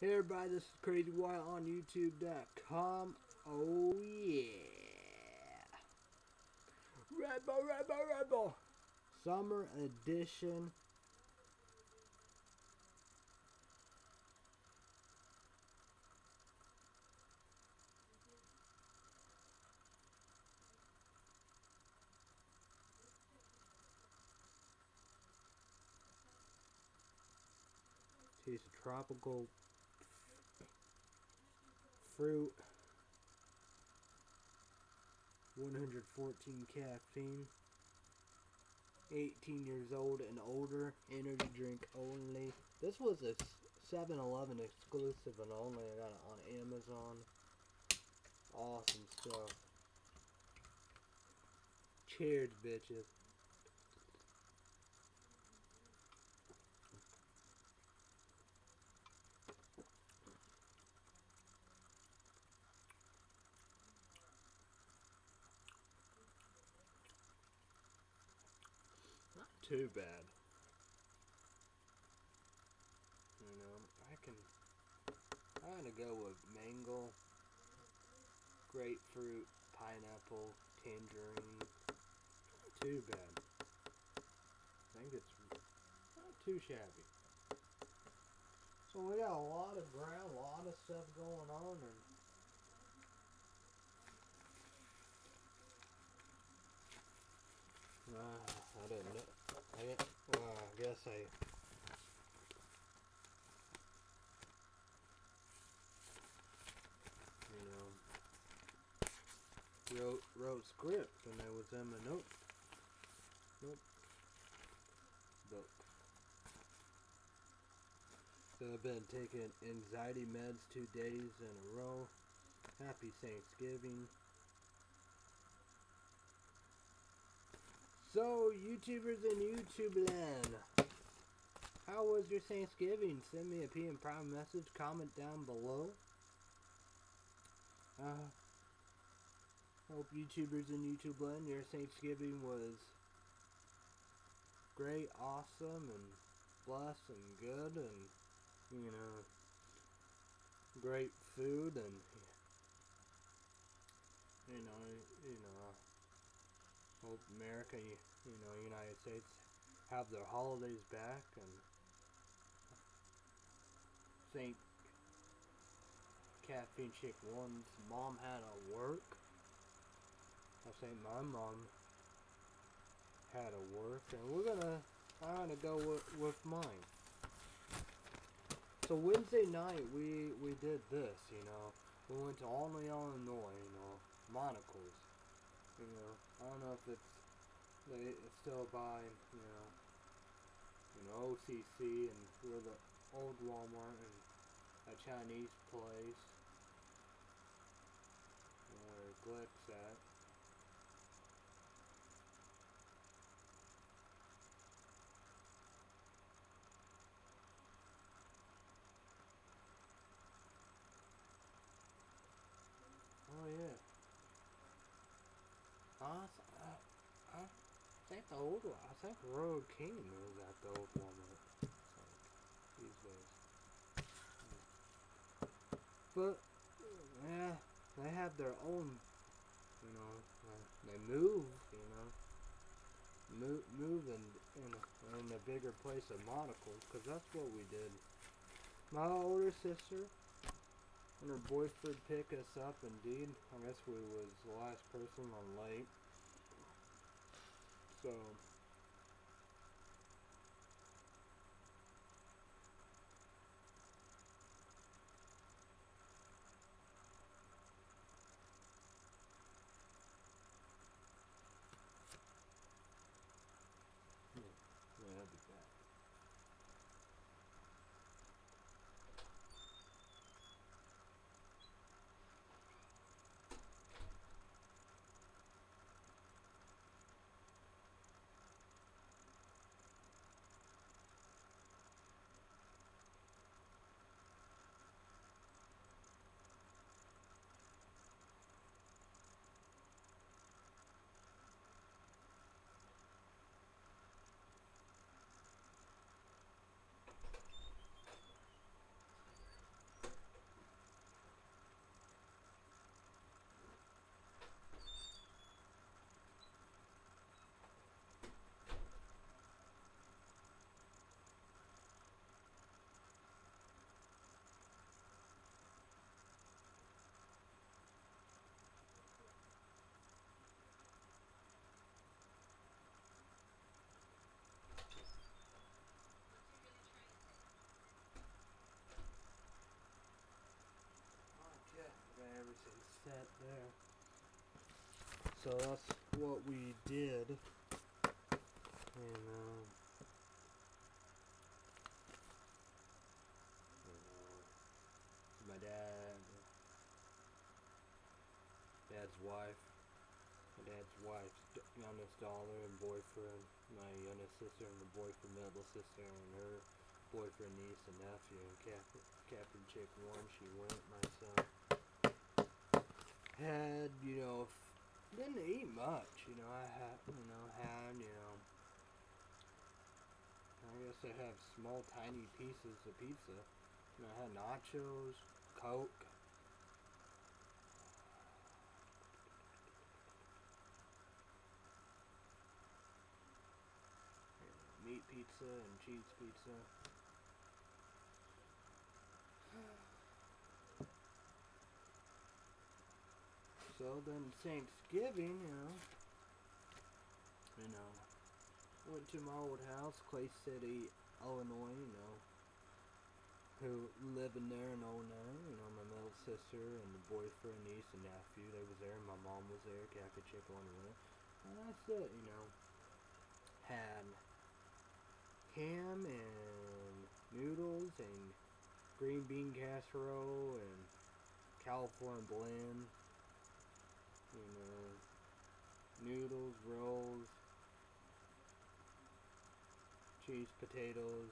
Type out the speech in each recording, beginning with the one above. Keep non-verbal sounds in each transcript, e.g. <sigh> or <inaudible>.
Hey everybody, this is Crazy Wyatt on YouTube.com. Oh yeah. Red Bull, Red Summer edition. Of tropical fruit. 114 caffeine. 18 years old and older. Energy drink only. This was a 7-Eleven exclusive and only. I got it on Amazon. Awesome stuff. Cheers, bitches. Too bad. You know, I can. I'm gonna go with mango, grapefruit, pineapple, tangerine. Too bad. I think it's not too shabby. So we got a lot of ground, a lot of stuff going on, and Uh, I didn't know. I, well, ah, I guess I. You know, wrote wrote script and it was in my note. Nope. Book. So I've been taking anxiety meds two days in a row. Happy Thanksgiving. So, YouTubers in YouTube land, how was your Thanksgiving? Send me a PM Prime message, comment down below. Uh, hope YouTubers in YouTube land, your Thanksgiving was great, awesome, and blessed and good, and, you know, great food, and, you know, you know, hope America, you, know, United States have their holidays back and think Caffeine Chick One's mom had to work. I think my mom had to work and we're gonna I'm gonna go with, with mine. So Wednesday night we we did this, you know. We went to Olney, Illinois, you know, Monical's. You know, I don't know if it's they it's still by you know you know OCC and we're the old Walmart and a Chinese place where Glick's at. Oh yeah. I, I, I think the old one, I think Road King was at the old Walmart. These days. But, yeah, they have their own, you know, they move, you know. Move, move in, in, in a bigger place of Monical's, because that's what we did. My older sister and her boyfriend pick us up indeed. I guess we was the last person on late. So yeah, yeah, that'd be bad. Set there. So that's what we did. And, uh, you know, uh, my dad, dad's wife, my dad's wife's youngest daughter and boyfriend, my youngest sister and the boyfriend, middle sister, and her boyfriend, niece, and nephew, and Captain, Captain Chick one, she went, my son. Had, you know, didn't eat much, you know, I had, you know, had, you know, I guess I have small, tiny pieces of pizza. You know, I had nachos, Coke. Meat pizza and cheese pizza. So then Thanksgiving, you know, you know, went to my old house, Clay City, Illinois, you know, who living there in 09, you know, my middle sister and the boyfriend, niece, and nephew, they was there, my mom was there, Kathy Chick one with and that's it, you know. Had ham and noodles and green bean casserole and California blend, you know, noodles, rolls, cheese potatoes,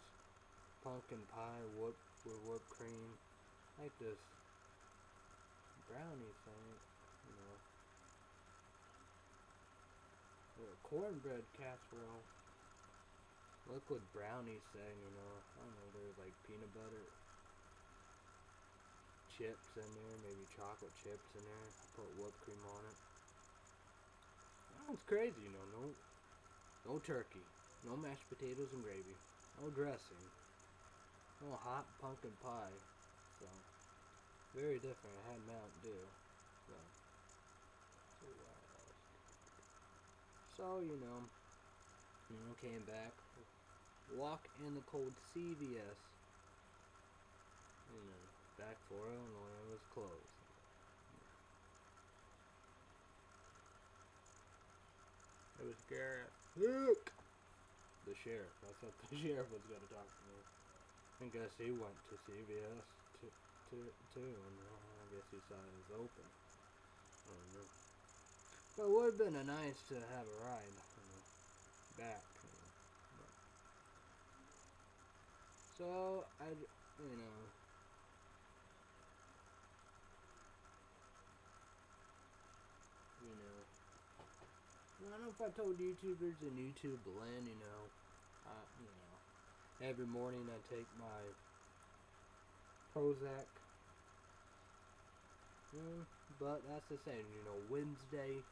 pumpkin pie whip with whipped cream, like this brownie thing, you know. Or a cornbread casserole. Liquid brownie thing, you know. I don't know, there's like peanut butter chips in there, maybe chocolate chips in there. Put whipped cream on it. That one's crazy, you know, no no turkey, no mashed potatoes and gravy, no dressing, no hot pumpkin pie. So very different. I had Mountain Dew. So so, you know, you know, came back, walk in the cold CVS. You know, back for Illinois it was closed. It was Garrett. Look! The sheriff. I thought the <laughs> sheriff was gonna talk to me. I guess he went to CVS to, to, too, and I guess he saw it was open. I don't know. But it would have been a nice to have a ride you know, back. You know. So I, you know, you know. I don't know if I told YouTubers and YouTube blend, you know, uh, you know, every morning I take my Prozac. Mm, but that's the same, you know, Wednesday,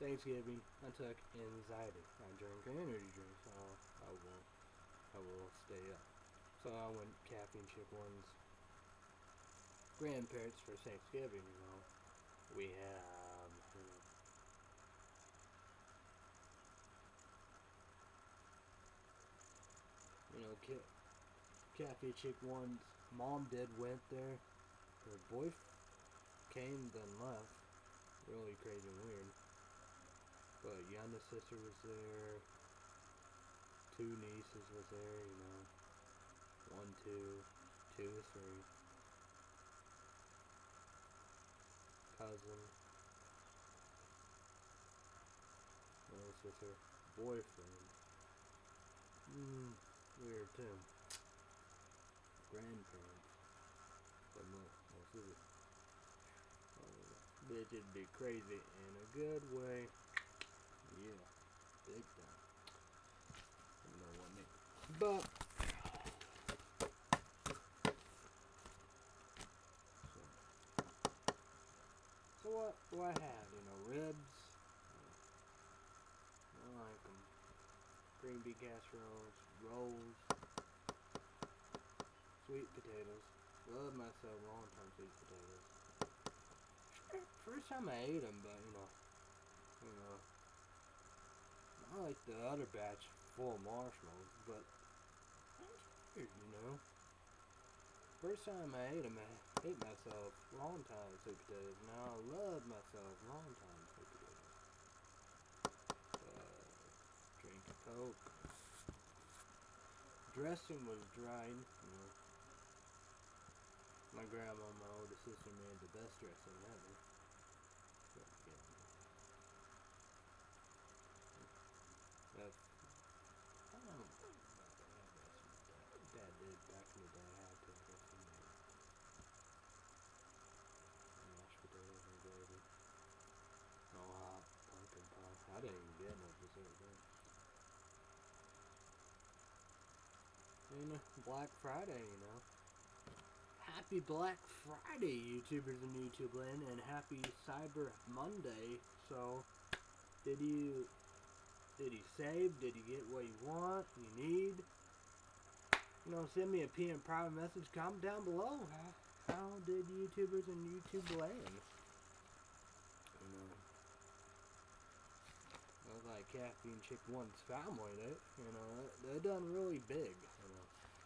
Thanksgiving, I took anxiety. I drank energy drinks, so I will, I will stay up. So I went caffeine chick one's grandparents for Thanksgiving, you know. We have, you know, you know, Ca- Cafe Chick One's mom did went there. Her boy came then left. Really crazy and weird. But Yana's sister was there. Two nieces was there, you know. One, two, two, three. Cousin. With her boyfriend. Mm, weird too. Grandparents. But no, no food. Oh, bitch, it'd be crazy in a good way. Yeah, big time. You know what I? But. So, so what? do I have? You know, ribs. I like 'em. Green bean casseroles, rolls, sweet potatoes. Love myself long term sweet potatoes. First time I ate them, but you know, you know, I like the other batch full of marshmallows, but you know. First time I ate them, I hate myself long time sweet potatoes. Now I love myself long time sweet potatoes. Uh, drink a coke. Dressing was dried, you know. My grandma, and my older sister, made the best dressing ever. Yeah. That's, I don't know about that. Dad did back in the day. Had to dress he made and mashed potatoes and gravy. No hot pumpkin pie. I didn't even get no dessert then. Black Friday, you know. Happy Black Friday, YouTubers and YouTube land, and happy Cyber Monday. So, did you did you save? Did you get what you want? You need? You know, send me a PM private message. Comment down below. How, how did YouTubers and YouTube land? You know, look like Caffeine Chick One's family. They, you know, they done really big.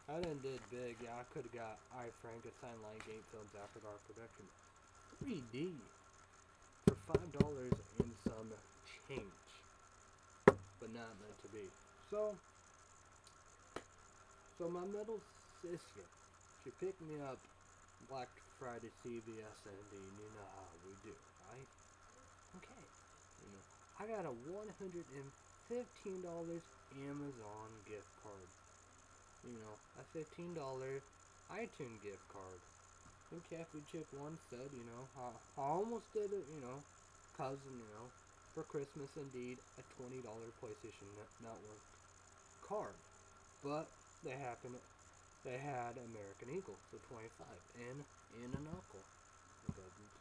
I done did big. Yeah, I could have got I Frankenstein Lionsgate Films After Dark Production 3D for five dollars and some change, but not meant to be. So, so my middle sister, she picked me up Black Friday CVS ending. You know how we do, right? Okay. You know, I got a one hundred and fifteen dollars Amazon gift card you know, a fifteen dollar iTunes gift card. And Cafe Chip one said, you know, I, I almost did it, you know, cousin, you know, for Christmas indeed a twenty dollar PlayStation Net- Network card, but they happened, they had American Eagle for twenty five and in an uncle, dozens,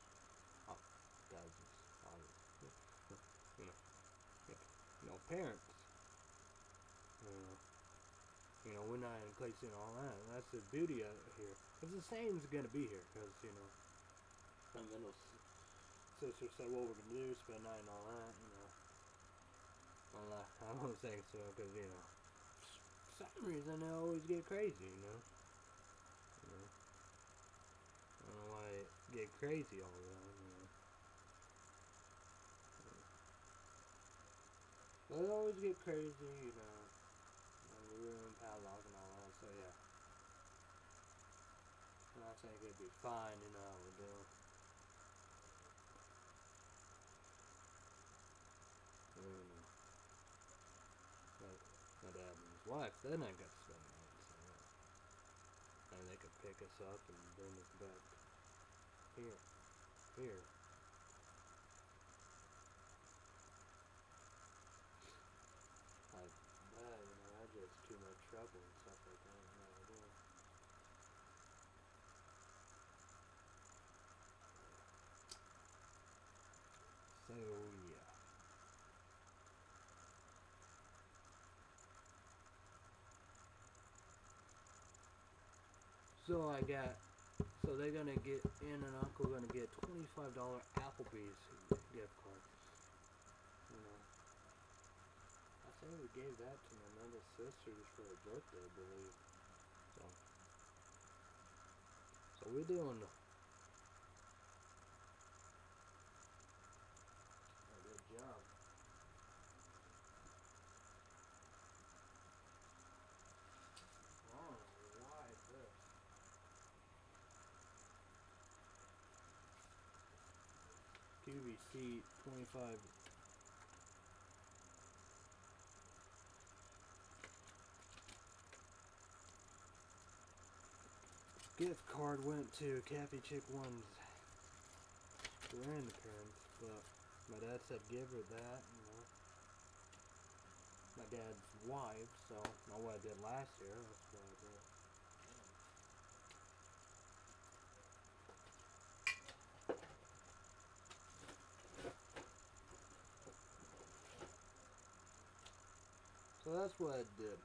oh, dozens, oh, obviously, you know, yeah, parents, you know. You know, we're not increasing all that. And that's the beauty of it here. Because the same's going to be here. Because, you know, my middle s- sister said, what we're going to do is spend night and all that, you know. Well, I, <laughs> I don't think so. Because, you know, for some reason they always get crazy, you know. You know. I don't know why it get crazy all the time, you know. But they always get crazy, you know. Room padlock and all that, so yeah. I think it'd be fine, you know, we do. Mm. But my dad and his wife, then I got to spend the night, so yeah. And they could pick us up and bring us back here. Here. Like that, you know, that's just too much trouble and stuff like that, you know, I do. So yeah. So I got so they're gonna get Aunt and Uncle gonna get twenty five dollar Applebee's gift card. You know. I think we gave that to my middle sister just for her birthday, I believe. So So we're doing a good job. I don't know why this. QVC 25 gift card went to Cafe Chick One's grandparents, but my dad said give her that, you know. My dad's wife, so not what I did last year, that's what I did. That's what I did.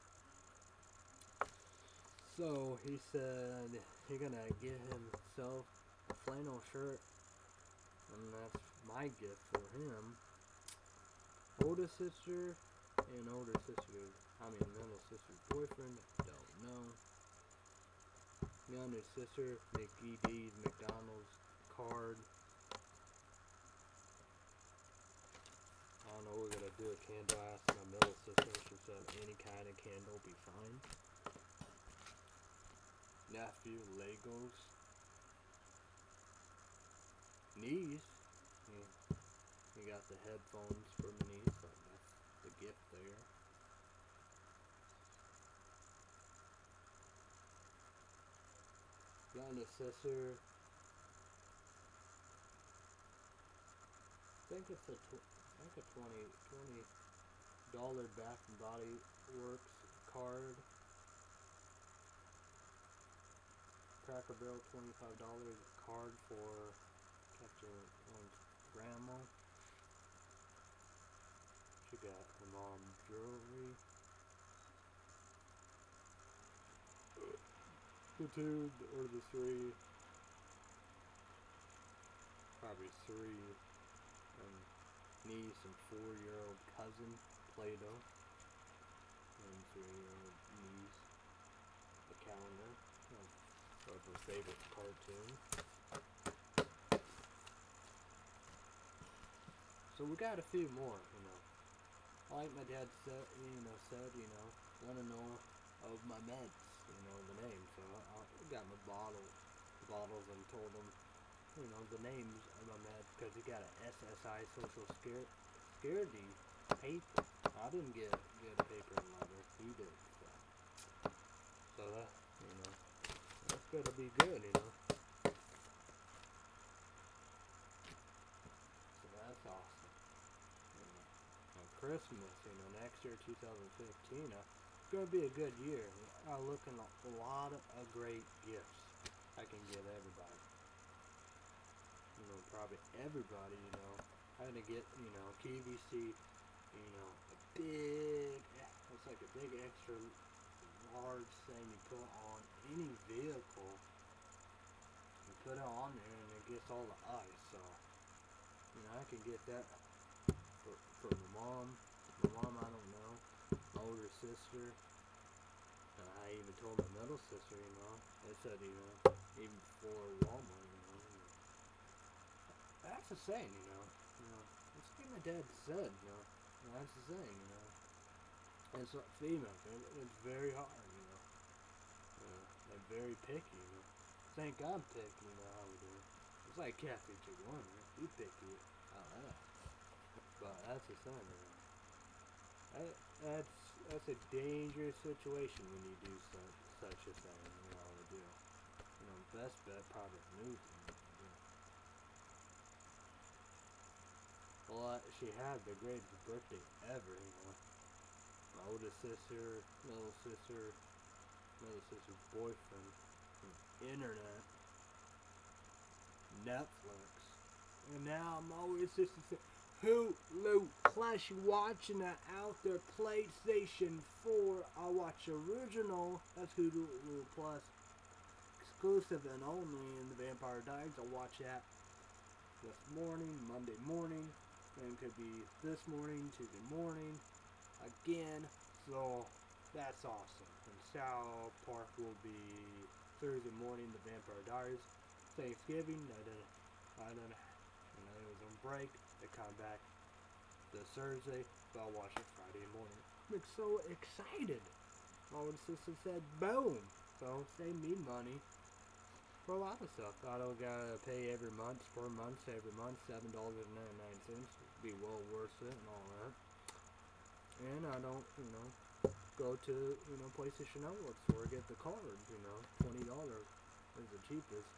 So he said he gonna get himself a flannel shirt, and that's my gift for him. Older sister and older sister, I mean middle sister's boyfriend, don't know. Younger sister, Mickey D's McDonald's card. Don't know, do a candle. Middle any kind of candle will be fine. Nephew, Legos. Niece, yeah, got the headphones for my niece, so that's the gift there. Got an assessor. I think it's a 20 20 dollar Bath and Body Works card. Cracker Barrel twenty five dollars card for catching one's grandma. She got her mom jewelry. The two or the three, probably three, niece and four-year-old cousin Play-Doh, and three-year-old niece a calendar of, of her favorite cartoon. So we got a few more, you know. Like my dad said, you know, said, you know, want to know of my meds, you know, the name. So I, I got my bottle, bottles and told him, you know, the names of my meds because he got an SSI social scare, security paper. I didn't get get a paper and letter. He did. So, so that, you know, that's gonna be good, you know. So that's awesome. You know, on Christmas, you know, next year, 2015, uh, it's gonna be a good year. I'm looking at a lot of great gifts I can give everybody. You know, probably everybody. You know, how to get you know QVC. You know, a big. It's like a big extra large thing you put on any vehicle. You put it on there and it gets all the ice. So, you know, I can get that for, for my mom. My mom, I don't know. My older sister. Uh, I even told my middle sister, you know. I said, you know, even before Walmart, you know. you know. That's the saying, you know. You know, that's what my dad said, you know. And that's the saying, you know. And it's like females, it's very hard, you know. You know, they're very picky, you know. Think I'm picky, you know how we do. It's like Kathy Warner. You picky. I don't know. But that's the thing, you know. That, that's that's a dangerous situation when you do such such a thing. You know how to do. You know, best bet probably move. You know. Well, she had the greatest birthday ever. You know, my oldest sister, little sister, little sister's boyfriend, internet, Netflix, and now my oldest sister said. Hulu Plus watching it out there PlayStation 4 I watch original. That's Hulu Plus. Exclusive and only in the Vampire Diaries. I watch that this morning Monday morning and it could be this morning Tuesday morning again so that's awesome and South Park will be Thursday morning the Vampire Diaries Thanksgiving I did I did you know it was on break they come back this Thursday, so I'll watch it Friday morning. I'm so excited. My older sister said, boom. So save me money for a lot of stuff. I don't gotta pay every month, per month, every month, seven dollars and ninety nine cents. Be well worth it and all that. And I don't, you know, go to, you know, PlayStation Network store get the card, you know, twenty dollars is the cheapest.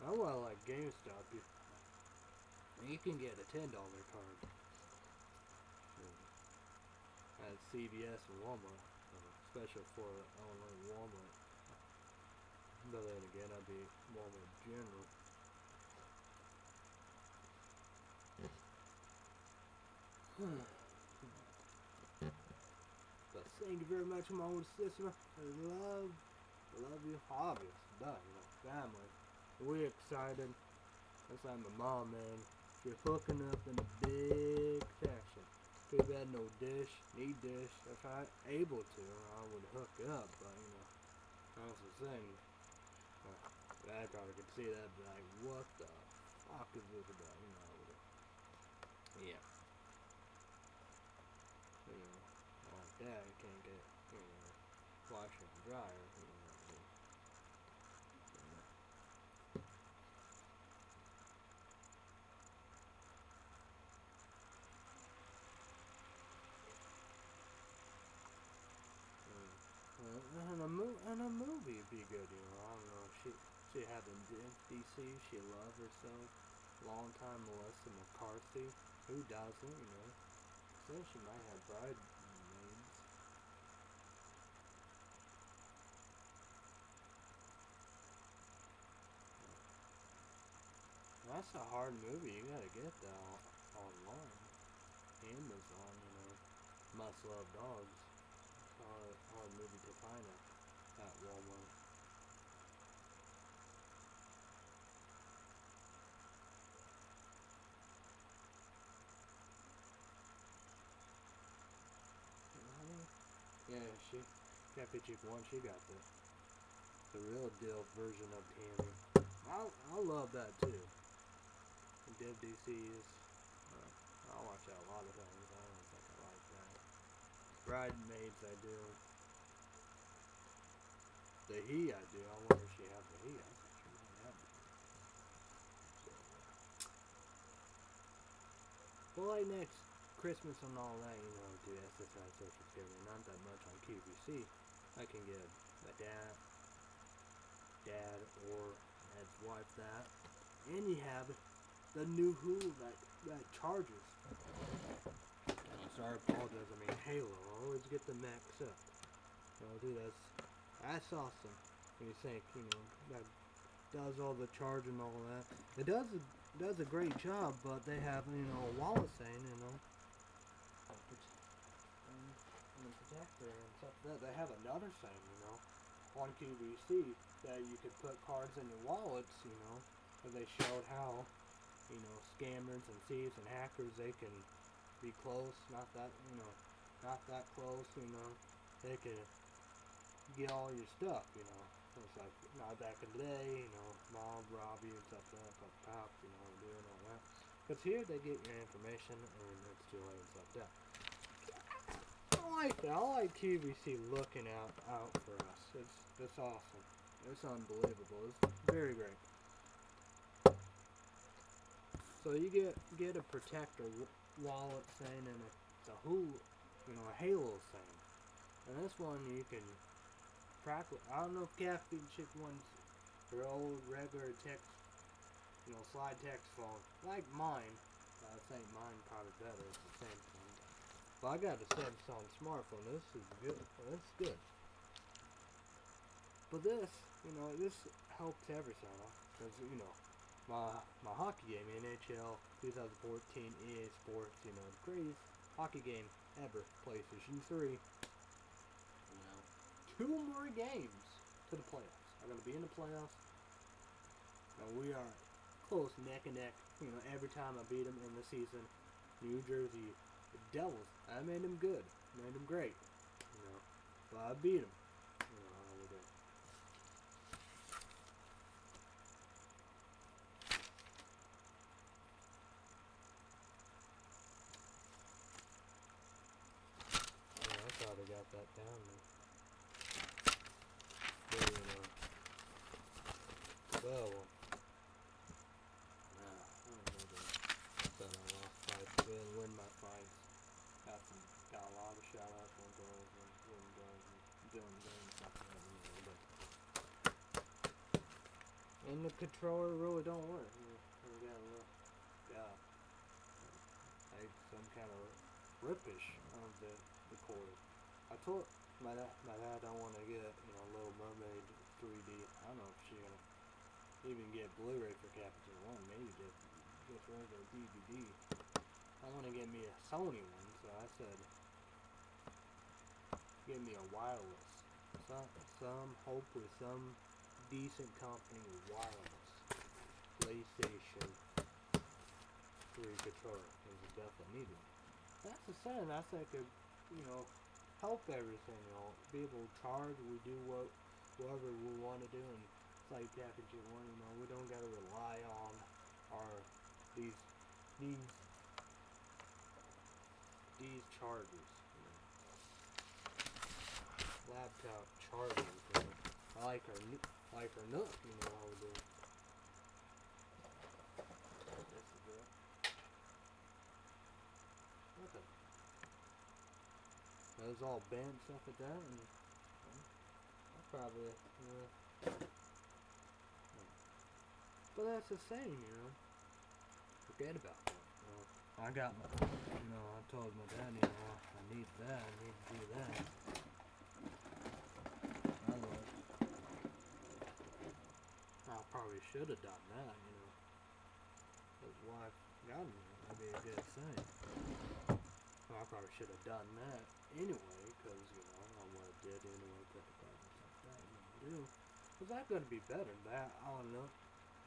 I well like GameStop. You, you can get a ten dollar card at CVS and Walmart, uh, special for online Walmart. But then again, I'd be Walmart General. <sighs> but thank you very much, my older sister. I love, I love you. Obvious, duh, you know, family. We're excited. That's like my mom, man. She's hooking up in a big fashion. Too bad no dish, need dish. If I able to, I would hook up, but you know, that's the thing. I probably could see that, be like, what the fuck is this about? You know, yeah. You know, like that, you can't get, you know, washer and dryer. You know, what I mean? And a mo- and a movie would be good, you know. I don't know. She had D- DC. She loved herself. Long time Melissa McCarthy. Who doesn't, you know? So she might have bridesmaids. That's a hard movie. You gotta get that on- online. Amazon, you know. Must love dogs. It's a hard, hard movie to find at Walmart. Really? Yeah, she Cafe Chick One. She got the the real deal version of Tammy. I I love that too. And Dev DC's. Uh, I watch a lot of times. I don't think I like that. Bridesmaids, I do. The He, I do. I wonder if she has the He. I think like next Christmas and all that, you know, do SSI Social Security. Not that much on QVC. I can give a dad, dad or dad's wife that, and you have the new Hulu that that charges. I'm sorry, I apologize. I mean Halo. I always get the max up. So, dude, that's that's awesome. When you think, you know, that does all the charge and all that. It does a, does a great job, but they have, you know, a wallet saying, you know, uh, prot- um, and and stuff. That they have another saying, you know, on QVC that you could put cards in your wallets, you know, and they showed how, you know, scammers and thieves and hackers they can be close, not that, you know, not that close, you know, they can get all your stuff, you know. It's like not back in the day, you know, mob robbie and stuff like that, pop, you know, doing all that. Because here they get your information and it's too late and stuff like that. Like that. I like QVC looking out out for us. It's it's awesome. It's unbelievable. It's very great. So you get get a protector wallet thing and a, it's a Hulu, you know, a Halo thing. And this one you can practice. I don't know if Caffeine Chick one's her old regular text, you know, slide text phone like mine. I think mine probably better. It's the same But I got a Samsung smartphone. This is good. This is good. But this, you know, this helps everything. Because, you know, my my hockey game, NHL 2014 EA Sports, you know, the greatest hockey game ever, PlayStation 3. You know, two more games to the playoffs. I'm gonna be in the playoffs. And we are close neck and neck. You know, every time I beat them in the season, New Jersey Devils. I made them good, made them great. You know, but I beat them. You know, I would have. Yeah, I thought I got that down there. But, you know. Well, well. Nah, I don't know that. Said I lost fights. Didn't win my fights. Got some, got a lot of shout outs on girls and women girls and doing doing something like that, you know, but. And the controller really don't work. Mm, you got a little, got like some kind of ripish of the, the cord. I told my dad, my dad don't want to get you know Little Mermaid 3D. I don't know if she gonna even get Blu-ray for Captain One. Maybe just just regular DVD. I want to get me a Sony one, so I said, get me a wireless. Some some hopefully some decent company wireless PlayStation 3 controller because it definitely needed. That's the saying. That's like a you know help everything. You know, be able to charge. We do what whatever we want to do, and it's like Captain Chick One. You know, we don't gotta rely on our these these these chargers. You know. Laptop chargers. You know. I like our nu- like our nook. You know how we do. This is it. What the? That was all bent stuff at that, and I probably. Uh, but that's the same, you know. Forget about that. You know. I got my, you know, I told my dad, you know, I need that, I need to do that. I looked. I probably should have done that, you know. His wife got me. That'd be a good thing. Well, I probably should have done that anyway, because, you know, I would have did anyway, put the stuff like that, you know, do. Because that gonna be better than that, I don't know.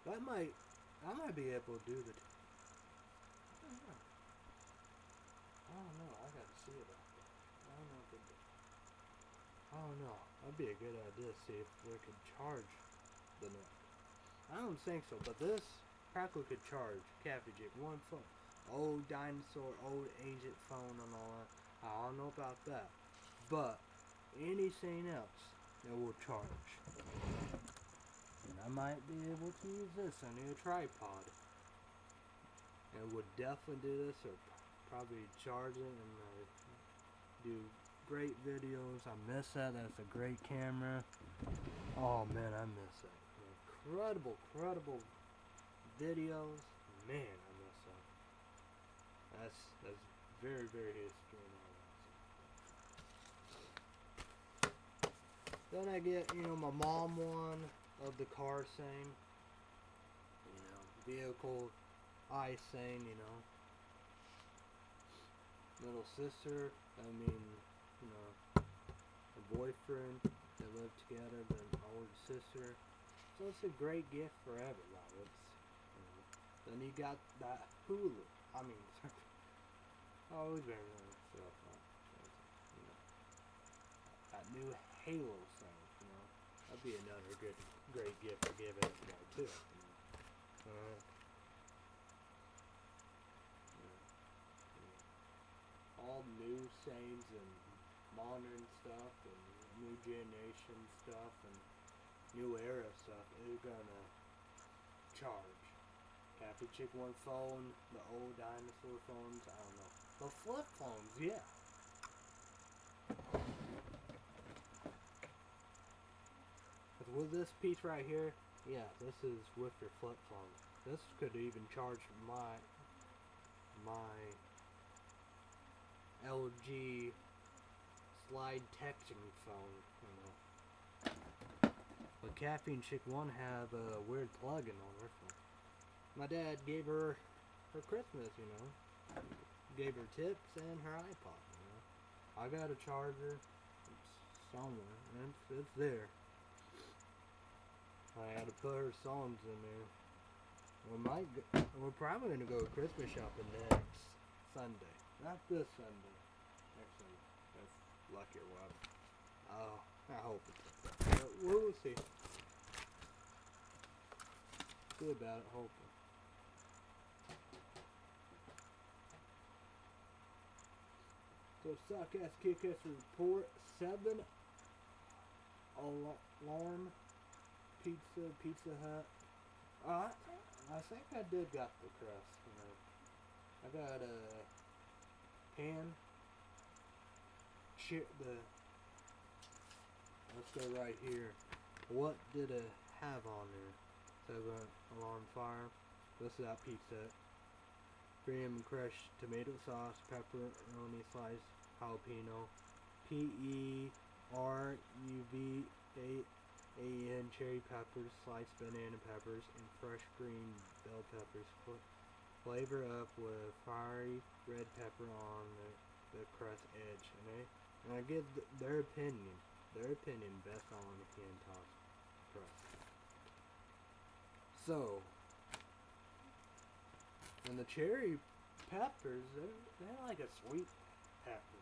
That might, I might be able to do the, I don't know. I don't know, I gotta see about that. I don't know if it, I don't know. That'd be a good idea, to see if we could charge the net. I don't think so, but this practically could charge Jig one phone. Old dinosaur, old ancient phone and all that. I don't know about that. But anything else, it will charge. And I might be able to use this on a tripod. And would definitely do this or probably charge it and uh, do great videos. I miss that. That's a great camera. Oh man, I miss that. Incredible, incredible videos. Man, I miss that. That's that's very, very that. Then I get, you know, my mom one of the car thing. You know, vehicle eye thing, you know. Little sister, I mean, you know, a boyfriend They live together, the older sister. So it's a great gift for everybody. You know. Then you got that Hulu. I mean, <laughs> always been you know, that new Halo thing. You know, that'd be another good, great gift to give everybody too. You know. Uh. All new things and modern stuff and new generation stuff and new era stuff is gonna charge. Cafe Chick One phone, the old dinosaur phones, I don't know. The flip phones, yeah. But with this piece right here, yeah, this is with your flip phone. This could even charge my my LG slide texting phone. But Caffeine Chick One have a weird plug-in on her. My dad gave her her Christmas, you know. Gave her tips and her iPod, you know. I got a charger somewhere, and it's, it's there. I had to put her songs in there. We might go, we're probably gonna go Christmas shopping next Sunday. Not this Sunday. Sunday. That's lucky what. Oh, I hope it's but we'll see. See about it, hoping. So suck ass kick ass report seven alarm pizza Pizza Hut. Uh, I think I did got the crust. You know, I got a pan. Shit, the let's go right here. What did it have on there? Seven alarm fire. This is that pizza. Cream crushed tomato sauce, pepperoni slice, jalapeno, P E R U V A A N cherry peppers, sliced banana peppers, and fresh green bell peppers. Flavor up with fiery red pepper on the, the crust edge. And I, and I give th- their opinion, their opinion best on the can toss crust. So, and the cherry peppers, they're, they're like a sweet pepper.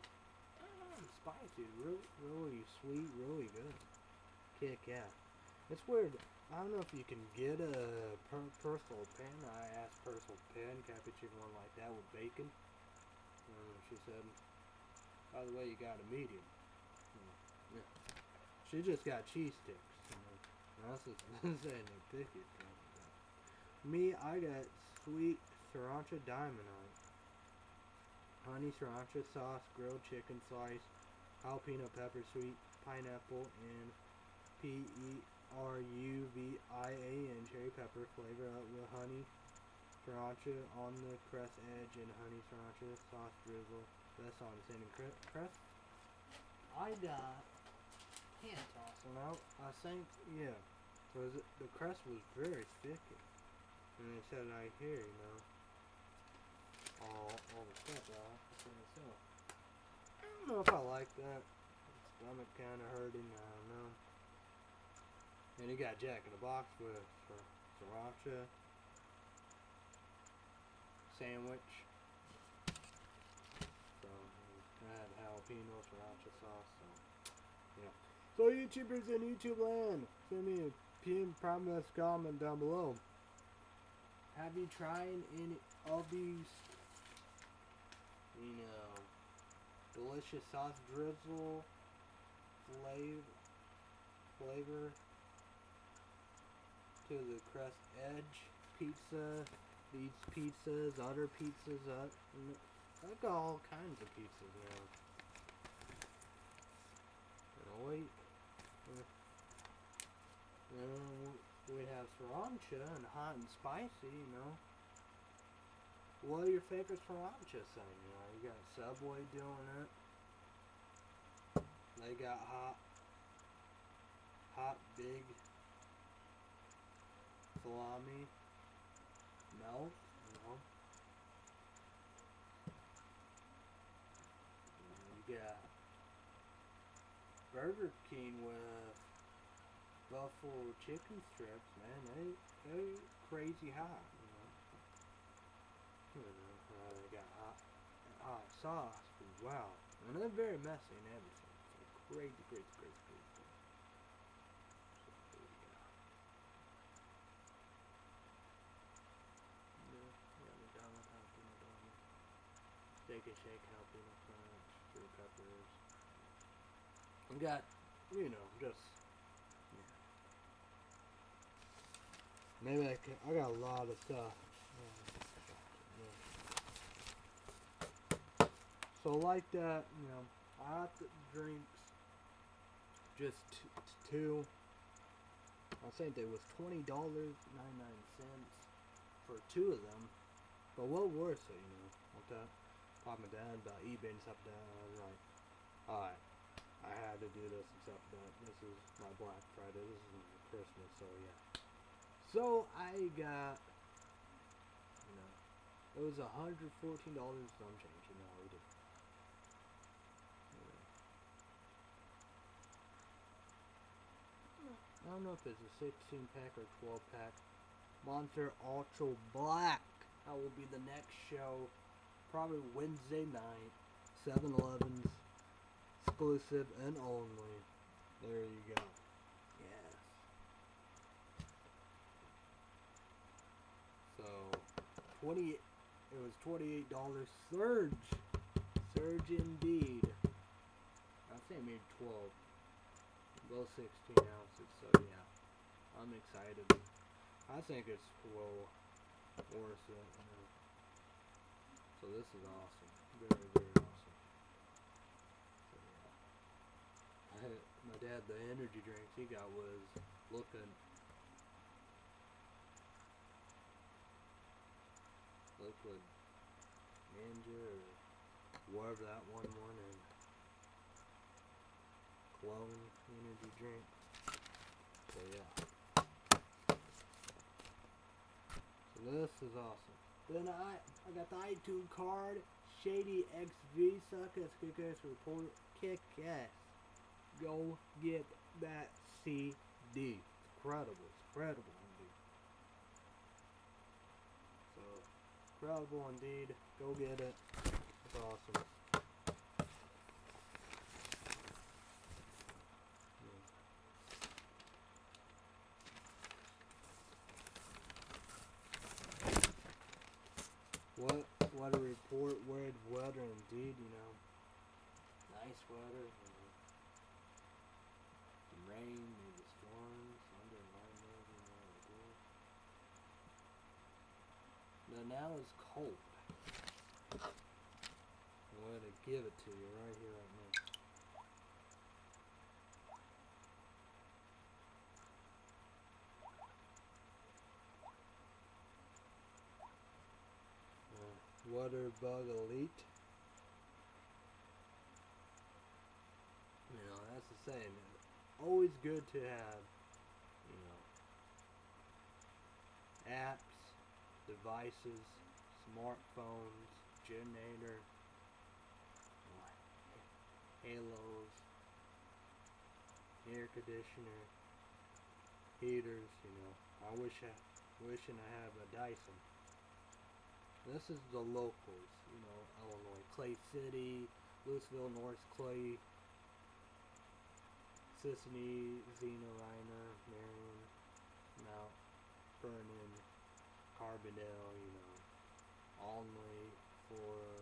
Ah, spicy, really, really sweet, really good. Kick ass. It's weird. I don't know if you can get a per personal pan. I asked personal get you one like that with bacon? And she said, by the way, you got a medium. She just got cheese sticks. That's just <laughs> saying they're picky. Me, I got sweet sriracha Dynamite, honey sriracha sauce, grilled chicken slice, jalapeno pepper sweet, pineapple, and P E R U V I A N cherry pepper flavor up with honey sriracha on the crust edge and honey sriracha sauce drizzle. That's on the same crust. I got tossing out. I think yeah. because the crust was very thick. And they said right here, you know, all all the stuff out. I don't know if I like that. Stomach kind of hurting. I don't know. And he got Jack in the Box with for sriracha sandwich. So I had jalapeno sriracha sauce. So YouTubers in YouTube land, send me a PM promise comment down below. Have you tried any of these? You know, delicious sauce drizzle flavor flavor to the crust edge pizza, these pizzas, other pizzas, uh, I've got all kinds of pizzas now. Wait, uh, we have sriracha and hot and spicy, you know. What are your favorite sriracha saying? You know, you got Subway doing it. They got hot, hot big salami, melt, you know. You got Burger King with buffalo chicken strips, man. They they crazy hot, you know. Uh, they got hot hot sauce, wow. And they're very messy and everything. So crazy, crazy, crazy, crazy. Steak and shake jalapeno crunch, chili peppers. We got, you know, just yeah. Maybe I can. I got a lot of stuff. So like that, you know, I have the drinks just two. I think it was twenty dollars ninety nine cents for two of them. But what worth it, you know? Like that. Pop my dad about eBay and stuff down. I was like, alright, I had to do this and stuff that. This is my Black Friday. This is my Christmas, so yeah. So I got, you know, it was a hundred fourteen dollars some change. You know, how we did. I don't know if it's a 16 pack or 12 pack. Monster Ultra Black. That will be the next show probably Wednesday night, 7-Eleven's exclusive and only. There you go. Yes. So, 20, it was $28 surge. Surge indeed. I think I made 12. Both 16 ounces, so yeah. I'm excited. I think it's well worth it. You know. So this is awesome. Very, very awesome. So, yeah. I had, my dad, the energy drinks he got was looking or whatever that one one and clone energy drink. So yeah. So this is awesome. Then I I got the iTunes card, Shady XV suckers kick ass report kick ass. Go get that CD. It's incredible. It's incredible Incredible indeed. Go get it. That's awesome. What what a report, Weird weather indeed, you know. Nice weather, you rain, But now it's cold. I'm gonna give it to you right here, right now. Uh, Water Bug Elite. You know, that's the same. Always good to have, you know, apps, devices, smartphones, generator, halos, air conditioner, heaters, you know. I wish I wishing I have a Dyson. This is the locals, you know, Illinois, Clay City, Louisville, North Clay, Cisne, Xenia, Reiner, Marion, Mount Vernon, Carbondale, you know, Olney, Flora,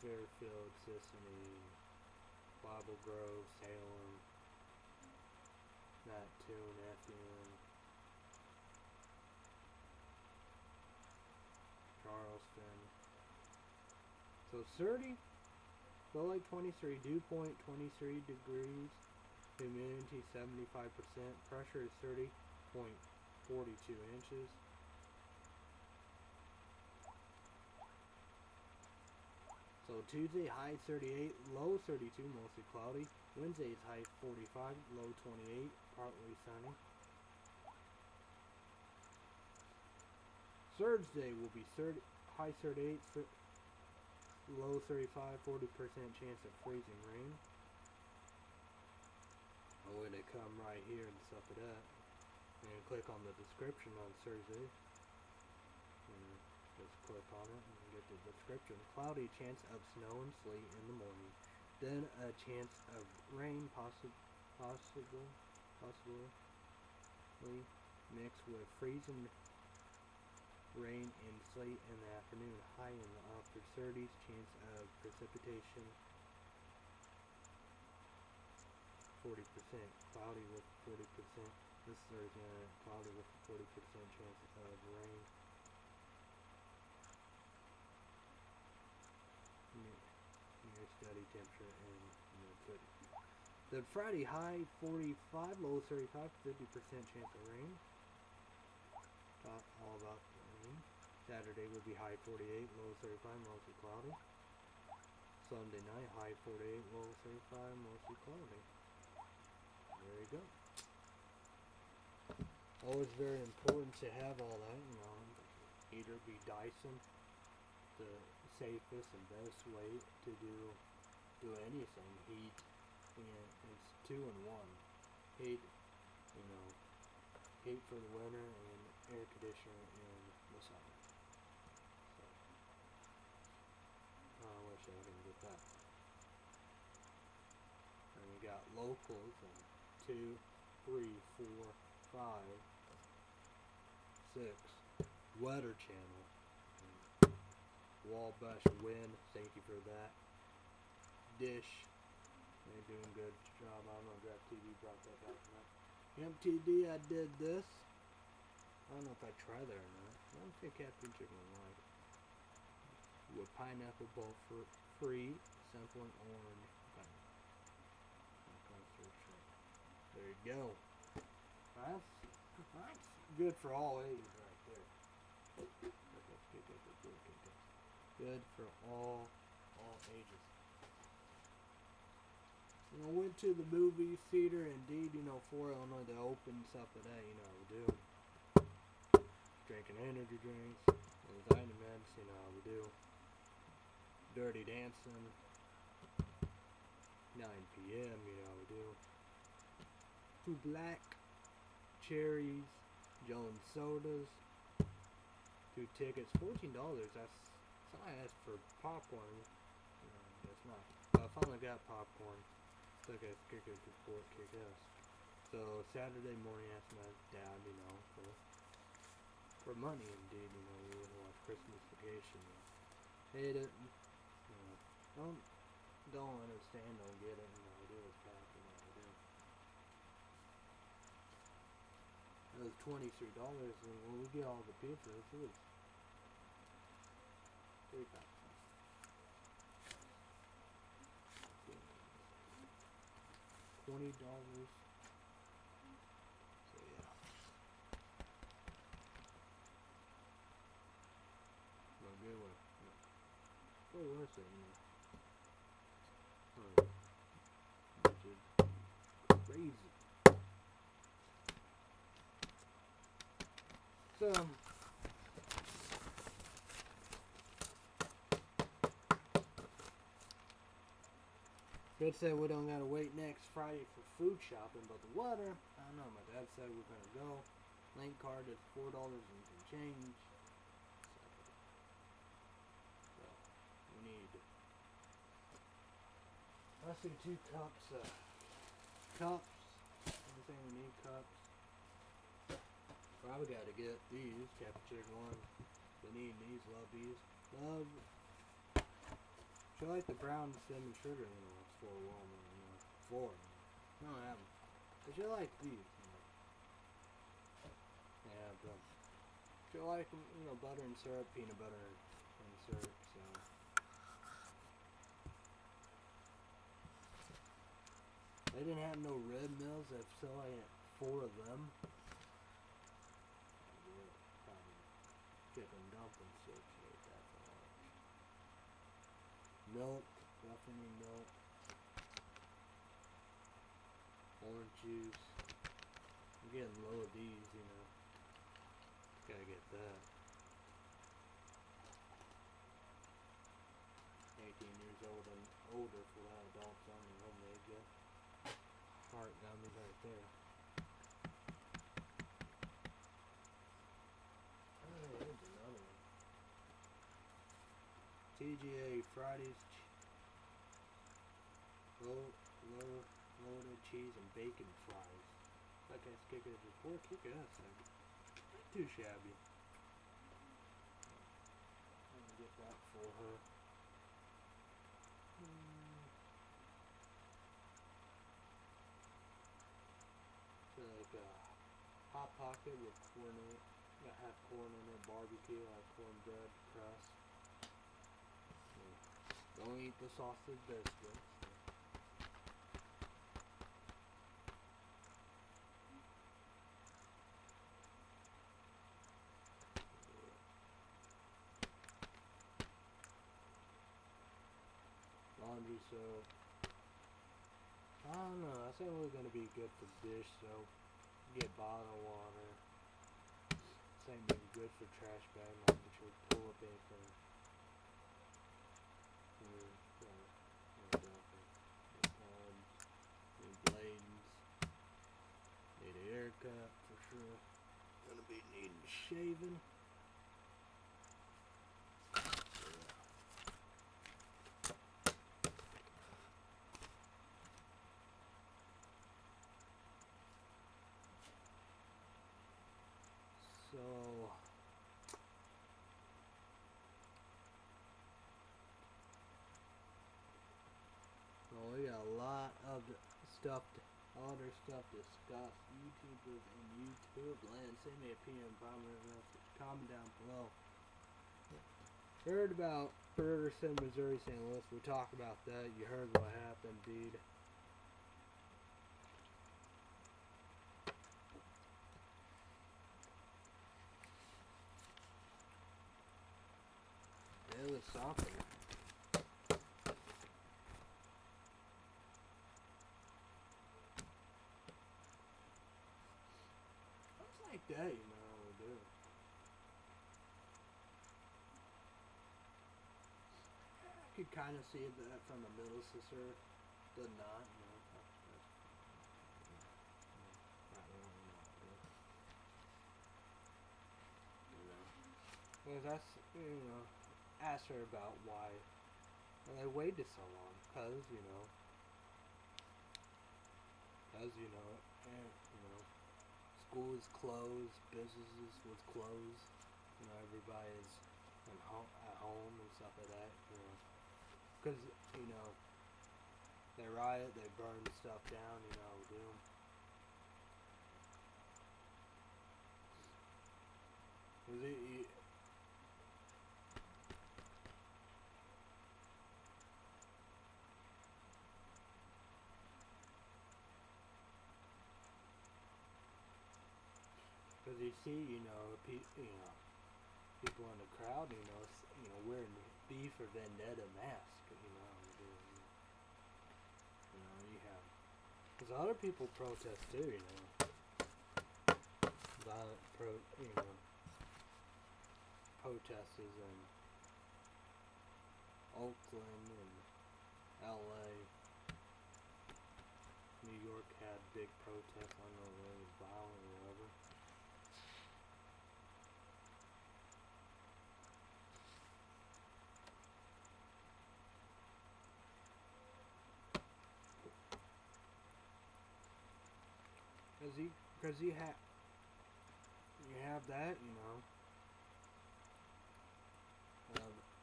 Fairfield, Cisne, Bible Grove, Salem, Mattoon, Effingham, Charleston. So 30, low light 23, dew point 23 degrees, humidity 75%, pressure is 30.42 inches. So Tuesday high 38, low 32, mostly cloudy. Wednesday is high 45, low 28, partly sunny. Thursday will be 30, high 38, thir- low 35, 40% chance of freezing rain. I'm going to come right here and stuff it up and click on the description on Thursday. And just click on it and get the description. Cloudy chance of snow and sleet in the morning. Then a chance of rain possi- possible, possibly mixed with freezing rain and sleet in the afternoon. High in the upper 30s. Chance of precipitation 40%. Cloudy with 40%. This Thursday night, cloudy with a 40% chance of rain. Near, steady temperature in mid 30s. The Friday high 45, low 35, 50% chance of rain. Talk all about the rain. Saturday would be high 48, low 35, mostly cloudy. Sunday night high 48, low 35, mostly cloudy. There you go. Always very important to have all that, you know. Either be Dyson, the safest and best way to do do anything. Heat, and it's two in one. Heat, you know, heat for the winter and air conditioner in the summer. So, I wish I could get that. And we got locals and two, three, four, five, six. Weather channel. Wabash Win, thank you for that. Dish, they're doing a good job. I don't know if that TV brought that back not. MTD, I did this. I don't know if I try that or not. I don't think Captain Chicken would like. With pineapple bowl for free, simple and orange. There you go. That's, that's good for all ages right there. Good for all all ages. Know, went to the movie theater. Indeed, you know, for Illinois, they opened up today. You know, we do. Drinking energy drinks, Dynameds. You know, we do. Dirty Dancing. 9 p.m. You know, we do. Two black cherries, Jones sodas, two tickets, fourteen dollars. That's I asked for popcorn. No, that's not. I finally got popcorn. Took a kicker to Fort Kick Ass. So Saturday morning, I asked my dad, you know, for for money indeed, you know, we would watch Christmas Vacation. Hate it, you know, don't don't understand, don't get it, you know, it is crap, you know, it is. It was twenty three dollars, and when we get all the pizzas, it was three pounds. Twenty dollars. So yeah. No good one. What was it? You know? Which is crazy. So. Good said we don't gotta wait next Friday for food shopping, but the water, I don't know. My dad said we're gonna go. Link card is four dollars and some change. So, we need. I see two cups. Uh, cups. Everything we need cups. Probably gotta get these. Cappuccino one. We need these. Love these. Love. She like the brown cinnamon sugar, you it's for Walmart, you know, four. You know. I don't have 'em. But she like these, you know. Yeah, but she like you know, butter and syrup, peanut butter and syrup, so. They didn't have no red mills, if so I had four of them. Yeah, probably Chicken dumpling soup, so that's all milk, definitely milk, orange juice. I'm getting low of these, you know. Gotta get that. 18 years old and older for that adults only homemade good. Heart gummies right there. Oh, there's another one. TGI Fridays. Low, low, loaded cheese and bacon fries. That guy's kicking his report. Kick ass. Not too shabby. I'm gonna get that for her. Hmm. So like a hot pocket with corn in it. Got half corn in it, barbecue, have cornbread crust. Don't eat the sausage biscuits. Laundry soap. I don't know. That's not really gonna be good for dish soap. Get bottled water. Same thing good for trash bag laundry, toilet paper. Mm, so, yeah, definitely. Need combs, need blades, need a haircut for sure. Gonna be needing shaving. So Well, we got a lot of stuff, to, other stuff to discuss. YouTubers and YouTube land. Send me a PM comment message. Comment down below. Heard about Ferguson, Missouri, St. Louis. We talked about that. You heard what happened, dude. It was something. Know, we do. I could kind of see that from the middle sister, the not, you know. that- that's-. You know. Well, that's, you know, ask her about why they waited so long. Cause, you know, cause, you know, and, you know, school is closed, businesses was closed. You know, everybody's at home, at home and stuff like that. You know, because you know they riot, they burn stuff down. You know, do Because you see, you know, pe- you know, people in the crowd, you know, you know, wearing V for Vendetta mask, you know, you know, you have, because other people protest too, you know, violent pro, you know, protests in Oakland and L.A. New York had big protests. I don't know whether it was violent or whatever. Cause you, cause you have, you have that, you know.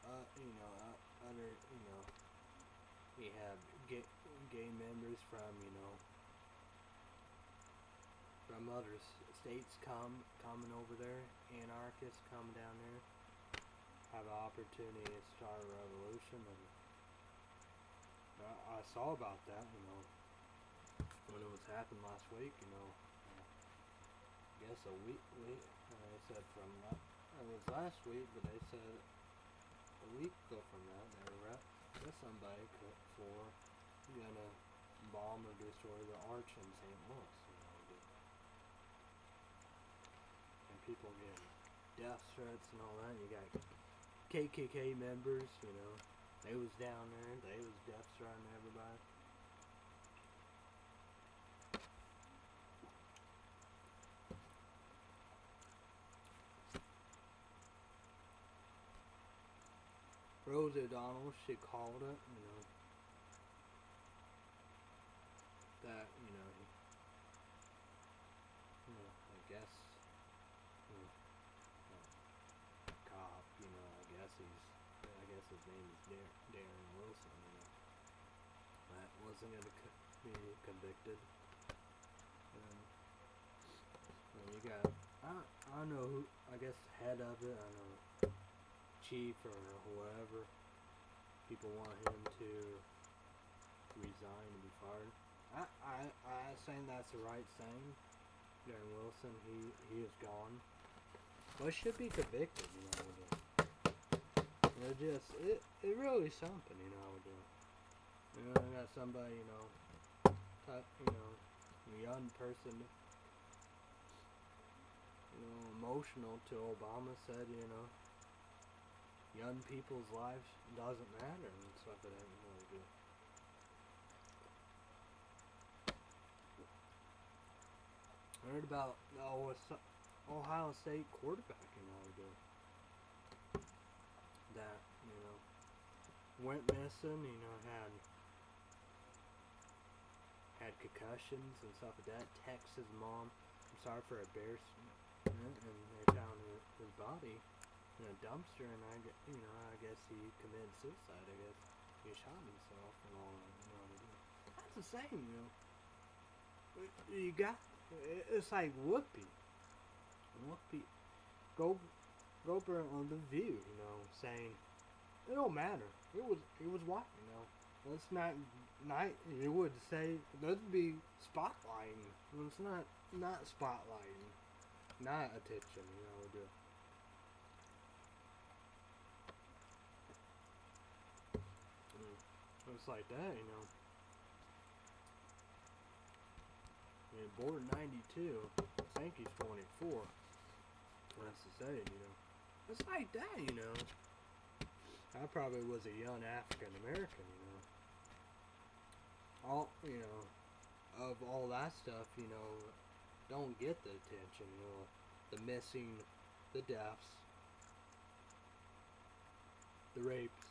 Uh, you know, uh, other, you know, we have gay, gay members from, you know, from other states come coming over there, anarchists come down there, have an opportunity to start a revolution, and I, I saw about that, you know, when it was happened last week, you know. I guess a week, week uh, they said from la- it was last week, but they said a week ago from that they were at with somebody for gonna bomb or destroy the arch in St. Louis, you know. And people getting death threats and all that. You got KKK members, you know. They was down there. They was death threatening everybody. Rose O'Donnell, she called it, you know. That, you know, you know, I guess, you know, uh, cop, you know, I guess he's, I guess his name is Dar- Darren Wilson, you know. That wasn't gonna co- be convicted. And, and you got, I, I don't know who, I guess head of it, I don't know, chief or whoever. People want him to resign and be fired. I, I, I think that's the right thing. Darren Wilson, he, he is gone. But should be convicted, you know. it. Just, it, it really something, you know. It. You know, I got somebody, you know, type, you know, young person, you know, emotional to Obama said, you know, young people's lives doesn't matter and stuff that. Do. I heard about the Ohio- State quarterback, know, we do. That, you know, went missing, you know, had had concussions and stuff like that. Texts his mom, I'm sorry for embarrassment, and they found his body in a dumpster, and I, you know, I guess he committed suicide. I guess he shot himself and all that. You know, that's the same, you know. You got it's like Whoopi. Whoopi, go, go over on the View, you know, saying it don't matter. It was it was white, you know. Let's not not you would say let's be spotlighting. Let's not not spotlighting, not attention, you know. Do. It's like that, you know. Yeah, born '92. I think he's 24. That's to say, you know. It's like that, you know. I probably was a young African American, you know. All you know, of all that stuff, you know, don't get the attention, you know. The missing, the deaths, the rapes,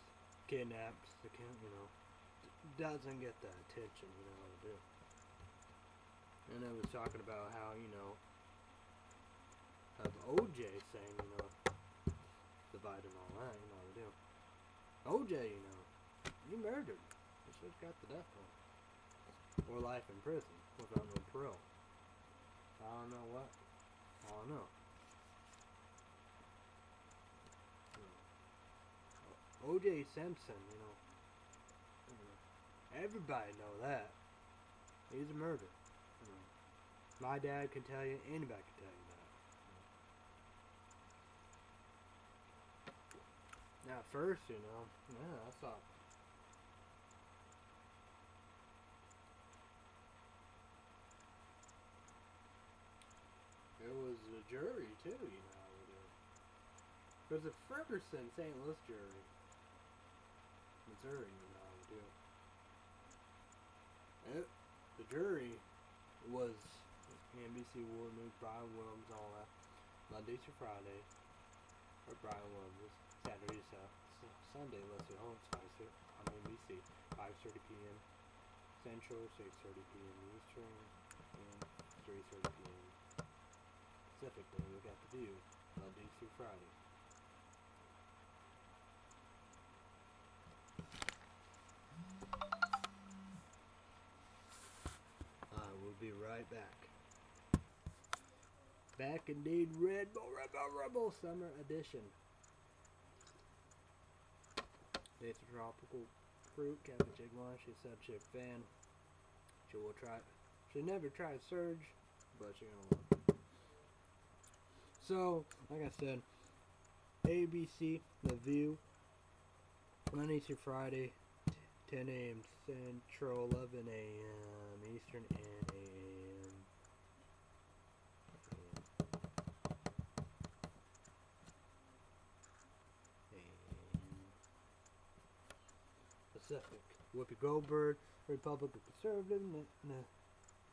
kidnaps, the you know, doesn't get the attention, you know, do. And I was talking about how, you know, of OJ saying, you know, divide and all that, you know, do. OJ, you know, you murdered. He should have got the death penalty. Or life in prison without no parole. I don't know what. I don't know. O.J. Simpson, you know, everybody know that he's a murderer. You. My dad can tell you, anybody can tell you that. Now, at first, you know, yeah, I thought. It was a jury too, you know. Was a Ferguson St. Louis jury. Missouri, you. It, the jury was NBC War News, Brian Williams, all that. Monday to Friday, or Brian Williams, Saturday to Sunday, Lester Holt, Spicer on NBC, 5.30 p.m. Central, 6.30 p.m. Eastern, and 3.30 p.m. Pacific, then we got the view, Monday through Friday. Right back. Back indeed, Red Bull Rebel Rebel Summer Edition. It's a tropical fruit, Captain. She said she's a fan. She will try. She never tried Surge, but she gonna love it. So, like I said, ABC, The View, Monday through Friday, 10 a.m. Central, 11 a.m. Eastern, and a.m. Whoopi Goldberg, Republican Conservative, N-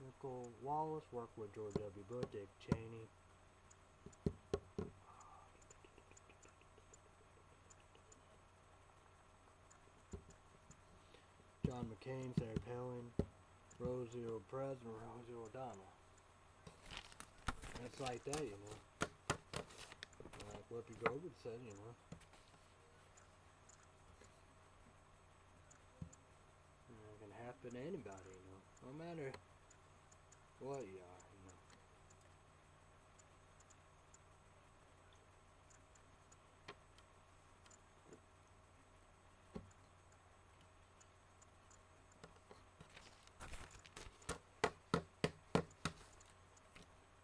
Nicolle Wallace, worked with George W. Bush, Dick Cheney. John McCain, Sarah Palin, Rosie Perez, and Rosie O'Donnell. That's like that, you know. Like Whoopi Goldberg said, you know. You know, It can happen to anybody, you know. No matter what you are, you know.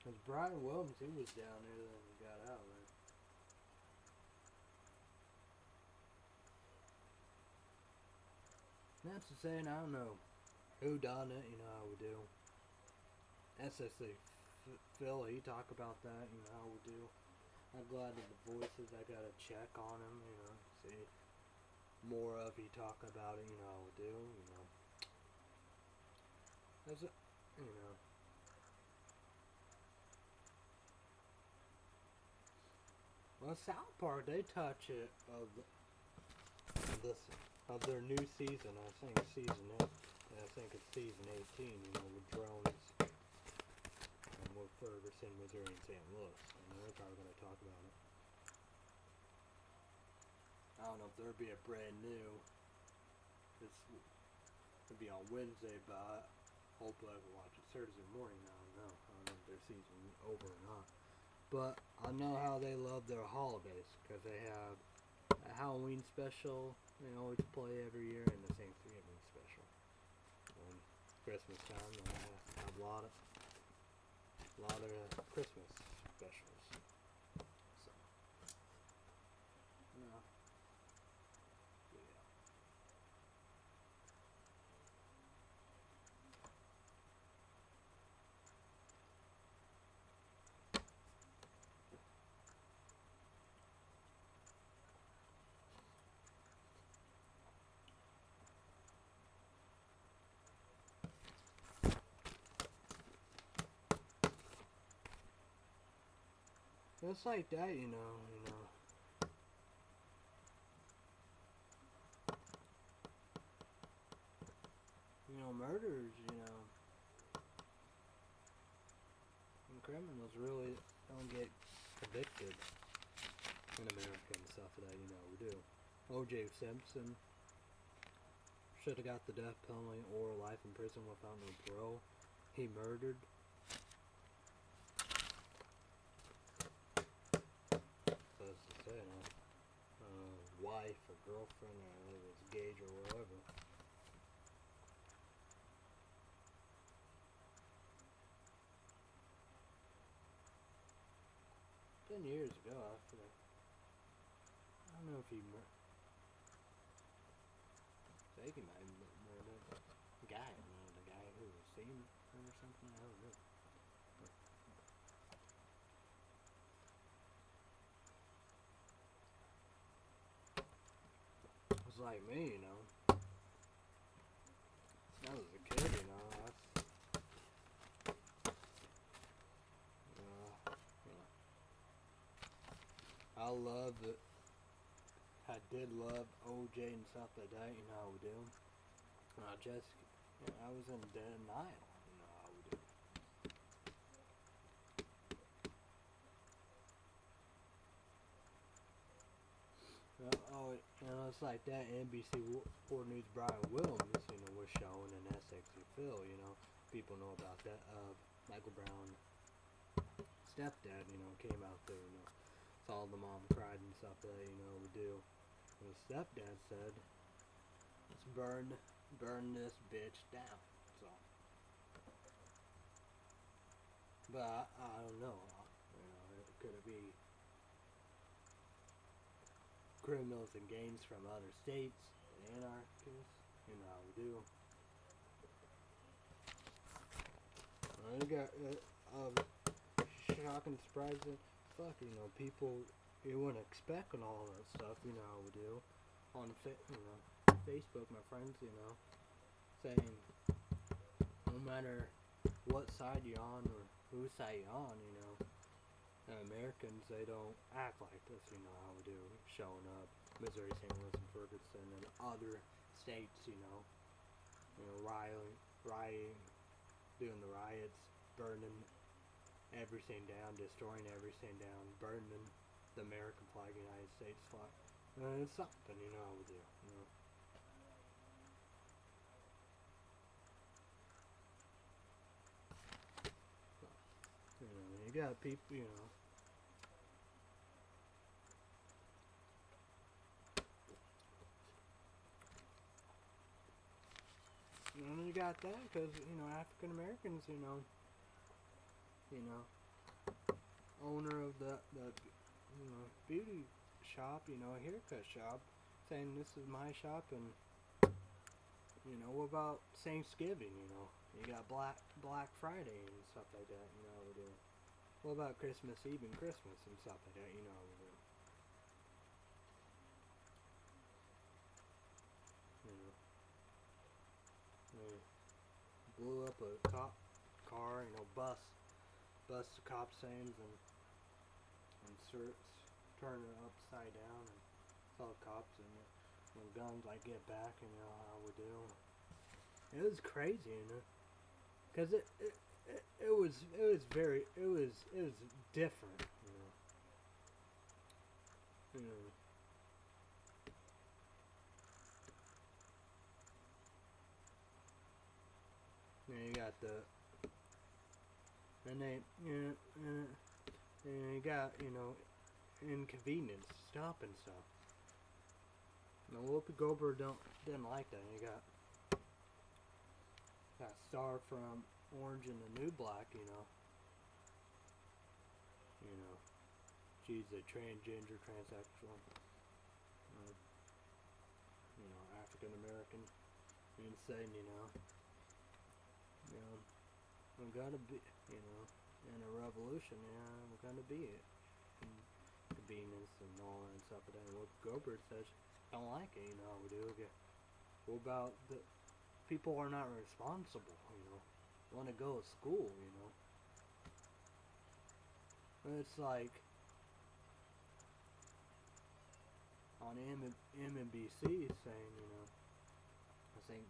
Cause Brian Williams, he was down there then he got out, man. That's the saying, I don't know who done it, you know how we do. SSA F- Phil, he talk about that, you know how we do. I'm glad that the voices, I gotta check on him, you know, see more of he talk about it, you know how we do, you know. That's a, you know. Well, South Park, they touch it of the, this of their new season. I think season eight. I think it's season 18. You know, with drones and with Ferguson, Missouri, and St. Louis. And they're probably going to talk about it. I don't know if there'll be a brand new. It's it'll be on Wednesday, but hopefully I can watch it Thursday morning. I don't know. I don't know if their season over or not. But I know how they love their holidays because they have a Halloween special they always play every year and the Thanksgiving special. And Christmas time they have, a lot of a lot of Christmas specials. So yeah. Yeah. It's like that, you know, you know. You know, murders, you know. And criminals really don't get convicted in America and stuff like that you know we do. O.J. Simpson should have got the death penalty or life in prison without no parole. He murdered. So as to say, no, uh, wife or girlfriend or whether it's gauge or whatever. Ten years ago, I forgot. I don't know if he he might have mu- murdered the guy, you know, the guy who was seen her or something. I don't know. It was like me, you know. I was a kid, you know. Uh, you know, I love it. I did love OJ and stuff like that, you know, I would do. And I just, you know, I was in denial, you know, I would do. Uh, oh, you know, it's like that NBC 4 News Brian Williams, you know, was showing in Essex and Phil, you know. People know about that. Uh, Michael Brown stepdad, you know, came out there, you know. Saw the mom cried and stuff that, you know, would do. And the stepdad said, let's burn, burn this bitch down. So. But I, I don't know. You know, could it be criminals and gangs from other states, anarchists, you know how we do. I got uh, um, shocking, surprising. Fuck, you know, people you wouldn't expect and all that stuff. You know how we do on fa- you know Facebook. My friends, you know, saying no matter what side you're on or whose side you're on, you know, and Americans they don't act like this. You know how we do, showing up Missouri, St. Louis, and Ferguson, and other states. You know, you know, rioting, rioting, doing the riots, burning everything down, destroying everything down, burning the American flag, United States flag. And it's something, you know how we do. You know. You know, you got people, you know. And you got that because, you know, African Americans, you know, you know, owner of the, the, you know, beauty shop, you know, haircut shop, saying this is my shop and, you know, what about Thanksgiving, you know, you got Black, Black Friday and stuff like that, you know. What about Christmas Eve and Christmas and stuff like that, you know, we do. You know. They blew up a cop car, you know, bus, bus the cop sayings and shirts, turn it upside down and saw cops and when guns like get back and you know how we do. It was crazy, you know, cause it it, it it was it was very it was it was different, you know. You know. Yeah, you got the and they uh, and you got you know inconvenience stop and stuff. Now Whoopi Goldberg don't didn't like that. And You got got Star from Orange and the New Black. You know. You know, she's a transgender, transsexual. Uh, you know, African American, insane. You know. You know, we're gonna be, you know, in a revolution, yeah, we're gonna be it. And convenience and all that stuff. But then what Goldberg says, I don't like it, you know, we do. Okay. What about the people are not responsible, you know, want to go to school, you know. And it's like on M MNBC saying, you know, I think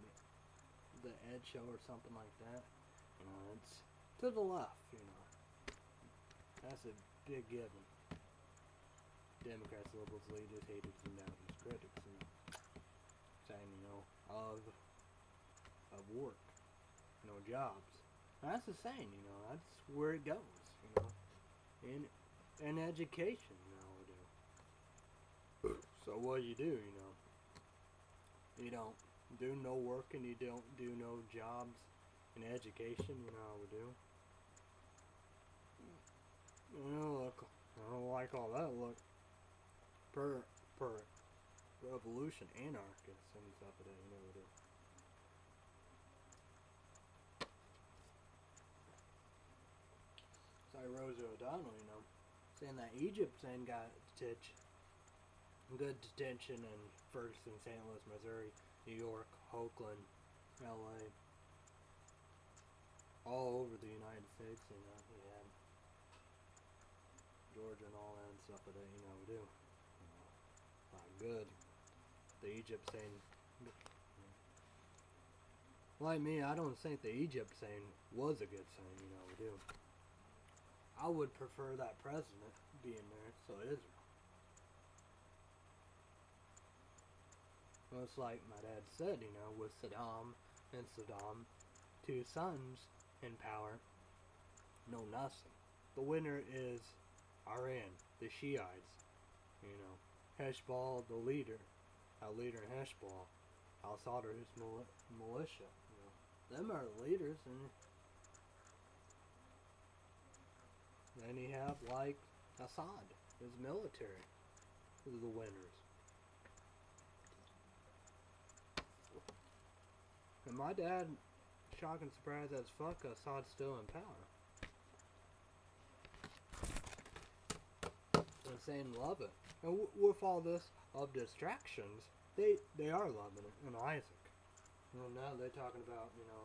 the Ed Show or something like that. You know, it's to the left. You know, that's a big given. Democrats, liberals, leaders, haters, and doubters, critics, know, saying, you know, of of work, you know, jobs. That's the saying, you know, that's where it goes, you know, in in education, do. So what you do, you know, you don't do no work and you don't do no jobs in education, you know how we do. You look, I don't like all that. Look, per per revolution anarchists and stuff like that, you know we do. Sorry, Rosa O'Donnell, you know, saying that Egypt ain't got detention, good detention in St. Louis, Missouri, New York, Oakland, L.A., all over the United States, you know, yeah, Georgia and all that and stuff that, you know, we do. Not good. The Egypt saying, like me, I don't think the Egypt saying was a good saying, you know, we do. I would prefer that president being there, so Israel. Well, it's like my dad said, you know, with Saddam and Saddam, two sons in power, no nothing. The winner is Iran, the Shiites, you know, Hezbollah, the leader, our leader in Hezbollah, Al Sadr, his mil- militia, you know, them are the leaders, and then you have like Assad, his military, is the winners. And my dad, shocked and surprised as fuck, uh, Assad's still in power. And saying love it. And with all this of distractions, they they are loving it. And Isaac. Well, now they're talking about, you know,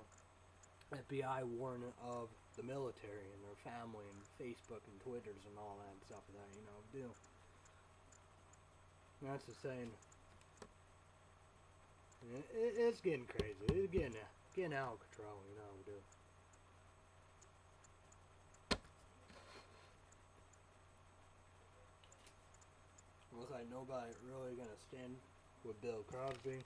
FBI warning of the military and their family and Facebook and Twitters and all that stuff that, you know. And that's the saying. It, it, it's getting crazy. It's getting getting out of control, you know. We do. Looks like nobody really gonna stand with Bill Cosby.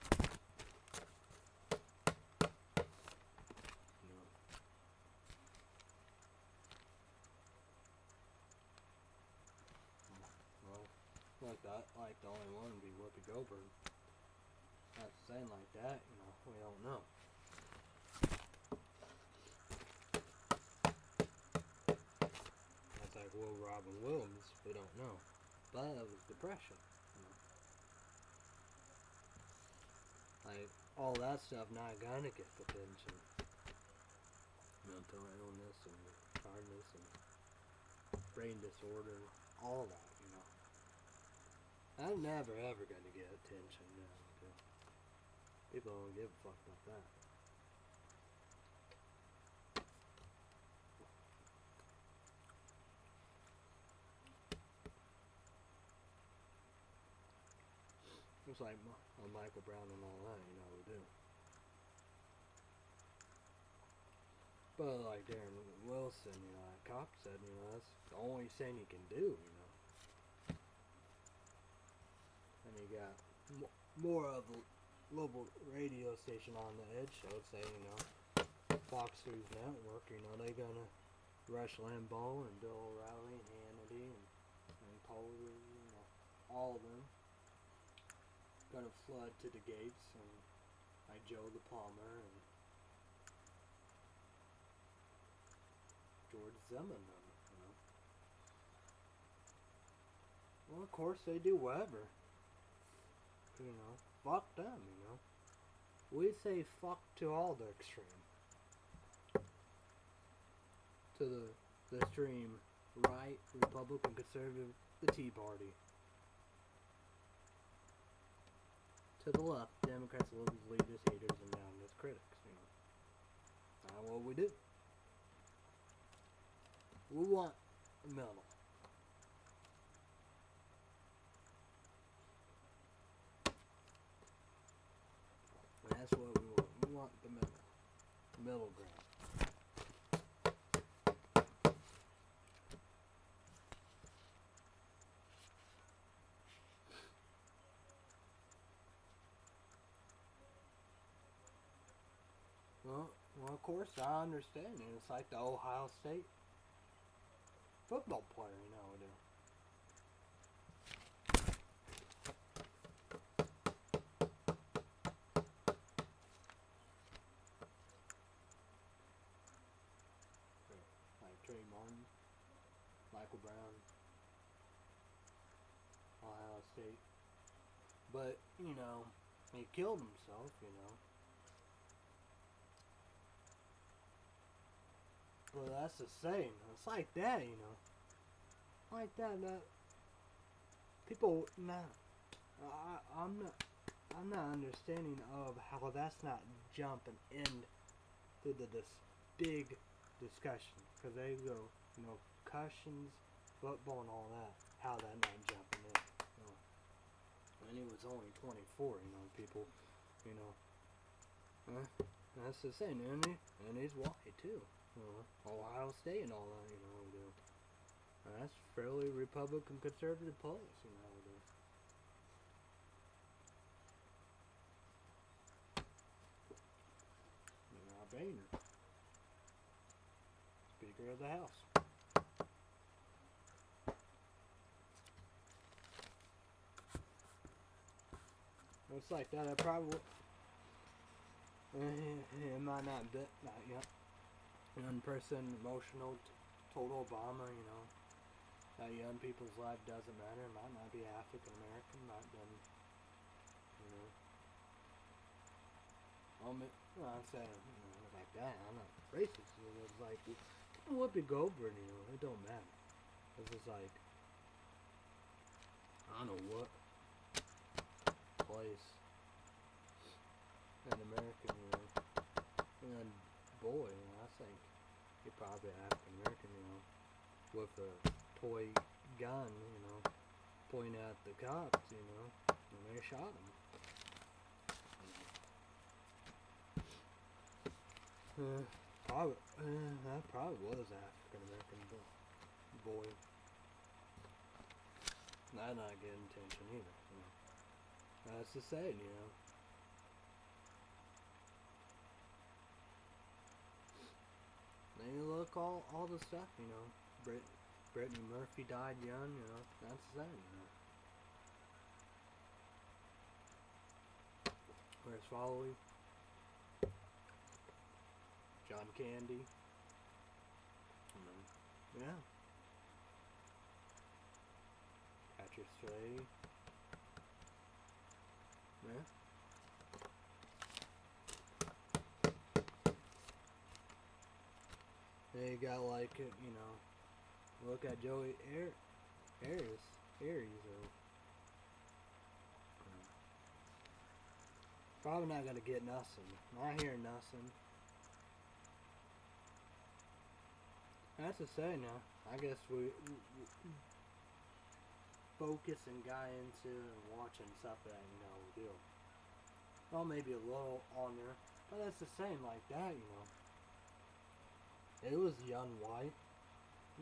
Well, like that, like the only one would be Whoopi Goldberg. Saying like that, you know, we don't know. That's like Will Robin Williams, we don't know. But it was depression. You know. Like all that stuff not gonna get attention. Mental illness and hardness and brain disorder, all that, you know. I'm never ever gonna get attention, you know. okay? People don't give a fuck about that. It's like uh, Michael Brown and all that, you know, we do. But like Darren Wilson, you know, that cop said, you know, that's the only thing he can do, you know. And he got more of local radio station on the Ed Show saying, you know, Fox News Network, you know, they're gonna Rush Limbaugh and Bill O'Reilly and Hannity and, and Pollard, you know, all of them gonna flood to the gates and like Joe the Plumber and George Zimmerman, you know. Well, of course they do whatever. You know, fuck them, you know. We say fuck to all the extreme. To the the extreme right, Republican, conservative, the Tea Party. To the left, Democrats, liberals, leaders, haters, and down as critics, you know. That's what we do. We want middle. That's what we want. We want the middle, middle ground. Well, of course, I understand. And it's like the Ohio State football player, you know, what I mean. But, you know, he killed himself, you know. Well, that's the same. It's like that, you know. Like that, that people not. I, I'm not. I'm not understanding of how that's not jumping in to the this big discussion because they go, you know, concussions, football, and all that. How that not know? And he was only 24. You know, people. You know. That's the same, and he and he's white too. Know, Ohio State and all that. You know, do. Uh, and that's fairly Republican conservative place. You do. Now Boehner, Speaker of the House. It's like that. I probably eh, it might not be not yet. Young person emotional t- told Obama, you know, that young people's life doesn't matter. Might not be African American, might been, you know. Well, I'm saying, you know, like that. I'm not racist. It was like Whoopi Goldberg, you know, it don't matter. It's just like I don't know what place an American, you know, and boy, I think he probably African American, you know, with a toy gun, you know, pointing at the cops, you know, and they shot him. Uh, probably, uh, that probably was African American bo- boy. Not not getting attention either. That's the saying, you know. Then you look all all the stuff, you know. Brit Brittany Murphy died young, you know. That's the same, you know. Where's Foley? John Candy. Mm, yeah. Patrick Sway. Yeah. Then you got like uh, you know, look at Joey Air, Arias, Arias, or uh, probably not gonna get nothing. Not hearing nothing. That's to say now. I guess we, we, we focus and got into and watching that you know we do. Well, maybe a little on there, but that's the same like that, you know. It was young white,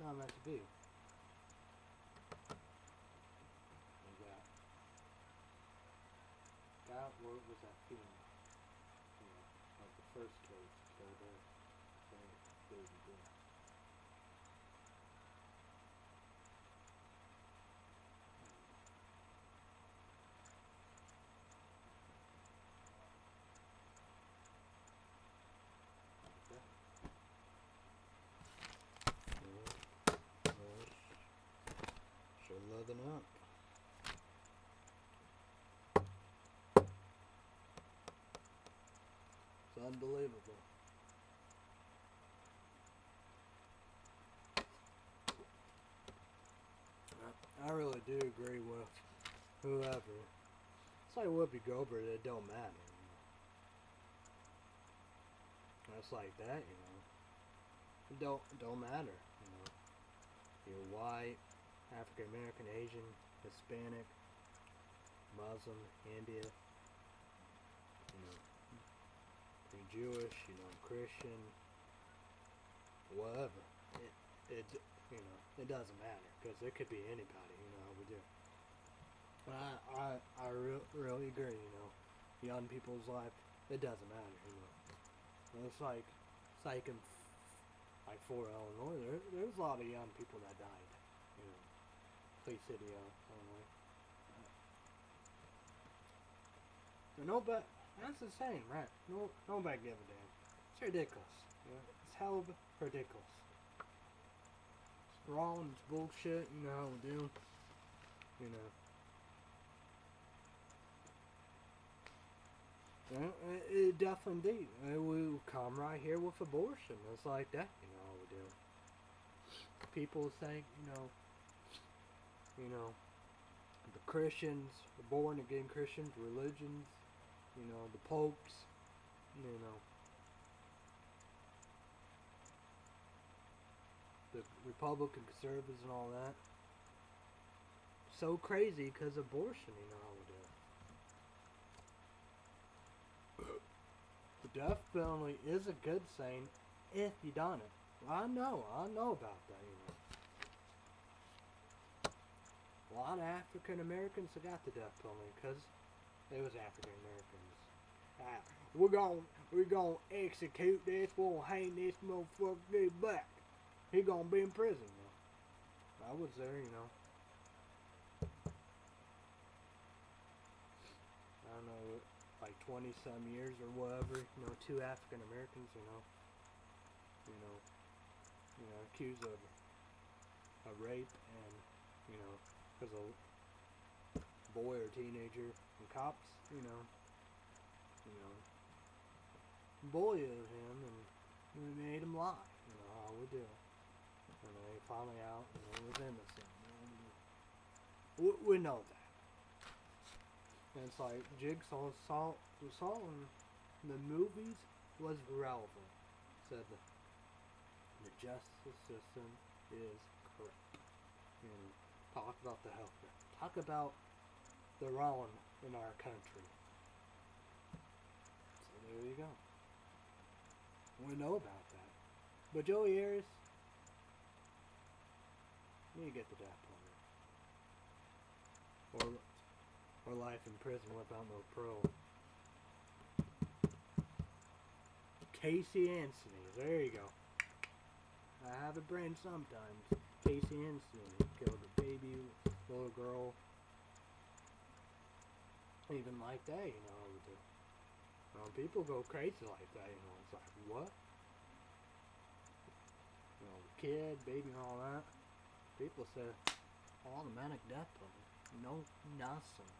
not meant to be. Got, got what was that feeling? You know, like the first case, killed her, baby, baby girl. Like that. Yeah. Well, Sure loving up. It's unbelievable. I, really do agree with whoever. It's like Whoopi Goldberg, it don't matter. That's like that, you know. It don't it don't matter, you know. You're white, African American, Asian, Hispanic, Muslim, India, you know, you're Jewish, you know, I'm Christian, whatever. It, it, you know, it doesn't matter because it could be anybody, you know, we do. But I, I, I re- really agree, you know, young people's life, it doesn't matter, you know. It's like It's like in, like for Illinois, there, there's a lot of young people that died. Clay City, Illinois. No, but that's the same, right? No, nobody give a damn. It's ridiculous. Know? It's hell of ridiculous. It's wrong. It's bullshit. You know how we do. You know. Yeah, it, it definitely indeed. Uh, we come right here with abortion. It's like that, you know. We do. People think, you know, you know, the Christians, the born again Christians, religions, you know, the popes, you know, the Republican conservatives and all that. So crazy because abortion, you know we. Uh, <coughs> the death penalty is a good thing if you done it. I know, I know about that, you know. A lot of African Americans have got the death penalty because they was African Americans. Ah, we're gonna we're gonna execute this. We'll hang this motherfucker back. He gonna be in prison. I was there, you know. I don't know, like twenty some years or whatever. You know, two African Americans. You know, you know, you know, accused of a rape and you know, because a boy or teenager and cops. You know, you know, bullied him and we made him lie. You know how we do. And they finally out and he was innocent. We, we know that. And it's like Jigsaw saw saw in the movies was relevant. Said the, the justice system is correct. And talk about the healthcare. Talk about the wrong in our country. So there you go. We know about that. But Joey Harris, you to get the death penalty. Or, or life in prison without no parole. Casey Anthony, there you go. I have a brain sometimes. Casey Anthony killed a baby, little girl. Even like that, you know. The, um, people go crazy like that, you know. It's like, what? You know, kid, baby, and all that. People say automatic death penalty. No, nothing.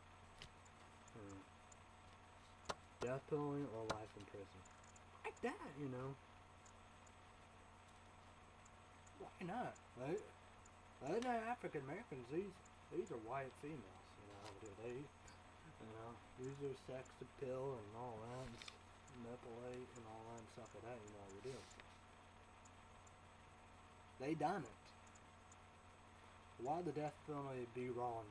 Hmm. Death penalty or life in prison. Like that, you know. Why not? They, they're not African Americans. These these are white females. You know, they? You know, use their sex appeal and all that, and manipulate and all that and stuff like that. You know, we do. They done it. Why the death penalty be wrong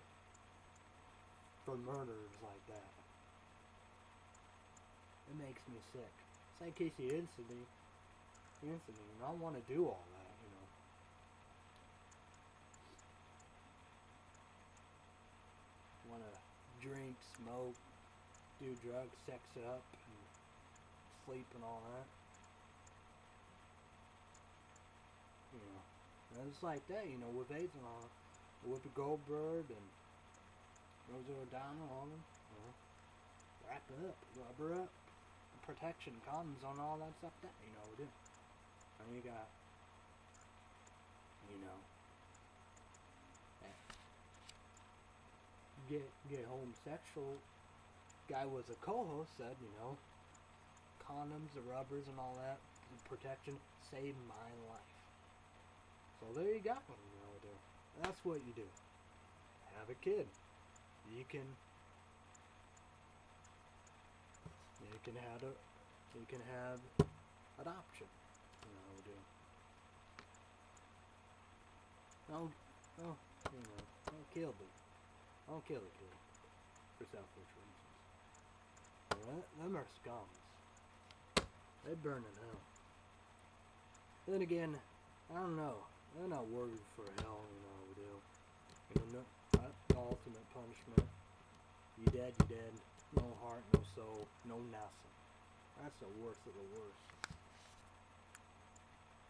for murderers like that? It makes me sick. It's like Casey Anthony. Anthony, and I want to do all that, you know. Want to drink, smoke, do drugs, sex up, and sleep and all that. You know, and it's like that, you know, with AIDS and all. Whoopi Goldberg and Rosie O'Donnell, all them. You know, wrap it up, rubber up, protection, condoms on all that stuff. That you know we do. And you got, you know, get get homosexual guy was a co-host said, you know, condoms, the rubbers, and all that protection saved my life. So there you go. You know. That's what you do. Have a kid. You can. You can have a. You can have adoption. You know, do. Don't. Oh, you know, don't kill the. Don't kill the kid for selfish reasons. Well, them are scums. They burn in hell. Then again, I don't know. They're not worried for hell, you know, we do. You know, no, ultimate punishment. You dead, you dead. No heart, no soul, no nothing. That's the worst of the worst.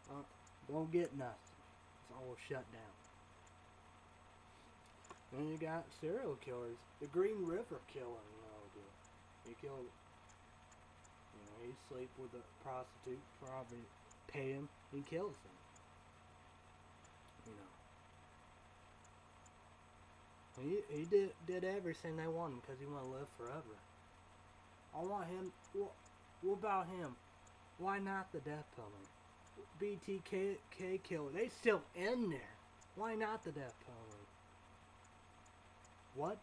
Uh, don't get nothing. It's all shut down. Then you got serial killers. The Green River killer, you know, dude. He killed. You know, he sleep with a prostitute, probably pay him, he kills him. You know. He he did did everything they wanted because he want to live forever. I want him. What, what about him? Why not the death penalty? BTK killer. They still in there. Why not the death penalty? What?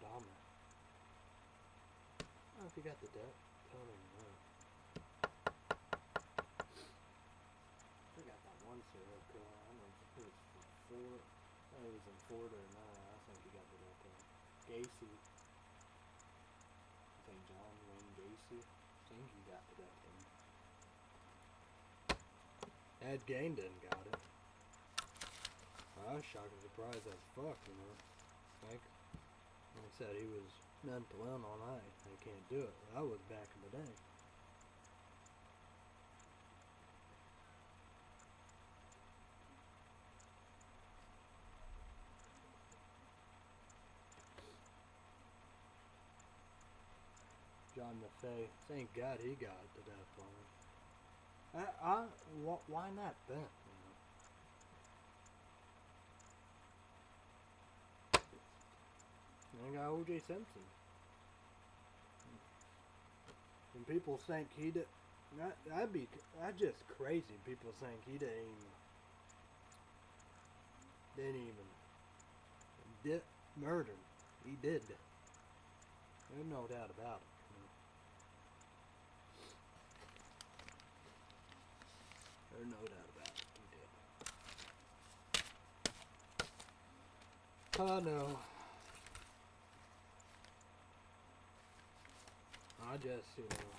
Dahmer. I don't know if you got the death penalty or not. I got that one serial killer. I don't know if it was Fort. I think was in Florida or not. I think he got the death penalty. Gacy. I think John Wayne Gacy. I think he got the death penalty. Ed Gein didn't got it. I was shocked and surprised as fuck, you know. Like, like I said, he was mental ill all night. I can't do it. I was back in the day. John Maffei. Thank God he got the death penalty. I, I, wh- why not know? Then got O.J. Simpson. And people think he did. That, that'd be that's just crazy. People think he didn't even didn't even did murder. He did. There's no doubt about it. you know. There's no doubt about it. He did. I know. I just, you know.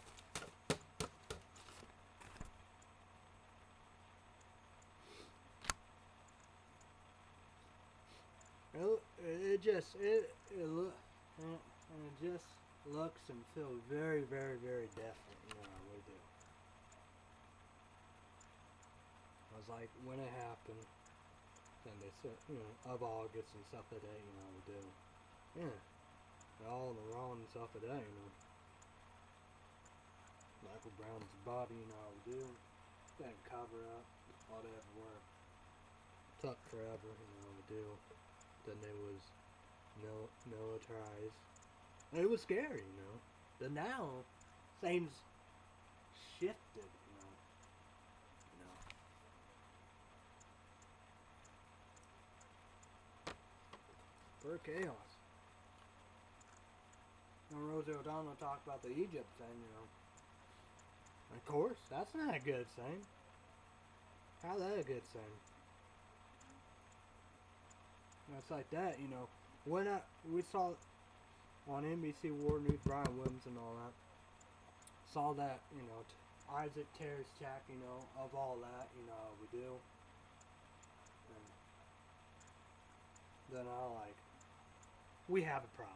It, it just, it, it look, it just looks and feels very, very, very definite, you know, really do. I was like, when it happened, and they said, you know, of August and stuff like that, you know, we do. Yeah. They're all in the wrong and stuff like that, you know. Michael Brown's body, you know, we do. Didn't cover up, whatever, were tucked forever, you know, we do. Then they was mil- militarized. And it was scary, you know. But now, things shifted, you know. You know. For chaos. And Rosie O'Donnell talked about the Egypt thing, you know. Of course, that's not a good thing. How that a good thing? It's like that, you know. When I we saw on NBC War News, Brian Williams and all that, saw that, you know, Isaac Tereshchak, you know, of all that, you know, we do. And then I like, we have a problem.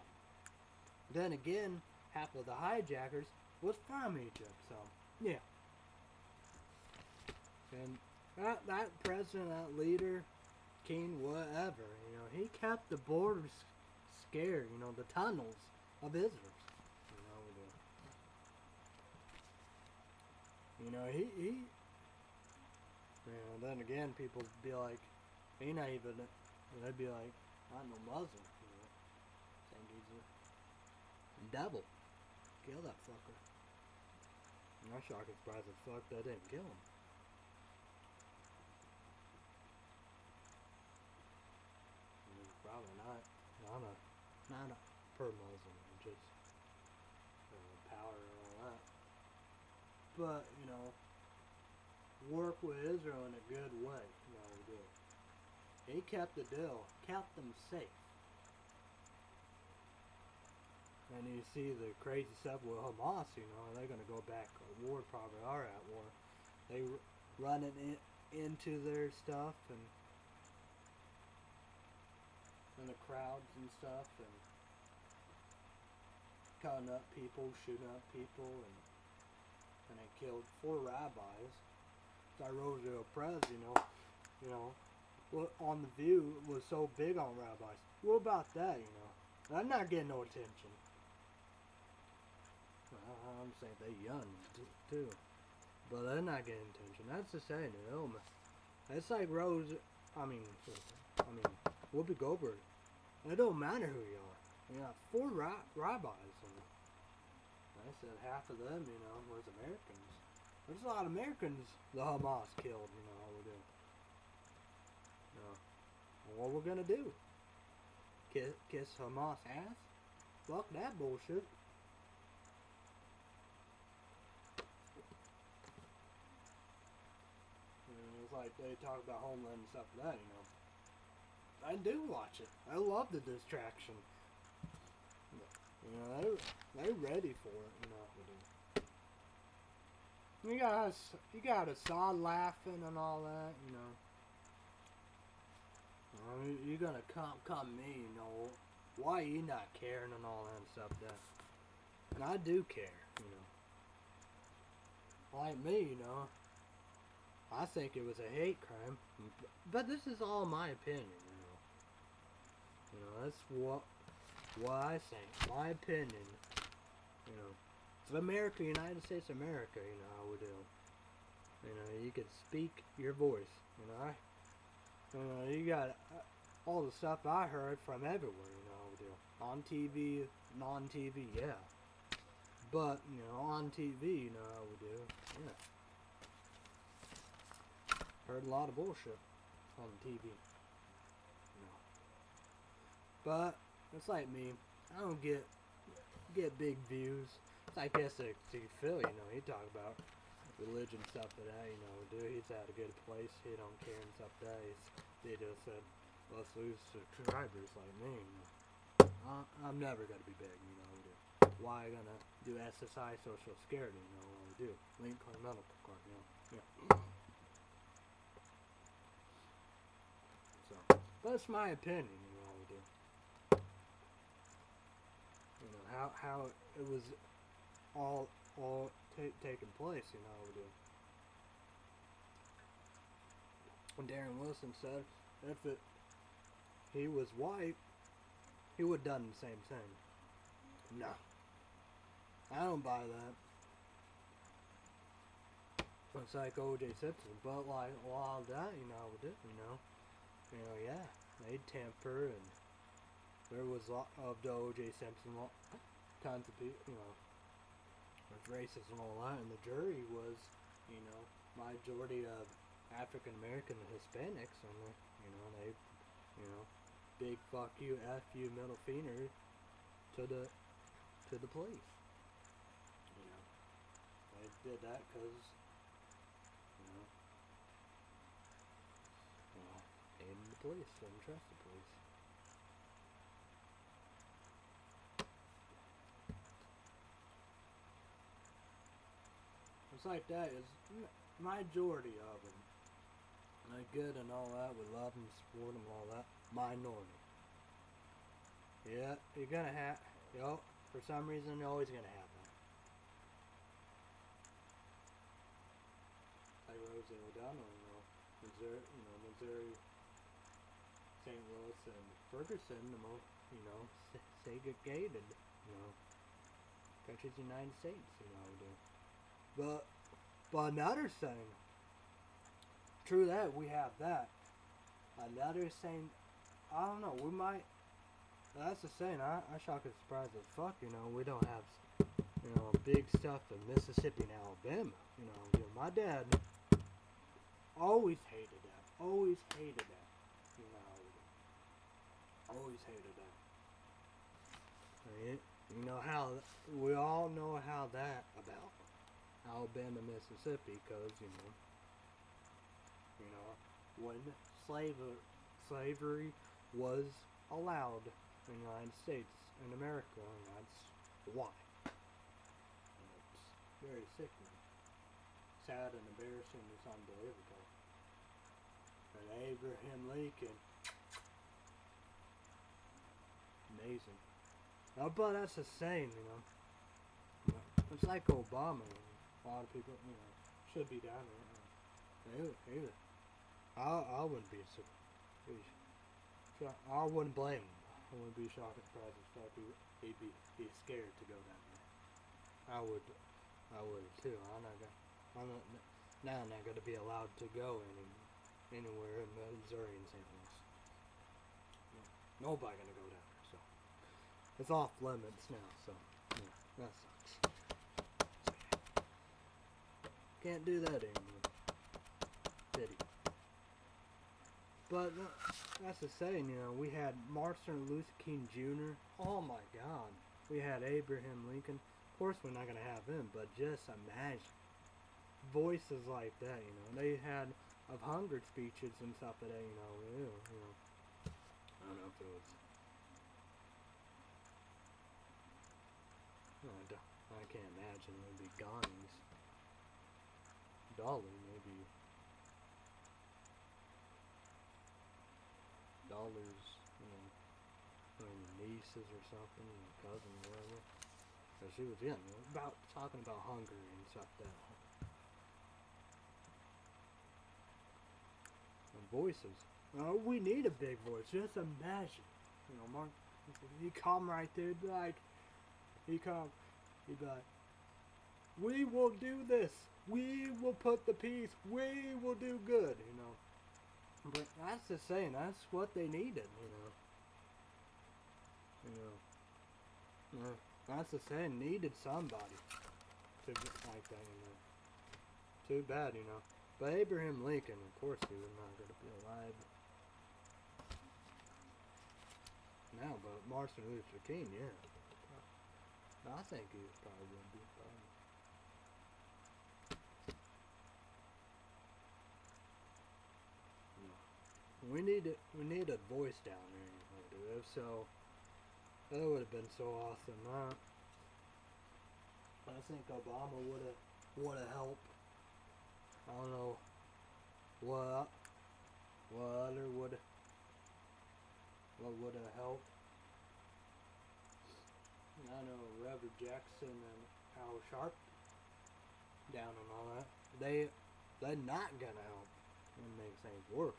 Then again, half of the hijackers was from Egypt, so yeah. And that that president, that leader, king, whatever, you know, he kept the borders scared, you know, the tunnels of Israel. You know, the, you know, he he. You know, then again, people be like, he not even. They'd be like, I'm no Muslim. You know, think he's devil. Kill that fucker. I'm shocked and surprised as fuck that didn't kill him. Mm, Probably not. Not a, not a per Muslim, just uh, power and all that. But you know, work with Israel in a good way. You know, do. He kept the deal, kept them safe. And you see the crazy stuff with Hamas. You know, they're gonna go back to war. Probably are at war. They running in, into their stuff and in the crowds and stuff and cutting up people, shooting up people, and and they killed four rabbis. Rosie Perez, you know, you know, what on the View was so big on rabbis. What about that, you know? I'm not getting no attention. I'm saying they young too, but they're not getting attention. That's the saying, you oh, know. It's like Rose. I mean, I mean, Whoopi Goldberg. It don't matter who you are. You got four ra- rabbis, and I said half of them, you know, was Americans. There's a lot of Americans the Hamas killed, you know, over there. You know, what we're gonna do? Kiss, kiss Hamas ass? Fuck that bullshit. Know, it's like they talk about Homeland and stuff like that, you know. I do watch it. I love the distraction. You know, they they're ready for it. You know. You got us, you got Assad laughing and all that. You know. Uh, you- You're gonna come come me. You know. Why you not caring and all that and stuff that. And I do care. You know. Like me, you know. I think it was a hate crime, but this is all my opinion. You know. You know, that's what what I think. My opinion. You know, it's America, United States America. You know, I would do. You know, you can speak your voice. You know, I. You know, you got uh, all the stuff I heard from everywhere. You know, how we do. On TV, non-TV, yeah. But you know, on TV, you know how we do. Yeah. Heard a lot of bullshit on TV. Know. But it's like me. I don't get get big views. It's like like Phil, you know, he talk about religion stuff that, you know, dude, he's at a good place, he don't care and stuff. He's, they just said, let's lose subscribers like me. I, I'm never gonna be big, you know. Dude. Why gonna do SSI Social Security, you know, what I do. Link Medical Card, you know. Yeah. It's my opinion, you know. You know, how, how it was all, all ta- taking place, you know, I do. When Darren Wilson said if it, he was white, he would have done the same thing. No. I don't buy that. It's like O.J. Simpson, but like all that, you know, it, you know, you know, yeah, they'd tamper, and there was a lot of the O.J. Simpson, lo- tons of people, you know, was racist and all that, and the jury was, you know, majority of African American and Hispanics, and they, you know, they, you know, big fuck you, f you, middle finger to the to the police. You know, they did that because, you know, well, hated the police, didn't trust the police. It's like that is majority of them. They're good and all that. We love them, support them, all that. Minority. Yeah, you're gonna have. Yo, for some reason, you're always gonna have that. Like Rose O'Donnell, you know, Missouri, you know, Missouri, St. Louis, and Ferguson, the most, you know, segregated, you know, countries, of the United States, you know, do. But, but another thing, true that we have that. Another thing, I don't know. We might. That's the saying. I I shocked and surprised as fuck. You know, we don't have, you know, big stuff in Mississippi and Alabama. You know, you know, my dad always hated that. Always hated that. Always hated that. You know how we all know how that about Alabama, Mississippi, because you know, you know, when slavery slavery was allowed in the United States in America, and that's Why? And it's very sickening. Sad and embarrassing. It's unbelievable. And Abraham Lincoln. Amazing. Oh, but that's the same, you know. It's like Obama. A lot of people, you know, should be down there. He, he, I, I wouldn't be so. I wouldn't blame him. I wouldn't be shocked if the president stuff. He, he'd be, be scared to go down there. I would, I would too. I'm not gonna, I'm not, now I'm not gonna be allowed to go any, anywhere in Missouri and St. Louis. Nobody gonna go down it's off limits now. So yeah, that sucks. Can't do that anymore. Pity. But uh, that's the saying, you know, we had Martin Luther King Jr. Oh my God. We had Abraham Lincoln. Of course, we're not going to have him, but just imagine voices like that, you know. They had of hunger speeches and stuff that, you know, ew, you know. I don't know if it was. I, don't, I can't imagine it would be Gandhi's. Dolly, maybe. dollars, you know, or nieces or something, or cousin, or whatever. So she was, yeah, you know, about talking about hunger and stuff that. And voices. Oh, we need a big voice. Just imagine, you know, Mark. He come right there, like, he come, he like, we will do this. We will put the peace. We will do good. You know. But that's the saying. That's what they needed, you know. You know. Yeah, that's the saying. Needed somebody to get like that, you know. Too bad, you know. But Abraham Lincoln, of course, he was not going to be alive now. But Martin Luther King, yeah. I think he probably would be fine. We need it. We need a voice down there. Know, dude. So, that would have been so awesome. Huh? I think Obama would have would have helped. I don't know what what other would what would have helped. I know Reverend Jackson and Al Sharp down and all that. They they're not gonna help. It makes things worse.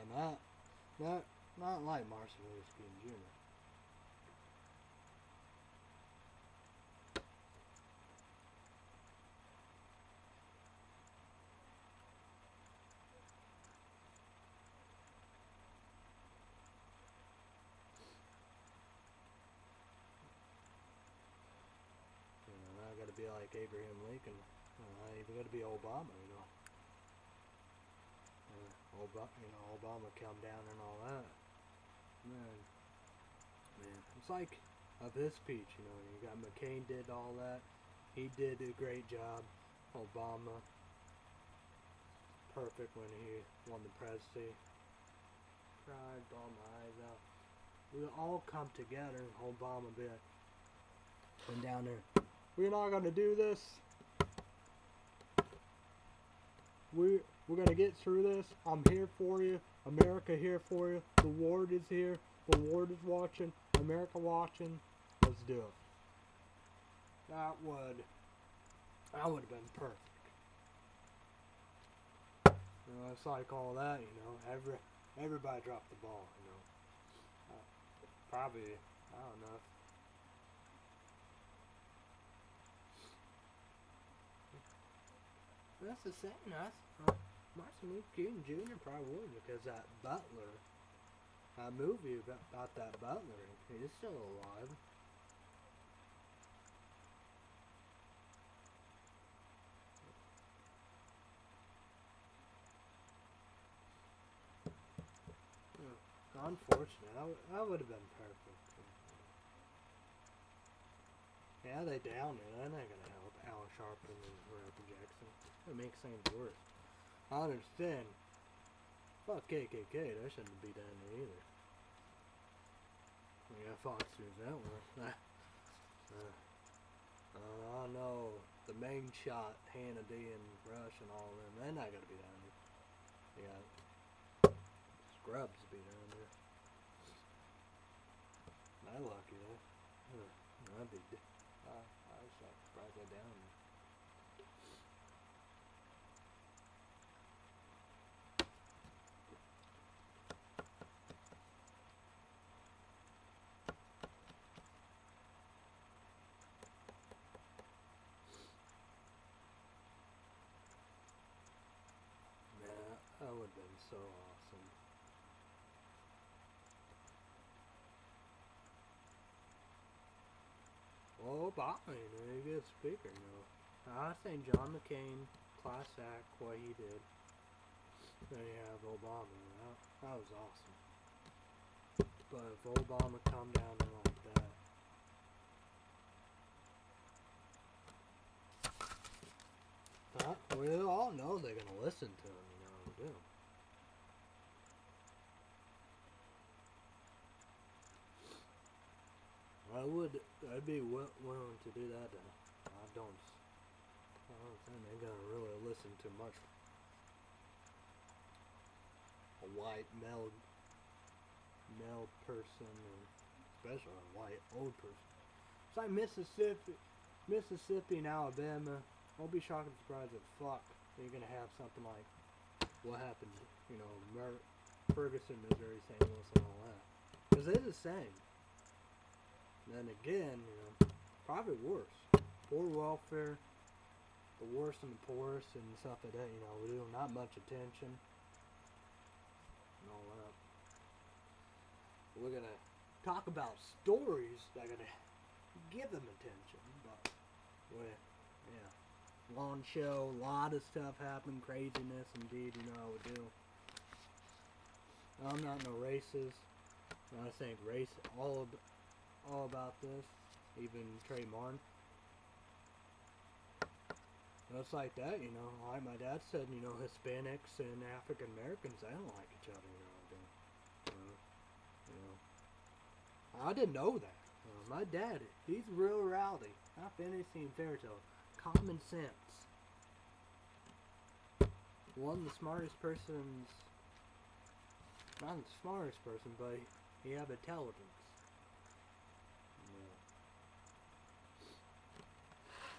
And not, not, not like Martin Luther King Jr. You know, not gotta be like Abraham Lincoln. Not even gotta be Obama, you know. Uh, Obama, you know, Obama come down and all that. Man, man, it's like of his speech, you know. You got McCain did all that. He did a great job. Obama, perfect when he won the presidency. Cried, bawled my eyes out. We all come together Obama be like, went down there. We're not gonna do this. We we're gonna get through this. I'm here for you. America here for you. The ward is here. The ward is watching. America watching. Let's do it. That would that would have been perfect. You know, it's like all that, you know. Every everybody dropped the ball, you know. Uh, probably I don't know. That's the same. That's Martin Luther King Jr. probably would because that Butler, that movie about, about that Butler, he's still alive. Unfortunate. That, would- that would have been perfect. Yeah, they downed it. They're not gonna help Al Sharpton and Rapper Jackson. It makes things worse. I understand. Fuck KKK. They shouldn't be down there either. Yeah, Fox News <laughs> Network. uh, uh, I know the main shot, Hannity and Rush and all of them. They're not gonna be down there. Got Scrubs be down there. I lucky though. I'd be. d- I I was surprised they're down there. Yeah, that would have been so awesome. Obama, you know, good speaker, know. I think John McCain, class act, what he did. Then you have Obama, that, that was awesome. But if Obama come down there like that, huh? we all know they're gonna listen to him, you know, do. I would, I'd be willing to do that. I don't, I don't think they're gonna really listen to much. A white male, male person, or especially a white old person. It's like Mississippi, Mississippi and Alabama. I'll be shocked and surprised if fuck you're gonna have something like what happened, you know, Mer- Ferguson, Missouri, St. Louis, and all that. Because they're the same. Then again, you know, probably worse. Poor welfare, the worst and the poorest and stuff like that, you know, we do not much attention and all that. We're gonna talk about stories that are gonna give them attention, but we yeah. Long show, a lot of stuff happened, craziness indeed, you know we do. I'm not no racist. I think race all ab- all about this, even Trey Martin. It's like that, you know. Like my dad said, you know, Hispanics and African Americans, they don't like each other. You know, you know. I didn't know that. Uh, my dad, he's real rowdy. Not fantasy and fairy tale. Common sense. One of the smartest persons. Not the smartest person, but he have intelligence. Yeah.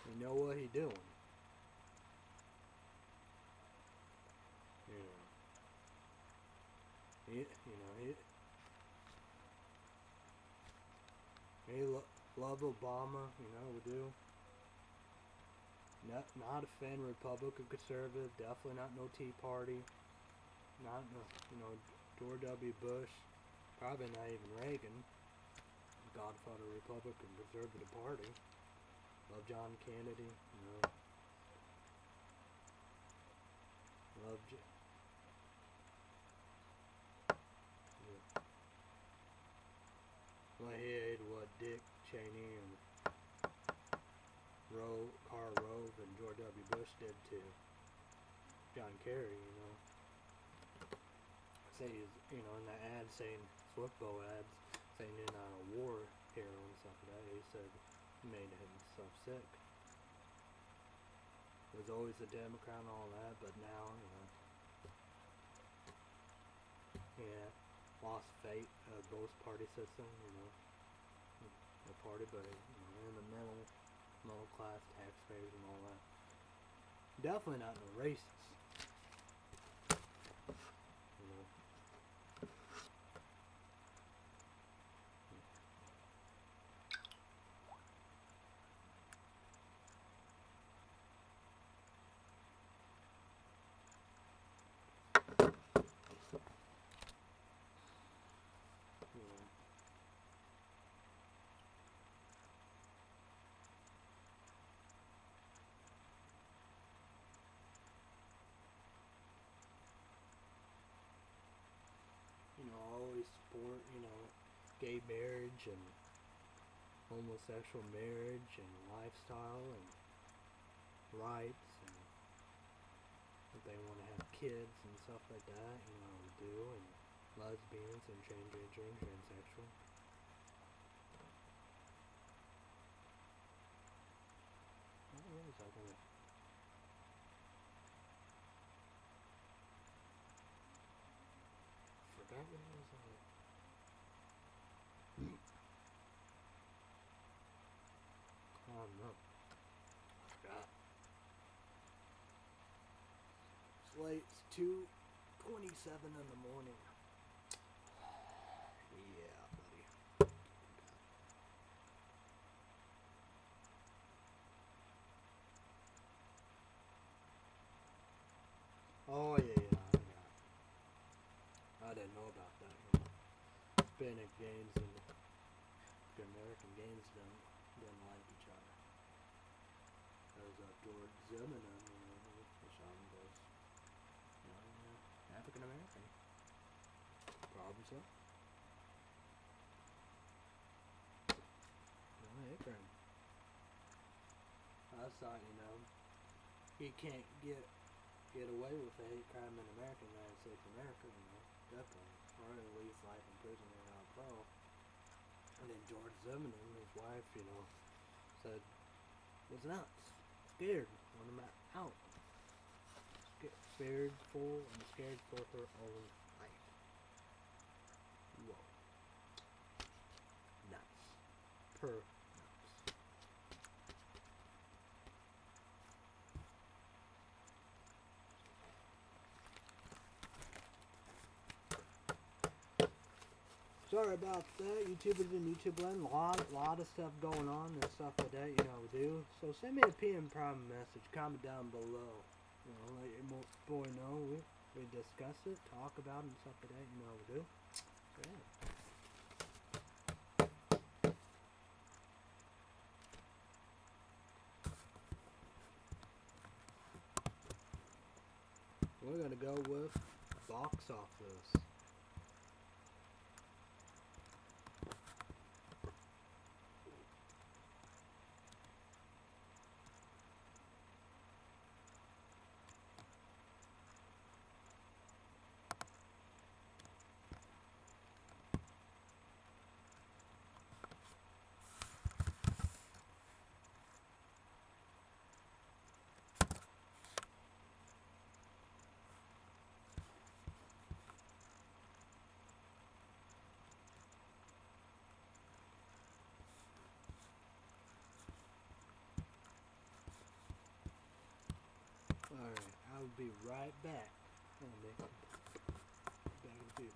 You know what he doing. Yeah. He, you know, he, he lo- love Obama, you know, we do. Not, not a fan Republican conservative, definitely not no Tea Party. Not no, you know, George W. Bush, probably not even Reagan. Godfather Republican Conservative Party. Love John Kennedy, you know. Love J- yeah. Well, he hated what Dick Cheney and Rove, Karl Rove and George W. Bush did to John Kerry, you know. Say he's, you know, in the ad saying, Swift Boat ads, saying you're not a war hero and stuff like that, he said made himself sick. Was always a Democrat and all that, but now, you know, yeah, lost faith of both party system, you know, the party, but you know, in the middle, middle class, taxpayers and all that. Definitely not no racist. support, you know, gay marriage and homosexual marriage and lifestyle and rights and if they want to have kids and stuff like that, you know, we do, and lesbians and transgender and transsexual. I don't really talk about Late. It's two twenty-seven in the morning. <sighs> Yeah, buddy. Oh yeah, yeah, I. I didn't know about that. Hispanic games and the American games don't didn't like each other. There's uh, George Zimmerman, you know, the song goes, you know, uh, African American. Problem so. No hate crime. I thought, you know, he can't get get away with a hate crime in America, United States of America, you know, definitely. Or at least life in prison or not pro. And then George Zimmerman, his wife, you know, said was nuts, scared, want him out. Scared for and scared for her own life. Whoa. Nuts. Per nuts. Sorry about that. YouTube is in YouTube land. Lot, lot of stuff going on and stuff like that. You know do. So send me a PM Prime message. Comment down below. You know, let your boy know we we discuss it, talk about it, and stuff like that. You know we do. So, yeah. We're gonna go with box office. Alright, I'll be right back. Come on, Nick. Back in two.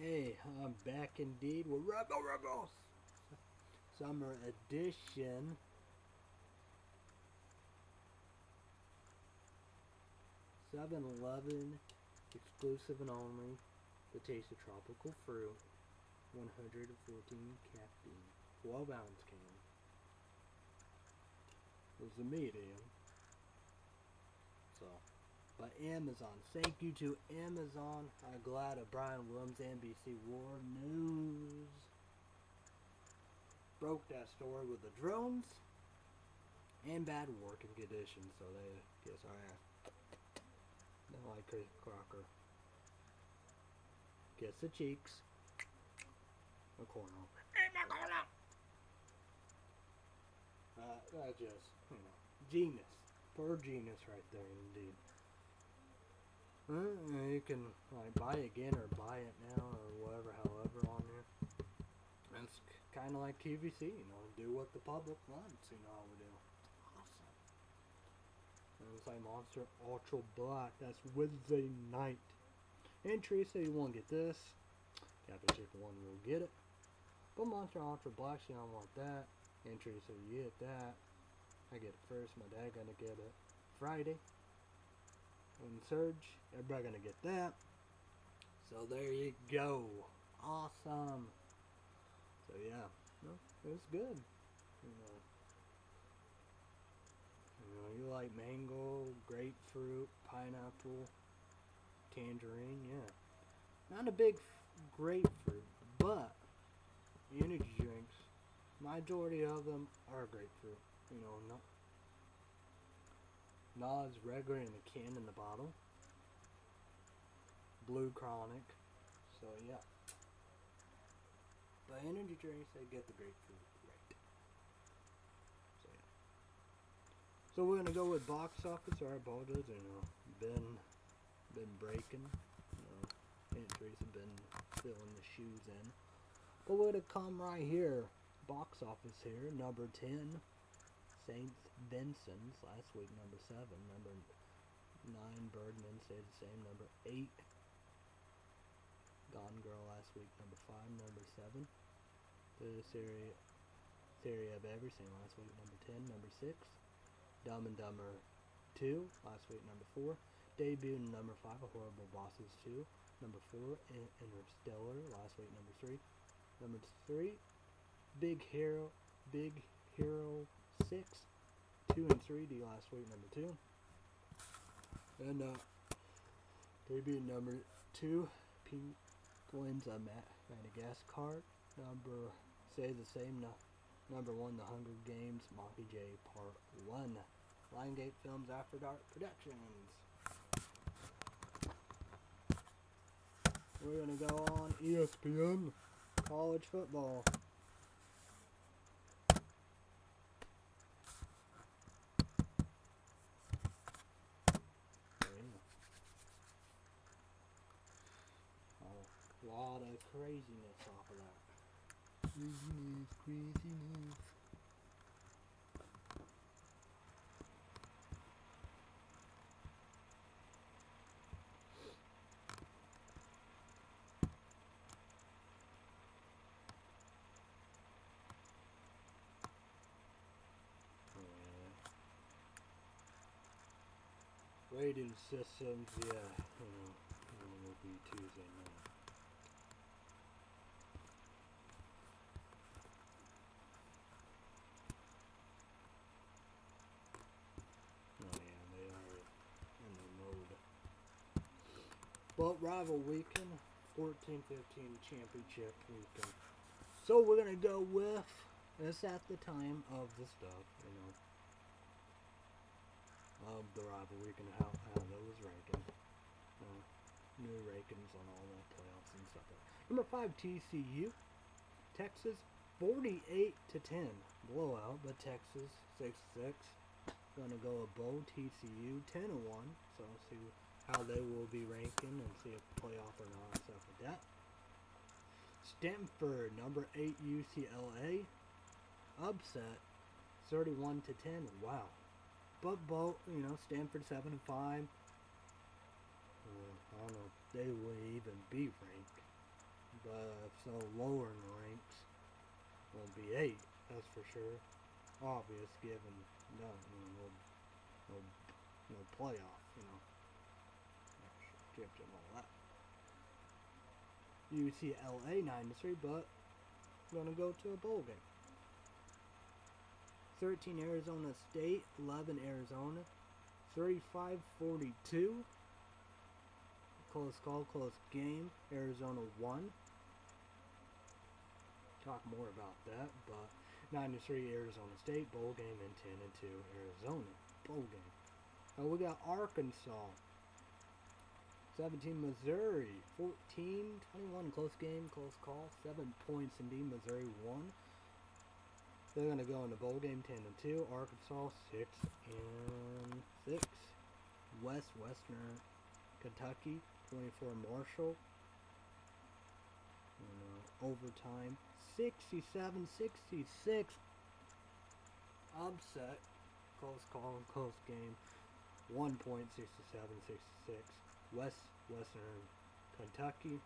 Hey, I'm back indeed with Rebel Rebels! Summer edition. Seven Eleven exclusive and only. The taste of tropical fruit. 114 caffeine. 12 ounce can. It was a medium. So, by Amazon. Thank you to Amazon. I'm glad of Brian Williams, NBC War News. Broke that story with the drones and bad working conditions, so they our ass. Don't like Chris Crocker. Kiss the cheeks. A corner. In the corner! Uh, that just, genius. Pure genius right there, indeed. You can like buy again or buy it now or whatever, however, on there. It's kind of like QVC, you know, do what the public wants, you know how we do. Awesome. And it's like Monster Ultra Black. That's Wednesday night. Entry, so you want to get this? Chicken One will get it. But Monster Ultra Black, you don't want that. Entry, so you get that. I get it first. My dad gonna get it Friday. And Surge, everybody gonna get that. So there you go. Awesome. So yeah, no, it was good. You know, you know, you like mango, grapefruit, pineapple, tangerine, yeah. Not a big grapefruit, but energy drinks, majority of them are grapefruit you know, no, regular in the can in the bottle. Blue Chronic. So yeah. But energy drinks, I get the grapefruit right. So yeah. So we're gonna go with box office. Our borders, you know, been been breaking. You know, entries have been filling the shoes in. But we're gonna come right here, box office here, number ten. Saint Vincent's last week. Number seven. Number nine. Birdman stayed the same. Number eight. Gone Girl last week. Number five. Number seven. The theory theory of everything last week. Number ten. Number six. Dumb and Dumber 2, last week number 4. Debut number 5, A Horrible Bosses 2. Number 4, In- Interstellar, last week number 3. Number 3, Big Hero, Big Hero 6. 2 and 3D last week number 2. And uh, debut number 2, Penguins of Ma- Madagascar. Number, say the same, no, number 1, The Hunger Games, Mockingjay Part 1. Lionsgate Films After Dark Productions. We're gonna go on ESPN college football. A lot of craziness off of that. Craziness, craziness. Rating systems, yeah, oh, you know, it will be Tuesday night. Oh yeah, they are in the mode. But rival weekend, 14-15 championship weekend. So we're gonna go with it's at the time of the stuff, you know. Of the rival weekend, how how those ranking. Uh, new rankings on all the playoffs and stuff. Like. Number five TCU. Texas 48 to 10 blowout, but Texas 6 6. Gonna go a bow TCU 10 1. So see how they will be ranking and see if playoff or not stuff like that. Stanford number 8 UCLA upset 31 to 10. Wow. But both, you know, Stanford 7 and 5. Uh, I don't know if they will even be ranked. But if so lower in the ranks will be 8, that's for sure. Obvious given no, no, no, no playoff, you know. Championship all that. UCLA 9 to 3, but gonna go to a bowl game. 13 Arizona State, 11 Arizona, 35 42. Close call, close game. Arizona won. Talk more about that, but 9-3 Arizona State bowl game and 10-2 Arizona bowl game. Now we got Arkansas 17 Missouri 14 21 close game, close call. 7 points indeed. Missouri won. They're gonna go into bowl game 10 and 2. Arkansas 6 and 6. West Western Kentucky 24 Marshall. Uh, overtime 67 66. Upset. Close call, close game. 1 point 67 66. West Western Kentucky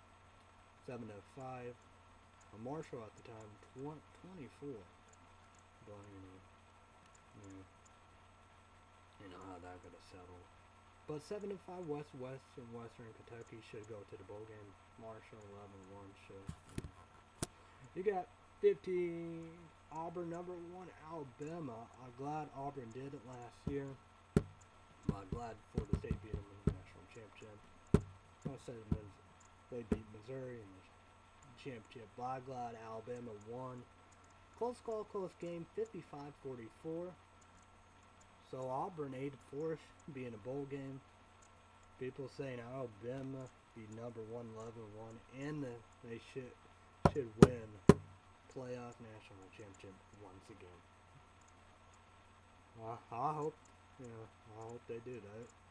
7 to 5. Uh, Marshall at the time tw- 24. But you know, you know how that gonna settle. But 7 to 5 West Western Western Kentucky should go to the bowl game. Marshall 11 1 should. You, got 50 Auburn number one Alabama. I'm glad Auburn did it last year. I'm glad Florida State beat them in the national championship. I said they beat Missouri in the championship. I'm Alabama won. Close call, close game, 55-44. So Auburn 8 4 should be in a bowl game. People saying Alabama be number one, 11 1, and the, they should should win playoff national championship once again. Uh, I hope Yeah, I hope they do that.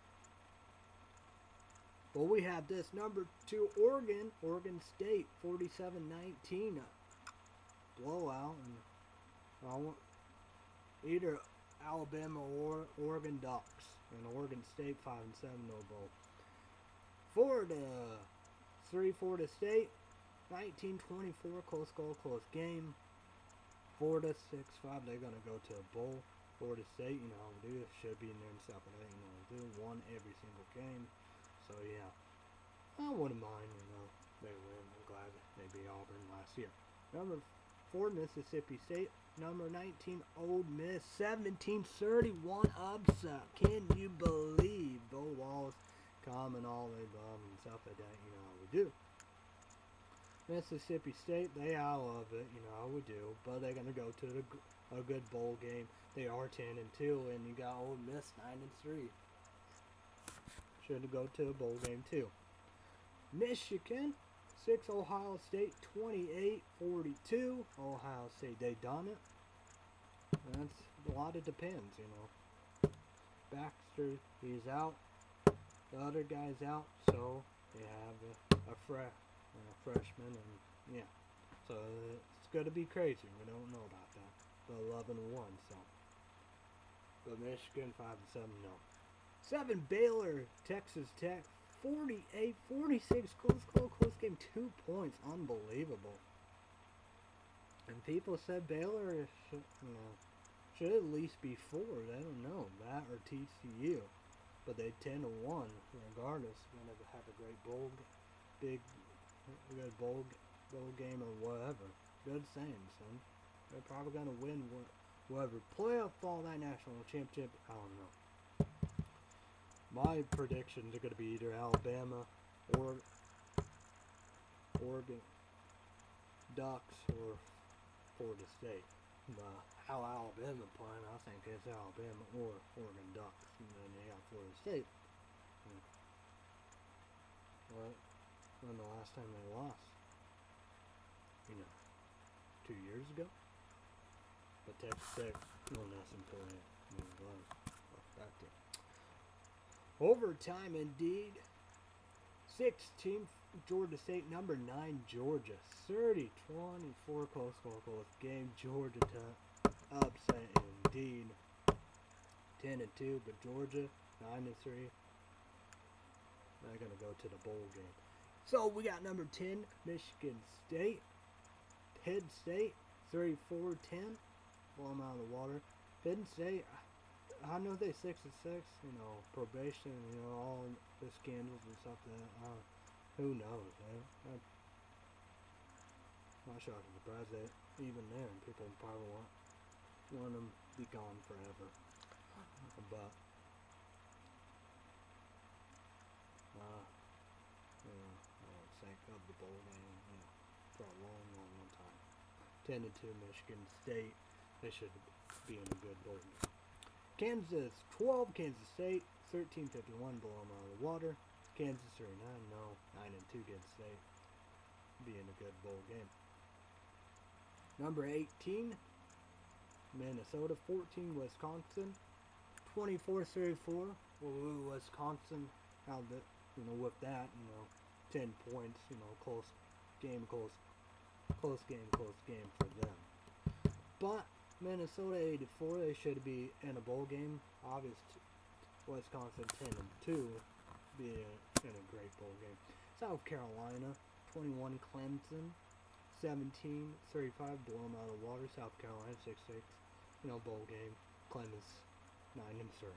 But we have this number two Oregon, Oregon State, 47-19 blowout, and either Alabama or Oregon Ducks, and Oregon State five and seven no bowl. Florida, three Florida State, 1924 close goal, close game. Florida six five, they're gonna go to a bowl. Florida State, you know, they should be in there in South Carolina, you know, they won every single game. So yeah, I wouldn't mind, you know, they win. I'm glad they beat Auburn last year. Number four, Mississippi State. Number 19, Ole Miss. 1731 upset. Can you believe Bo Wallace coming all the above and stuff like that? You know, we do. Mississippi State, they out of it, you know, we do, but they're gonna go to the, a good bowl game. They are ten and two, and you got Ole Miss nine and three. Should go to a bowl game too. Michigan, six Ohio State, 28-42. Ohio State, they done it. That's a lot. It depends, you know. Baxter, he's out. The other guy's out, so they have a, a, fre- a freshman, and yeah. So it's going to be crazy. We don't know about that. But 11-1, so. But Michigan 5-7, no. 7 Baylor, Texas Tech, 48 46. Close, close, close game. Two points. Unbelievable. And people said Baylor should, you know, should at least be four. I don't know. That or TCU. But they 10 to 1 regardless. To have a great bowl, big, good bowl, bowl game or whatever. Good saying, son. They're probably going to win whatever playoff fall that national championship. I don't know my predictions are going to be either Alabama or Oregon Ducks or Florida State. Uh, how Alabama playing, I think it's Alabama or Oregon Ducks, and then they got Florida State. Yeah. What? When the last time they lost? You know, two years ago. But Texas Tech, no nothing until they. Overtime indeed. 16 Georgia State, number 9 Georgia. 30 24 close close close game. Georgia to upset indeed. 10 and 2, but Georgia 9 and 3. They're going to go to the bowl game. So we got number 10, Michigan State. Penn State, 34 10. Blow them out of the water. Penn State, I know they six and six, you know, probation, you know, all the scandals and stuff that, uh, who knows, man. I'm not shocked and surprised that even then people probably want, want them to be gone forever. But, uh, you know, uh, sake of the bowl game, you know, for a long, long, long time. 10 and 2 Michigan State, they should be in a good bowl game. Kansas 12, Kansas State 13 51 below them out of the water. Kansas 39 no 9 and 2 Kansas State being a good bowl game. Number 18 Minnesota 14 Wisconsin 24 34 well, Wisconsin how the you know with that you know 10 points you know close game close close game close game for them but Minnesota 84, they should be in a bowl game. Obviously, Wisconsin 10 and 2 be in a great bowl game. South Carolina 21 Clemson 17 35 blow them out of water. South Carolina 6 6 you know bowl game. Clemson 9 and 3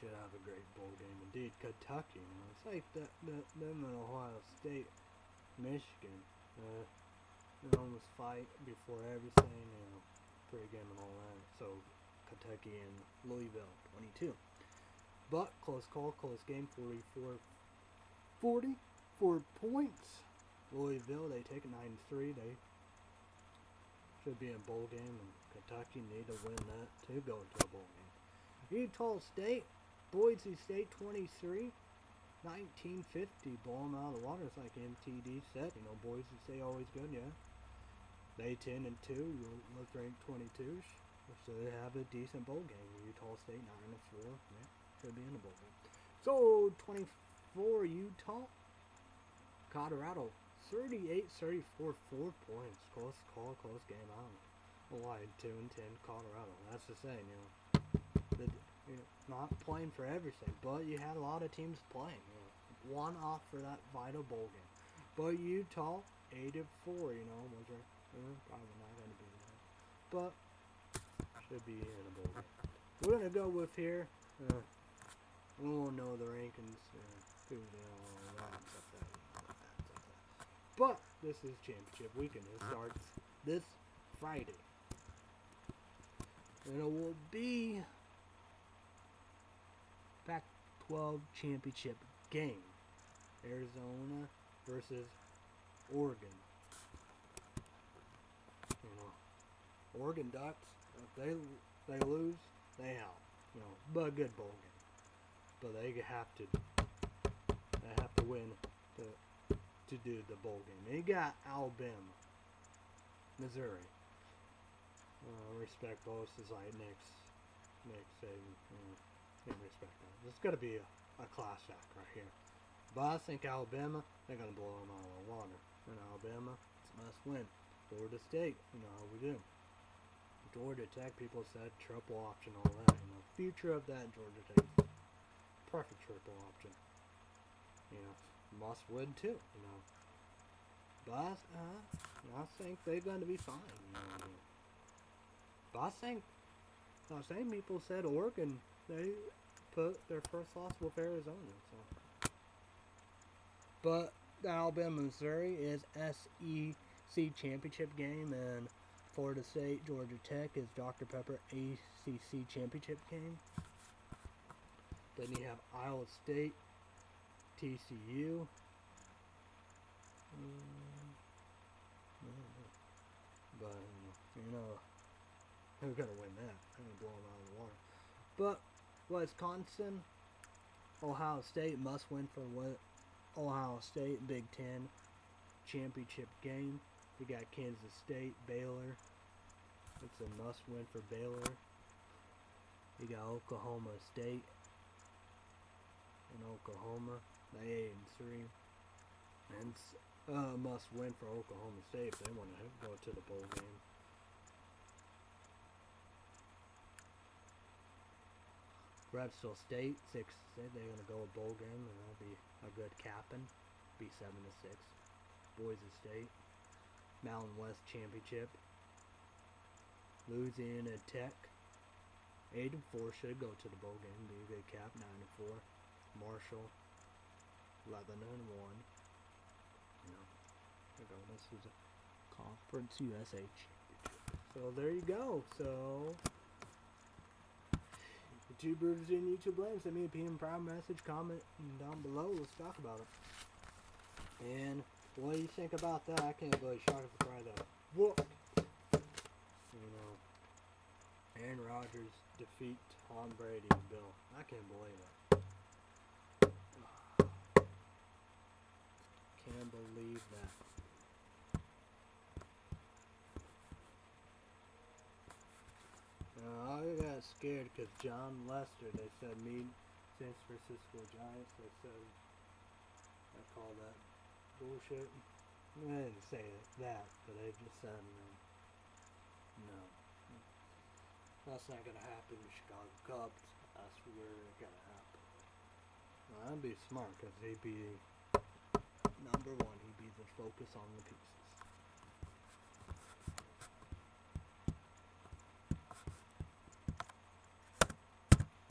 should have a great bowl game indeed. Kentucky, you know, it's like them in Ohio State, Michigan. Uh, they almost fight before everything, you know, pregame and all that. So Kentucky and Louisville, 22. But close call, close game, 44 40, four points. Louisville, they take a 9-3. They should be in a bowl game, and Kentucky need to win that to go into a bowl game. Utah State, Boise State, 23. 1950, blow them out of the water. It's like MTD said, you know, Boise State always good, yeah. They 10 and 2, you look ranked 22. so they have a decent bowl game. Utah State nine and four, yeah, should be in the bowl game. So twenty four Utah, Colorado 38-34, four points. Close call, close game. I don't know why two and ten Colorado. That's the same, you know. The, you not playing for everything, but you had a lot of teams playing. You know, one off for that vital bowl game. But Utah eight and four. You know, was there, probably not going to be there, but should be in a. We're gonna go with here. Uh, we won't know the rankings. Uh, who they. But this is championship weekend. It starts this Friday. And it will be Pac 12 championship game. Arizona versus Oregon. You know, Oregon Ducks, if they they lose, they out. You know, but a good bowl game. But they have to they have to win to to do the bowl game. They got Alabama, Missouri. Uh, respect both is like Nick's Nick Saban. You know, respect that. It's to be a, a class act right here. But I think Alabama, they're going to blow them out of the water. And Alabama, it's a must win. Florida State, you know how we do. Georgia Tech, people said triple option, all that. You know, future of that Georgia Tech, perfect triple option. You know, must win too. You know, but uh, I think they're going to be fine. You know, but I think, I think people said Oregon they put their first loss with Arizona. So, but the Alabama Missouri is SEC championship game, and Florida State Georgia Tech is Dr Pepper ACC championship game. Then you have Iowa State, TCU. Mm, but you know, who's gonna win that? I'm gonna blow them out of the water. But Wisconsin, Ohio State must win for what Ohio State Big Ten championship game. We got Kansas State, Baylor. It's a must win for Baylor. You got Oklahoma State in Oklahoma. They eight and three. And uh, must win for Oklahoma State if they want to go to the bowl game. Breville State, six. They're gonna go a bowl game, and that'll be a good capping. Be seven to six. Boise State, Mountain West Championship. Louisiana Tech, eight and four should go to the bowl game. Be a good cap. Nine and four. Marshall, eleven and one. You know, go. This is a Conference USA. So there you go. So. YouTubers in YouTube land, send me a PM Prime message, comment down below. Let's talk about it. And what do you think about that? I can't believe shock and surprise that. Look, you know, Aaron Rodgers defeat Tom Brady and Bill. I can't believe it. <sighs> Can't believe that. Uh, I got scared because Jon Lester, they said me, San Francisco Giants, they said, I call that bullshit. I didn't say that, but I just said, no. No. That's not going to happen in Chicago Cubs. That's where it's going to happen. Well, that'd be smart because he'd be number one. He'd be the focus on the pieces.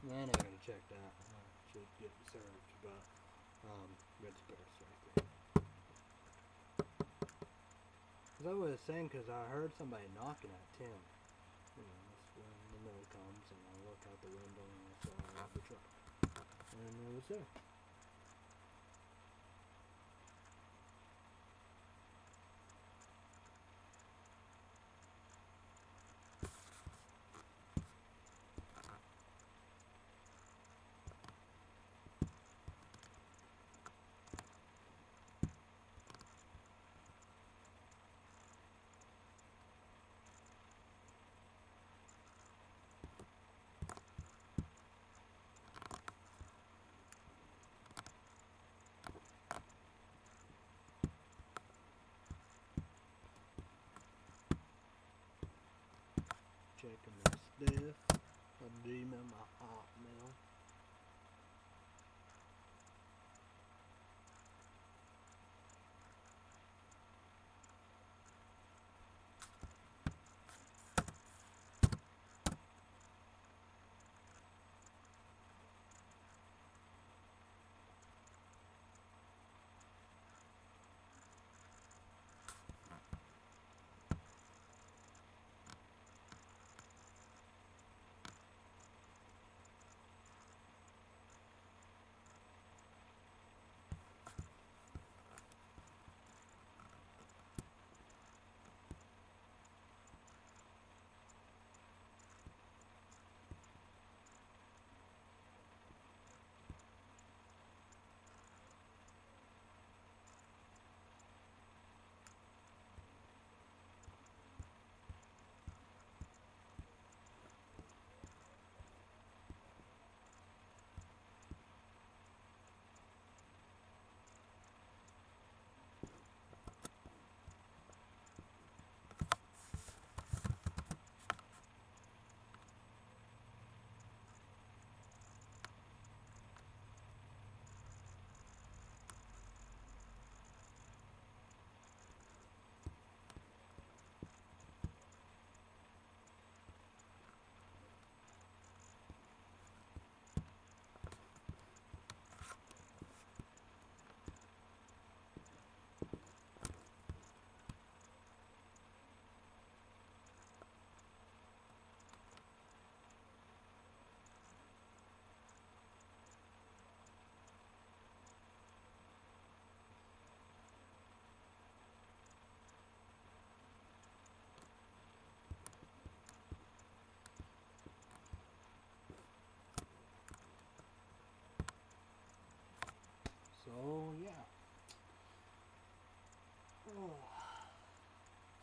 Man, I gotta check that. I should get served, but um, good spirits right there. Cause I was saying, cause I heard somebody knocking at ten. You know, that's when the mail comes, and I look out the window and I saw the truck, and it was there. Shaking my stiff. A demon, my hot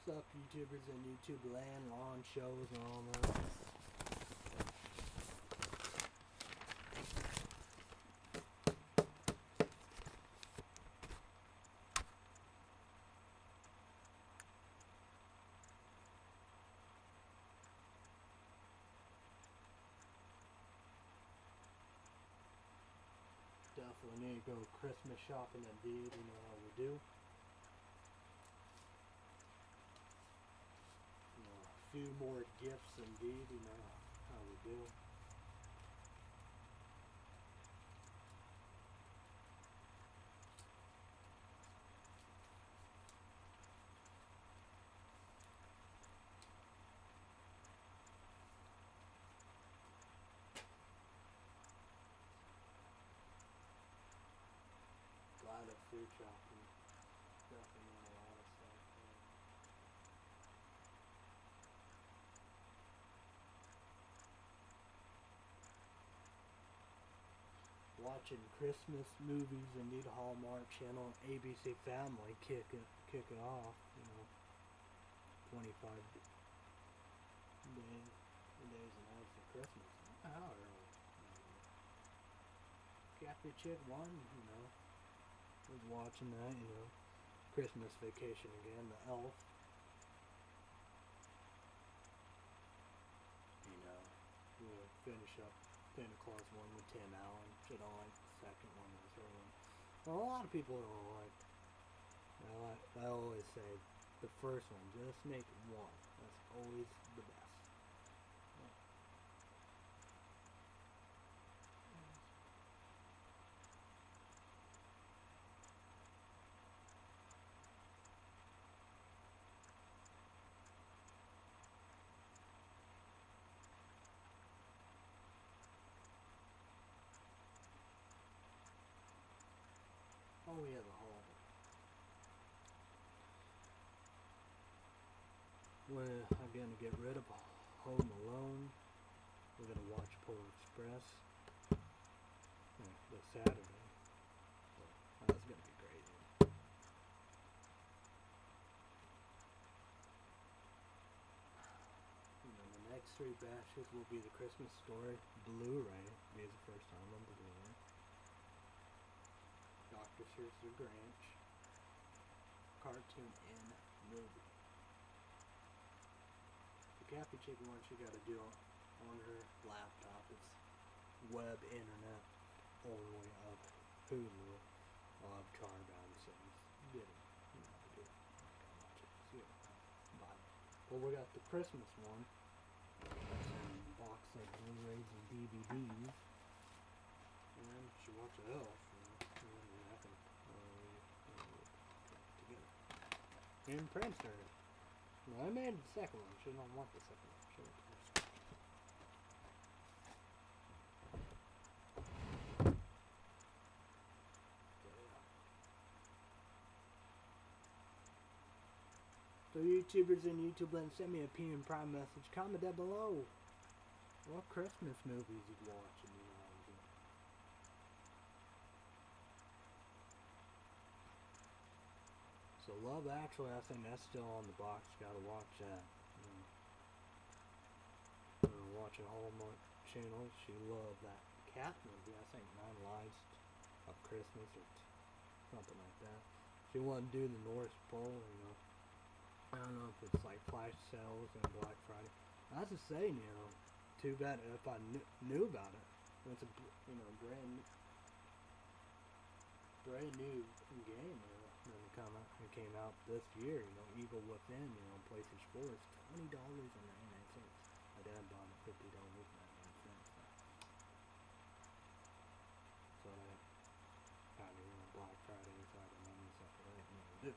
What's up YouTubers and YouTube land, lawn shows and all that. Definitely need to go Christmas shopping indeed, you know how we do. You know, a few more gifts indeed, you know how we do. lot of food shopping. Definitely a lot of stuff. yeah. Watching Christmas movies and need Hallmark Channel, ABC Family kick it kick it off. You know, twenty five days days and nights of Christmas. How early? Captain Chick one, you know was watching that, you know. Christmas Vacation again, the elf. You know, we'll finish up Santa Claus one with Tim Allen. Should I like the second one or the third one? Well, a lot of people don't like. I like. I always say the first one. Just make one. That's always the best. Oh yeah, the whole. We're gonna get rid of Home Alone. We're gonna watch Polar Express. This Saturday. That's gonna be great. And then the next three batches will be the Christmas Story Blu-ray. Be the first time on Blu-ray. Dr. Seuss the Grinch, cartoon and movie. The Kathy Chick one she got to do on, her laptop. It's web internet only of Hulu. I'll have tried on some didn't you know do it. Not much it, but well we got the Christmas one. Some box set Blu-rays and DVDs. And she wants Elf. You know, and then I can uh, uh, put it together. And Prancer. No, I made the second one. She don't want the second one. Wants the first one. So YouTubers and YouTube land, send me a PM Prime message. Comment down below. What Christmas movies you watching? You know, and, uh, So Love Actually, I think that's still on the box. Gotta watch that. Mm. Uh, watching Hallmark Channel. She loved that cat movie. I think Nine Lives of Christmas or something like that. She wanted to do the North Pole. You know. I don't know if it's like flash sales and Black Friday. That's the saying, you know. Too bad if I kn- knew about it. It's a you know brand brand new game. You know, come out, it came out this year. You know, Evil Within. You know, PlayStation Four is twenty dollars and ninety nine cents. My dad bought it fifty dollars and ninety nine cents. So I of you know Black Friday, Friday money, stuff that. You know, do.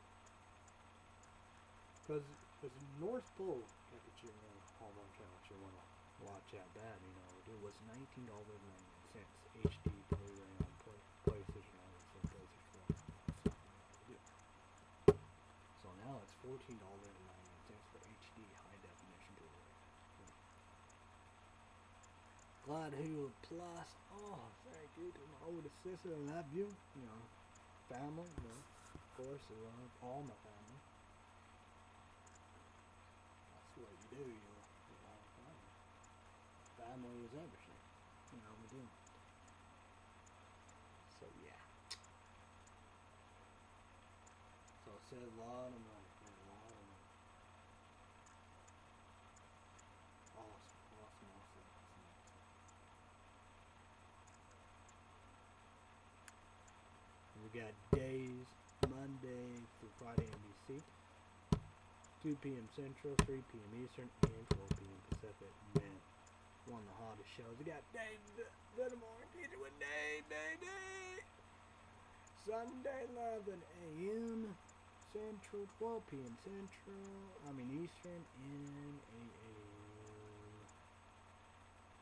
Because because North Pole, it's your uh, Hallmark channel, you want to watch that bad, you know, it was nineteen dollars and ninety nine cents HD Blu-ray on play, PlayStation, obviously PlayStation Four. That's not what you do. So now it's fourteen dollars and ninety nine cents for HD high definition Blu-ray. Glad Hulu Plus. Oh, thank you to my older sister. I love you. You know, family. You know, of course, I love all my family. That's what you do. You know. Family is everything. You know, we do. So yeah. So it said a lot of money. man, A lot of money. Awesome, awesome, awesome, awesome. We got days Monday through Friday NBC. 2 p.m. Central, 3 p.m. Eastern, and 4 p.m. Pacific. Man, one of the hottest shows. We got Dave Whittemore, teacher with Dave, Dave. Sunday, 11 a.m. Central, 12 p.m. Central. I mean Eastern, and 8 a.m.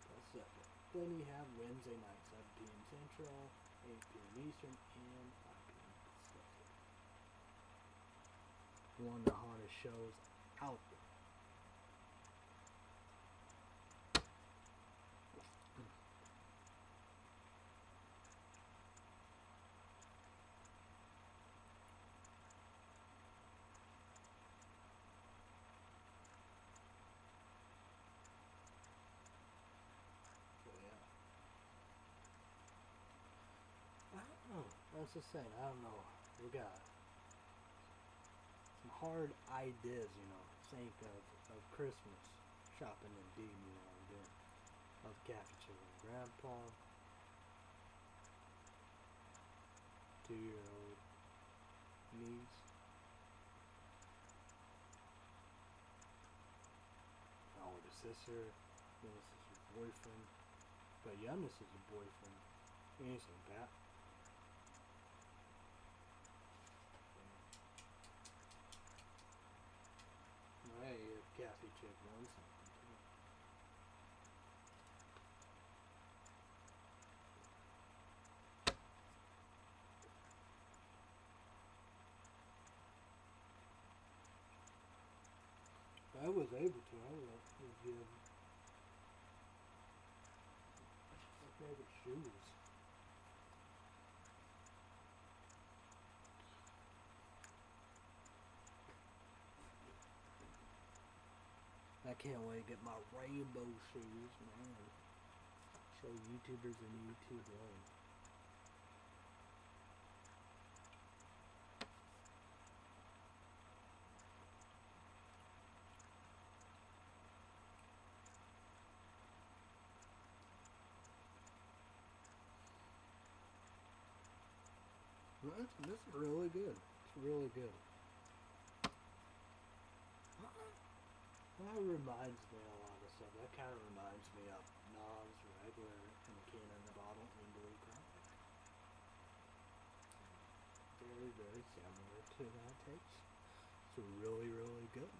Pacific. Then you have Wednesday night, 7 p.m. Central, 8 p.m. Eastern, and 5 p.m. Pacific. One of the hottest shows out there. I don't know. That's the thing. I don't know. We got hard ideas, you know. Think of, of Christmas shopping indeed, you know, and doing of Children Grandpa, two year old niece, my older sister, youngest sister's boyfriend, but youngest is a boyfriend, and some Pat. Hey, if Kathy Chick won something too. I was able to. I would have give my favorite shoes. I can't wait to get my rainbow shoes, man. Show YouTubers and YouTube love. This, is really good. It's really good. That reminds me a lot of stuff. That kind of reminds me of Nas regular in the can in the bottle and blue chronic. Very, very similar to that taste. It's really, really good.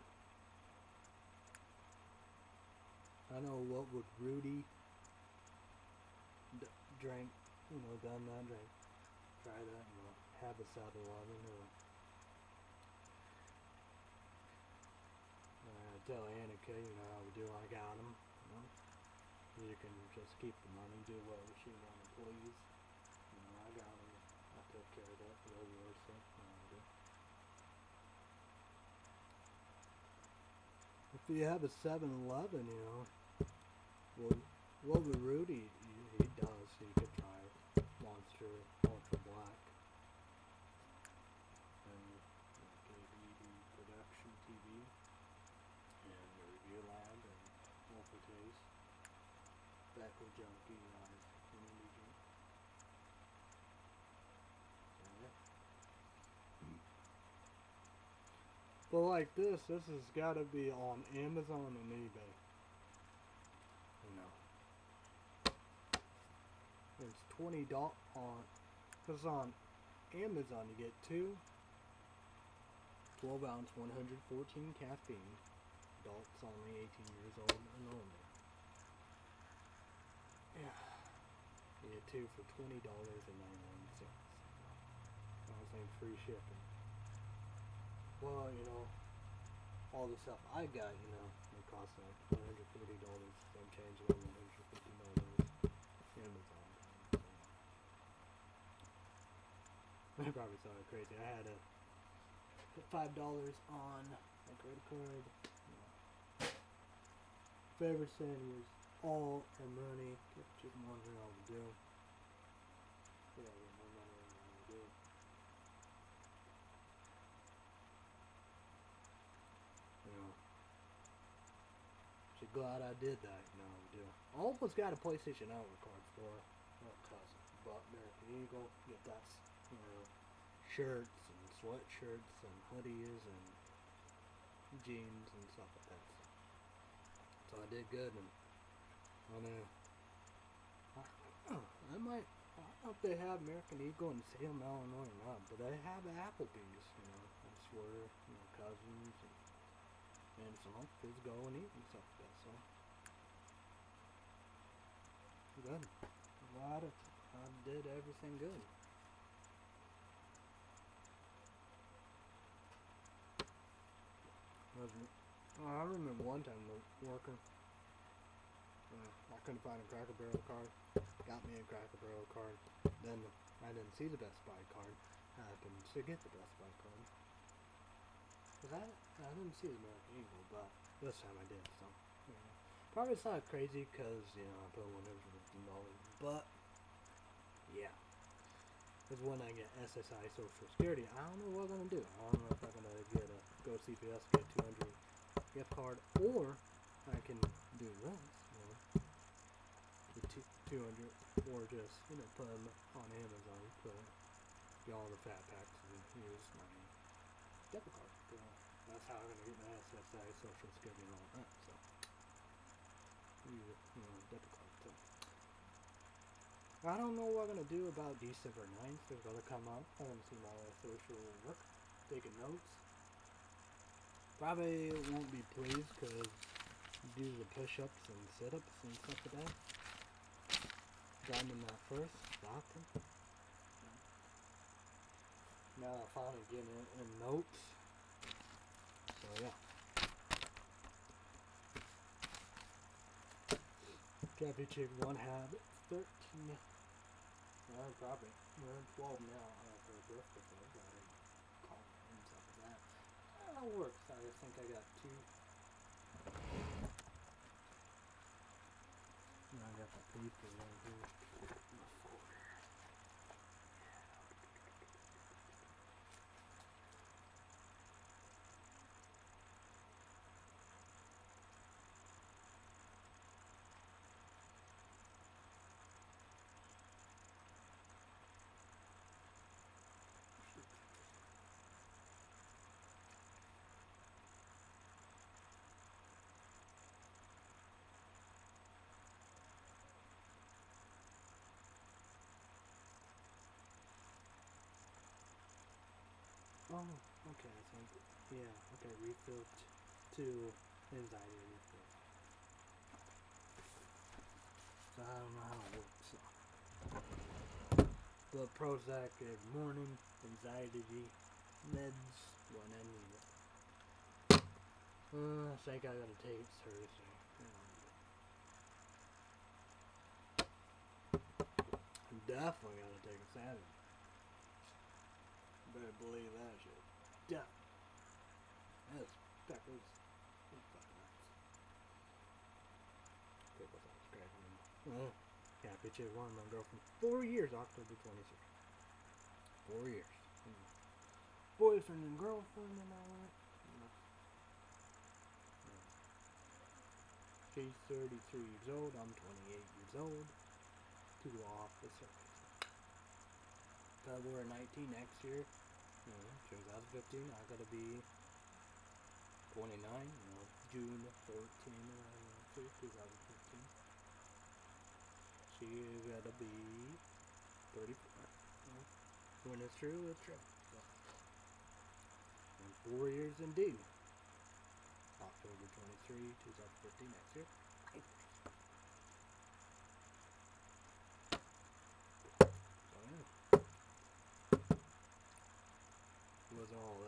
I know what would Rudy drink, you know, done that drink. Try that have a 7 Eleven or uh, tell Annika, you know, how we do, I got 'em, You know, you can just keep the money, do whatever she want to please. You know, I got 'em. I took care of that, worth it. You know, If you have a 7-Eleven, you know, well, what would Rudy, he, he does, he could try Monster Ultra Black. And like KBD Production TV and the Review Lab and Wolfer Taste. Beckle Junkie on his community drink. So, yeah. But like this, this has got to be on Amazon and eBay. You know. It's twenty dollars on, cause on Amazon you get two 12 ounce 114 caffeine. Adults only 18 years old and older. Yeah. You get two for twenty dollars and ninety nine cents. I was saying free shipping. Well, you know, all the stuff I got, you know, it cost like one hundred forty dollars, some change on one hundred fifty dollars. Amazon. I probably it crazy. I had a put five dollars on my credit card. Favorite saying was all or money. What you want to do. Yeah, yeah, more money than I wanna do. You know. So glad I did that, know, I do. I almost got a PlayStation Outlet card for my cousin. Bought American Eagle, get that, you know, shirts and sweatshirts and hoodies and jeans and stuff like that. So I did good and I know. I, <clears throat> I might. I don't know if they have American Eagle in Salem, Illinois or not, but they have Applebee's. You know, I swear, you know, cousins and, some uncles go and eat and stuff like that. So good. Glad it, I did everything good. I remember one time wo- working. Uh, I couldn't find a Cracker Barrel card. Got me a Cracker Barrel card. Then I didn't see the Best Buy card. I happened to get the Best Buy card. Cause I, I didn't see the American Eagle, but this time I did. So probably it's not crazy because you know I put one hundred fifteen dollars, but yeah. Because when I get SSI Social Security, I don't know what I'm gonna do. I don't know if I'm gonna get a go CVS get 200 gift card, or I can do this, you know, two, 200, or just you know put them on Amazon, put get all the fat packs and use my debit card. That's how I'm gonna get my SSI Social Security and all that. So you know debit card. I don't know what I'm gonna do about December 9th. They're gonna come up. I want to see my social work, taking notes. Probably won't be pleased because do the push-ups and sit-ups and stuff like that. In that first, stopping. Now I'm finally getting in notes. Yeah. Championship one habit, thirteen. Well, I'm probably we're in twelve now after a birthday, I. Call and stuff like that. That works. I think I got two. Now I got the paper right here. Oh, okay. I think. Yeah. Okay. Refill t- to anxiety refill. So I don't know how it works. So. But Prozac at morning, anxiety meds when I need it. Uh, I think I gotta take it Thursday. I'm definitely gotta take it Saturday. Better believe that shit. Definitely. That's peppers. That's fucking nuts. Pickles sounds great. Uh, yeah, bitch, it one my girlfriend four years, October 26th. Four years. Mm. Boyfriend and girlfriend and all that. Yeah. She's 33 years old. I'm 28 years old. Two officers. February 19 next year. You know, 2015. I gotta be 29. You know, June 14, uh, 2015. She gotta be 34. When it's true, it's true. So. In four years indeed. October 23, 2015 next year. So yeah. Was all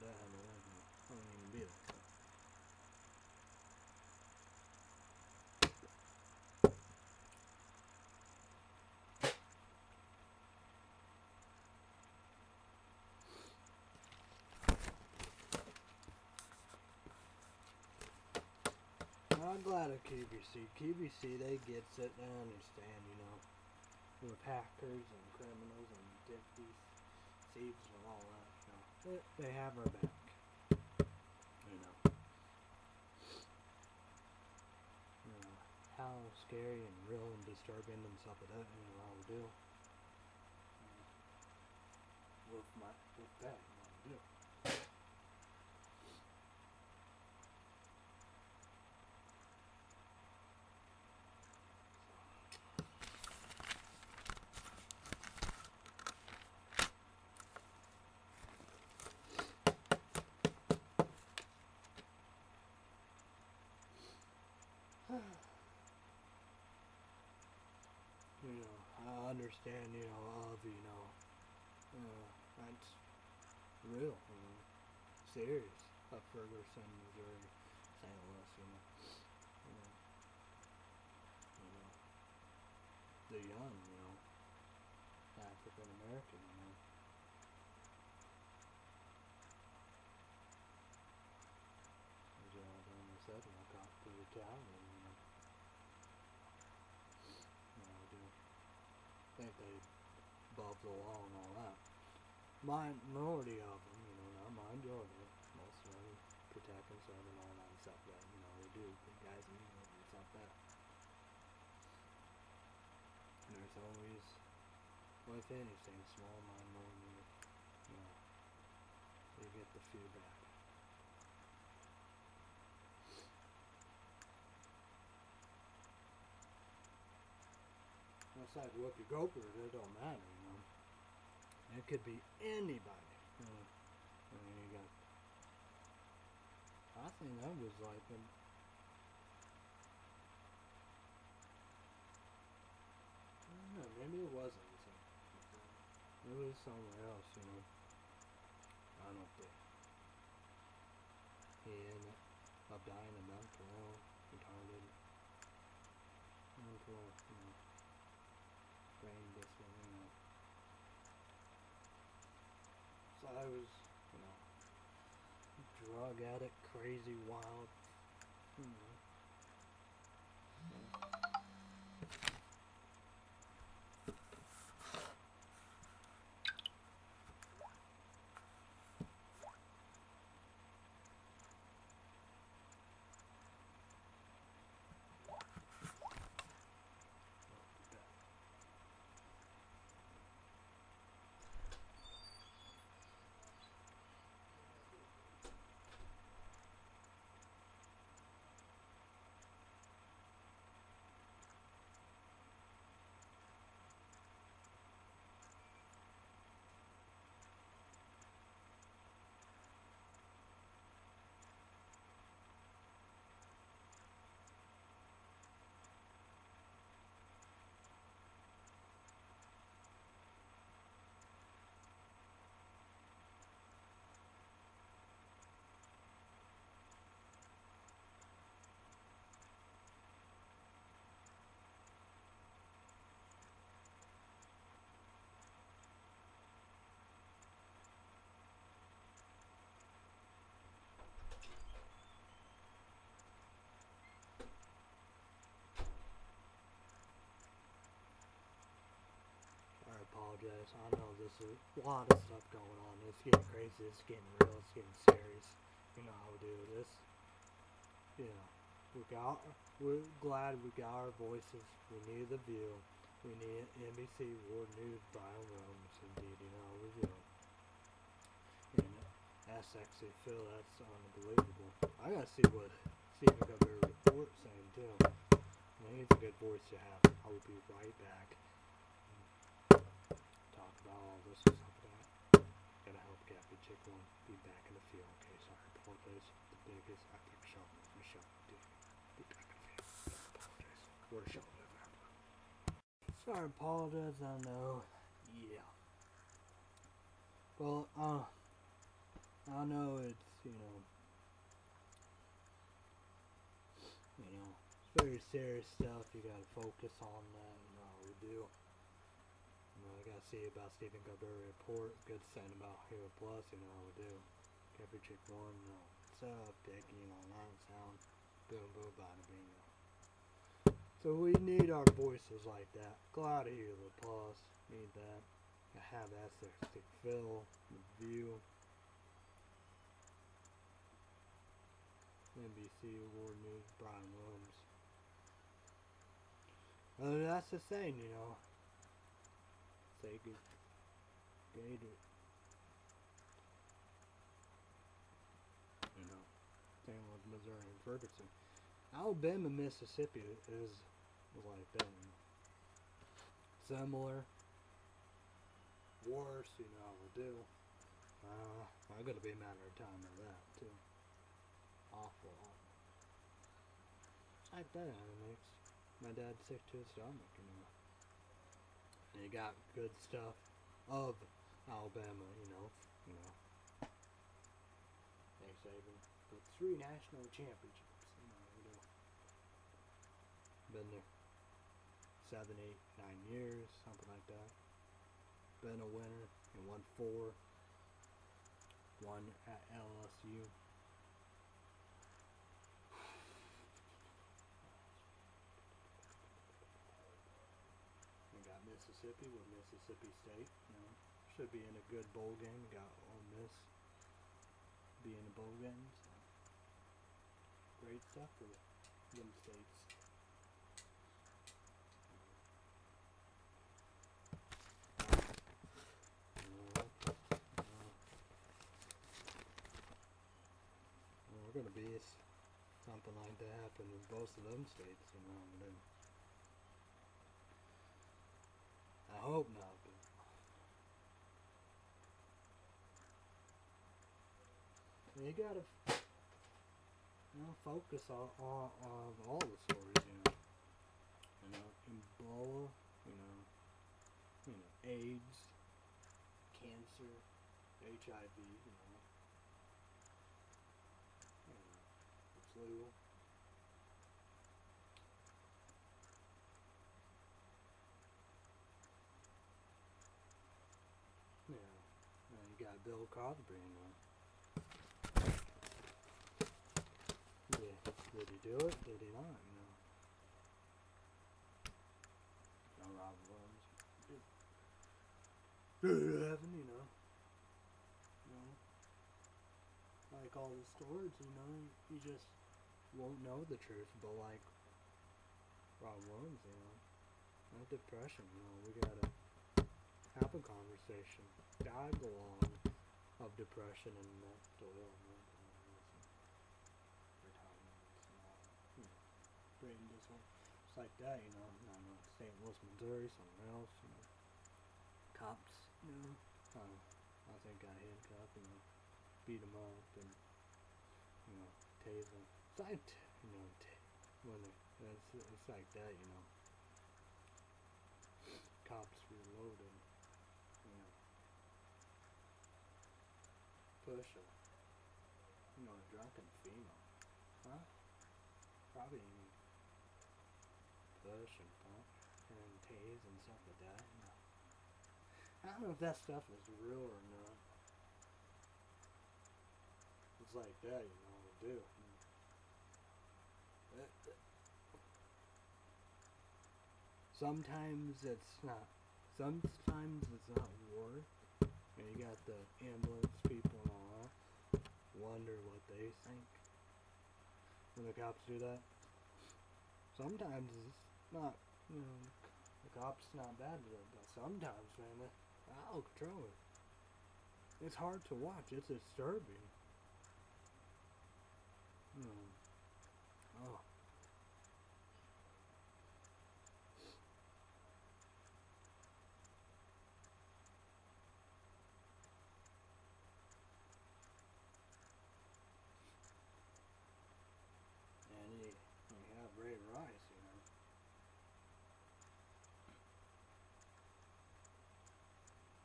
that that happened. I don't even be there. So. I'm glad of QBC. QBC, they get it. They understand, you know. With hackers and criminals and deputies, thieves and all that, They, have our back. You know. You know, how scary and real and disturbing and stuff like that, you know, I will do. With my, with that, you know, I will do. you know, I understand, you know, of, you know, uh, that's real, you know, serious. Of Ferguson, Missouri, St. Louis, you know, you know, you know, the young, you know, African American, you know. Then they said, look out for the Italian, you know. You know, I do think they above the law and all that. Minority of them, you know, not majority. Most of them protect themselves and all that stuff that, you know, they do. Good guys and evil and stuff like that. And there's always, with anything, small minority, you know, they get the feedback. Outside Whoopi Goldberg, it don't matter. It could be anybody. You know. I you got. I think that was like. I don't know, maybe it wasn't. It was somewhere else, you know. I don't think. He ended up dying of mental ill, retarded. Mental, you know brain dismal, you know. So I was, you know, drug addict, crazy, wild, you know. Apologize. I know there's a lot of stuff going on. It's getting crazy. It's getting real. It's getting serious. You know how we do this. You know, we got. We're glad we got our voices. We need the view. We need NBC World News. Brian Williams, indeed. You know we do. And that's actually Phil. That's unbelievable. I gotta see what Stephen Colbert report saying too. Think it's a good voice to have. I will be right back. About all this like that. Gotta help one be back in the field. Okay, sorry. Apologize. The biggest show. Michelle. Be back in the field. Apologize. Sorry, apologize. I know. Yeah. Well, uh, I know it's, you know, you know, it's very serious stuff. You gotta focus on that. You know, we do. I see about Stephen Colbert report. Good saying about Hulu Plus. You know, we do. Every chick one. You know, what's up, Dickie? You know, that sound. Boom, boom, bada, bing. So we need our voices like that. Glad to hear the plus. Need that. I have that stick fill, the view. NBC Award News, Brian Williams. Uh, that's the thing, you know. Say good. Gator. You know. Same with Missouri and Ferguson. Alabama, Mississippi is like that. Similar. Worse, you know, we do. Uh, I gotta be a matter of time of that, too. Awful, awful. Like that, it makes my dad sick to his stomach, you know. You got good stuff of Alabama, you know, you know. Nick Saban, but three national championships, you know. Been there seven, eight, nine years, something like that. Been a winner and won four. One at LSU. We got Mississippi with Mississippi State. You know, should be in a good bowl game. Got Ole Miss be in a bowl game. So. Great stuff for them states. We're gonna be something like that happen in both of them states, you know. Hope not, you gotta, you know, focus on, on, on all the stories, you know. You know, Ebola, you know, you know, AIDS, cancer, HIV, you know, you know flu. Yeah, and you got Bill Cosby. Yeah, did he do it? Did he not? You know. No, Robin Williams. Did, it happen? You know. You know. Like all the stories, you know, you just won't know the truth. But like Robin Williams, you know, depression, you know, we gotta have a conversation, dialogue of depression and mental illness. retirements and all, you know, this one. It's like that, you know. I know, St. Louis, Missouri, somewhere else, you know. Cops, you know. Uh, I think got handcuffed, you know, beat him up and, you know, tase him. It's like, you know, when they, it's, it's like that, you know. Cops reloaded, you know. Push a, you know, a drunken female. Huh? Probably even push and pump and tase and stuff like that. I don't know if that stuff is real or not. It's like that, you know, we do. Sometimes it's not sometimes it's not war. And you got the ambulance people and all that. Wonder what they think when the cops do that. Sometimes it's not, you know, the cops not bad at it, but sometimes, man, of control. It's hard to watch. It's disturbing. Hmm. And you, you have Ray Rice, you know.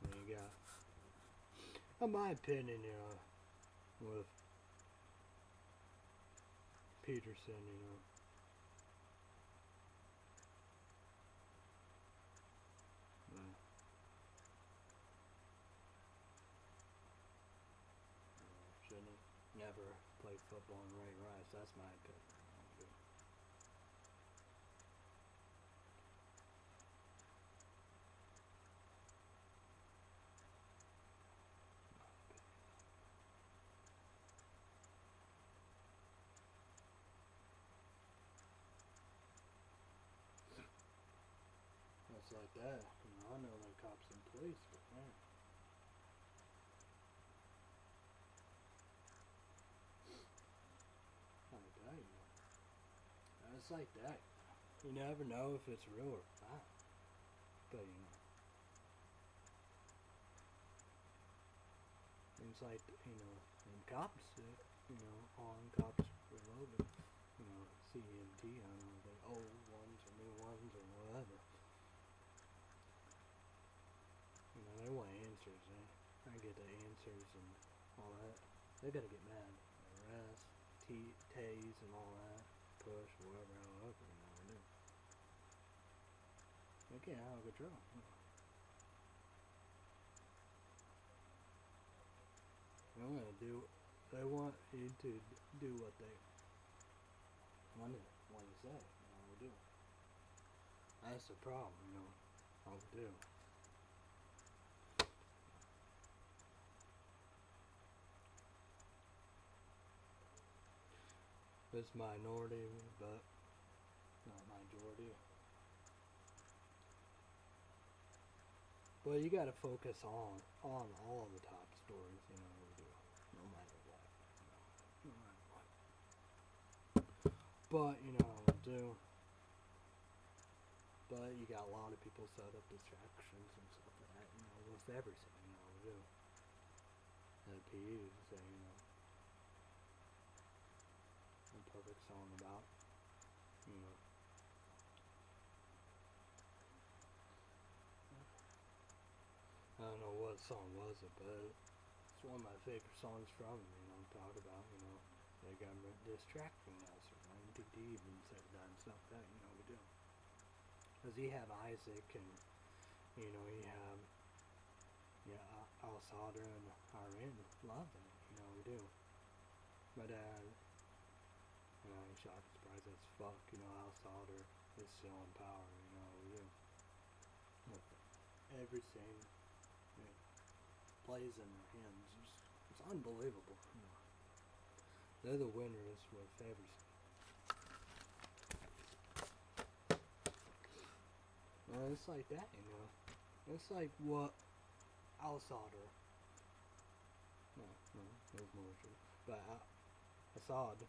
And you got, in my opinion, you know, with Peterson, you know. Uh, shouldn't have never played football in Ray Rice. That's my opinion. It's like that. You know, I know they're cops and police, but man. Like that, you know. It's like that. You never know if it's real or not. But you know. It's like, you know, and cops, uh, you know, on cops reloaded, you know, CMT, I don't know, the old ones or new ones or whatever. You know, they want answers. They, I get the answers and all that. They gotta get mad. Arrest, t- tase, and all that. Push, whatever, however, you know, do. They can't have control. They want to do. They want you to do what they want to want to say. You know, we do. That's the problem. You know, I'll do. It's minority, but not majority. But you got to focus on on all the top stories, you know, we do, no matter what, you know, no matter what. But you know, we do. But you got a lot of people set up distractions and stuff like that, you know, with everything, you know, we do. And PUs say, you know, perfect song about, you know. I don't know what song was it, but it's one of my favorite songs from you know, talk about, you know, they the government distracting us, or MTD even said that and stuff that, you know, we do. Because he have ISIS and, you know, he have, yeah, Al and Iran loving it, you know, we do. But, uh, you shocked, surprised as fuck, you know, al-Assad is still in power, you know, do. With everything you know, plays in their hands, it's, it's unbelievable, you know. They're the winners with everything. Well, it's like that, you know. It's like what al-Assad. No, no, there's more to it. But Assad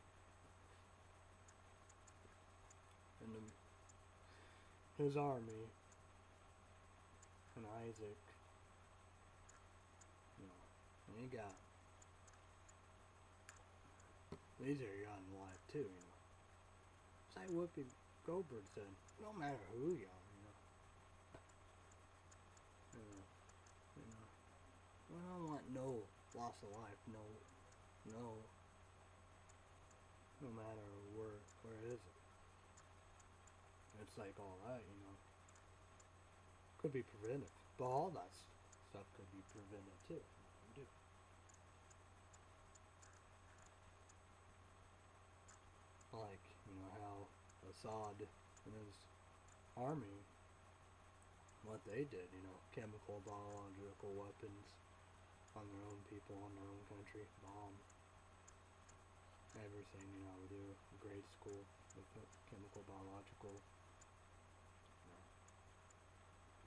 and his army and ISIS, you know, he got these are young life too, you know. It's like Whoopi Goldberg said, no matter who you are, you know. You know, you know. We don't want no loss of life, no, no, no matter where, where is it. Like all that, you know. Could be preventive, but all that stuff could be prevented too. do. Like, you know, how Assad and his army, what they did, you know, chemical, biological weapons on their own people, on their own country, bomb everything, you know, do grade school with chemical, biological, you know,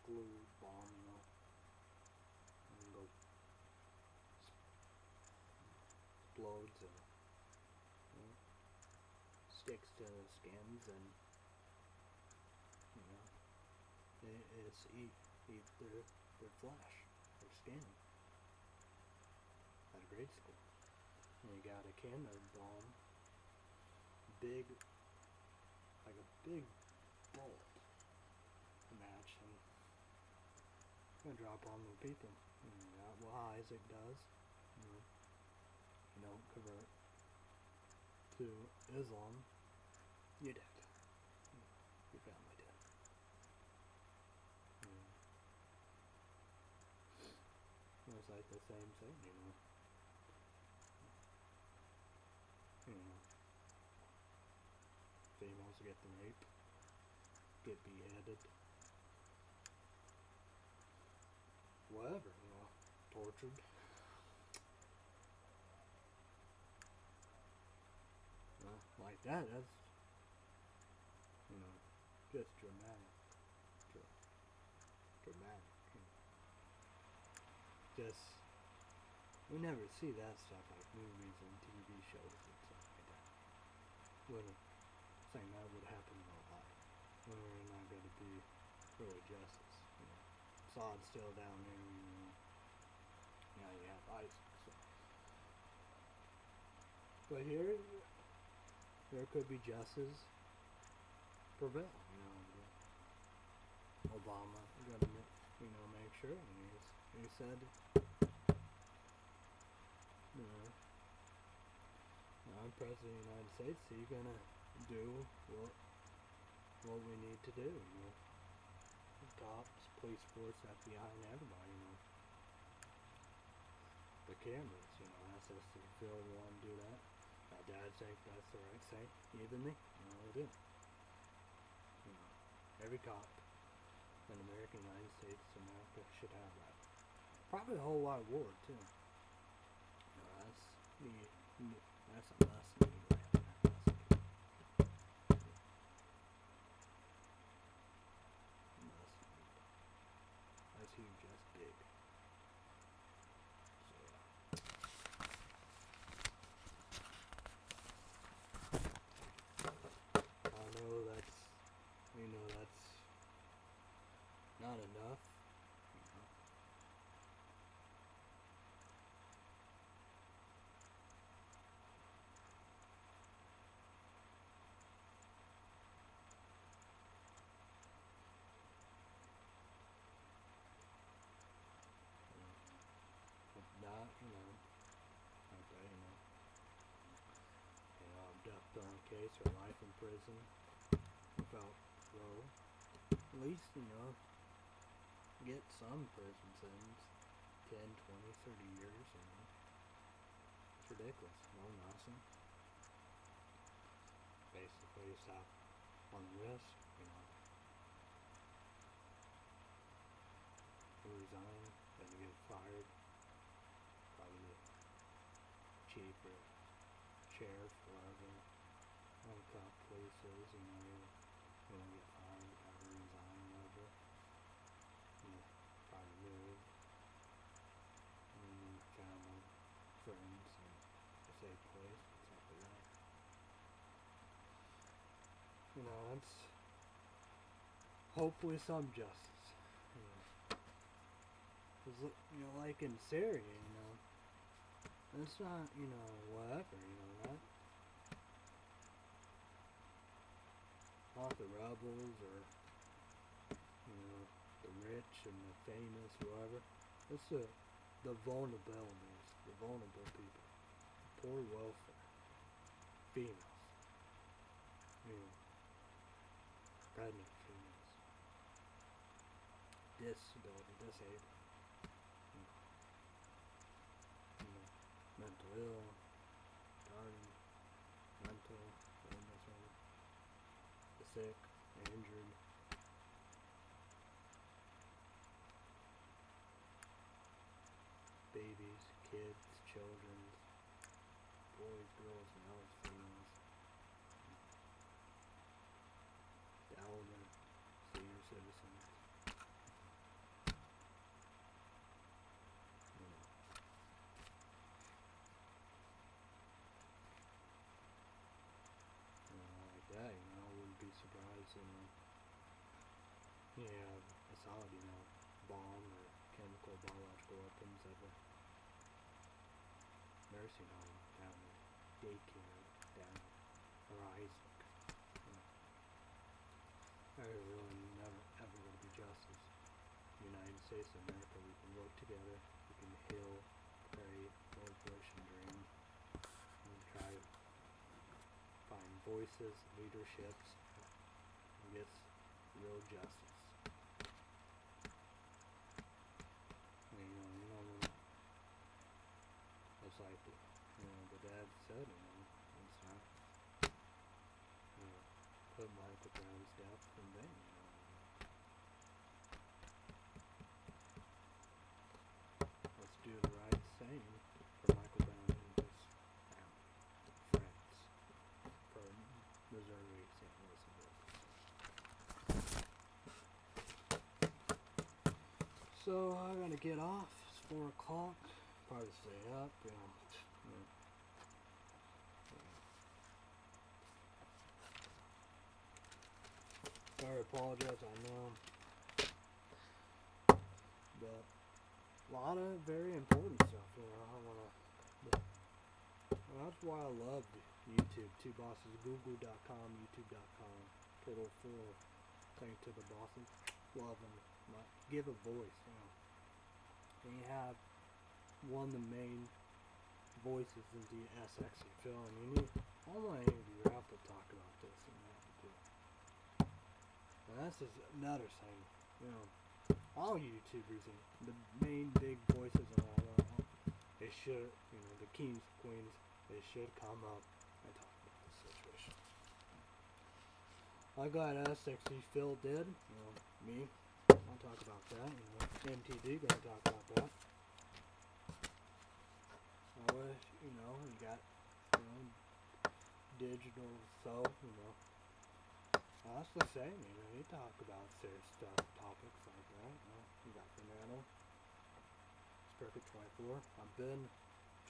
glue, bomb, you know, and go explodes and you know, sticks to the skins and you know it, it's eat eat their their flesh, their skin at grade school. And you got a cannon bomb, big, like a big gonna on the people. And that what ISIS does. You, know, you don't convert to Islam, you're dead. Your family dead. Yeah. It's like the same thing, you know. You know. Females get the rape, get beheaded. Whatever, you know. Tortured. Uh, like that, that's, you know, just dramatic. Dra- dramatic. you know. Just, we never see that stuff like movies and TV shows and stuff like that. When saying that would happen in real life. When we're not going to be really justice. Sod's still down there, you know. Now you have ISIS. So. But here, there could be justice prevail. You know, Obama gonna you know make sure, and he's, he said, you know, I'm president of the United States, so you're gonna do what what we need to do. You know, cops, police force, FBI, and everybody. You know, the cameras. You know, ask us to feel we want to do that. My dad think that's the right thing. Even me, you know, I do. You know, every cop in America, United States, America should have that. Probably the whole wide world too. You know, that's the that's a must need right there. Must need. Must need. That's huge. That's big. So yeah. I know that's, you know, that's not enough. you know. You know, but not, you know, like that, you know. You know, abduct on case or life in prison without parole. At least, you know, get some prison sentence 10, 20, 30 years, you know. It's ridiculous. No nothing. Basically, stop on the risk, you know. Resign, then get fired. Probably the chief sheriff, whatever. One cop places, you know, you you know, get fired, have to resign, whatever. You know, probably move. And then family, friends, and a safe place, and stuff like that. You know, that's hopefully some justice. You know. you know, like in Syria, you know, it's not, you know, whatever, you know, that. Not the rebels or, you know, the rich and the famous, whoever. It's the, the vulnerabilities, the vulnerable people. Poor welfare. Females. You know, pregnant females. Disability, disabled. You hmm. know, hmm. mental ill, retarded, mental illness. The sick, the injured. kids, children, boys, girls, males, females, the elder, senior citizens. You know. You know, like that, you know, I wouldn't be you know. A solid, you know, bomb or chemical biological weapons at a nursing home down in daycare down or ISIS. Know. There really never ever will be justice. United States of America, we can work together, we can heal, pray, Lord wish and dream, and try to find voices, leaderships, and get real justice. You know, you know, when- it's like, the- you know, the dad said, you know, it's not, you know, put Michael Brown's death in vain, you know. Let's do the right thing for Michael Brown and his family, friends, for Missouri, St. Louis, and Memphis. So I'm gonna get off. It's four o'clock. Probably stay up. You know. Sorry, apologize. I know, but a lot of very important stuff. You know, I wanna. But, well, that's why I love YouTube. Two bosses. Google.com, YouTube.com. Total four. Thank to the bosses. Love them. Like, give a voice. You know. And you have one of the main voices in the SX you feel and you need want to interview Ralph to talk about this and that. And that's just another thing, you know. All YouTubers and the main big voices and all that, they should, you know, the kings, queens, they should come up and talk about this situation. I got S60 Phil did, you know, me. I'll talk about that, you know. MTD gonna talk about that. Wish, you know, you got, you know, digital so, you know. That's the same, you know, you talk about serious stuff, topics like that, you know. You got. It's perfect 24. I've been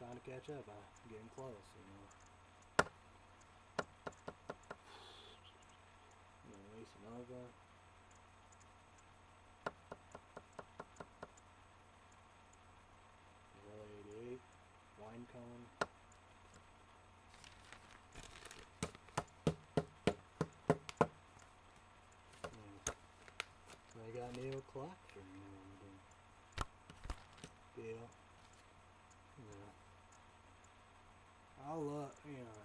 trying to catch up, I'm getting close, you know. You know, Lisa Nova. Uh, you know, and then Bill. Yeah. I love, you know,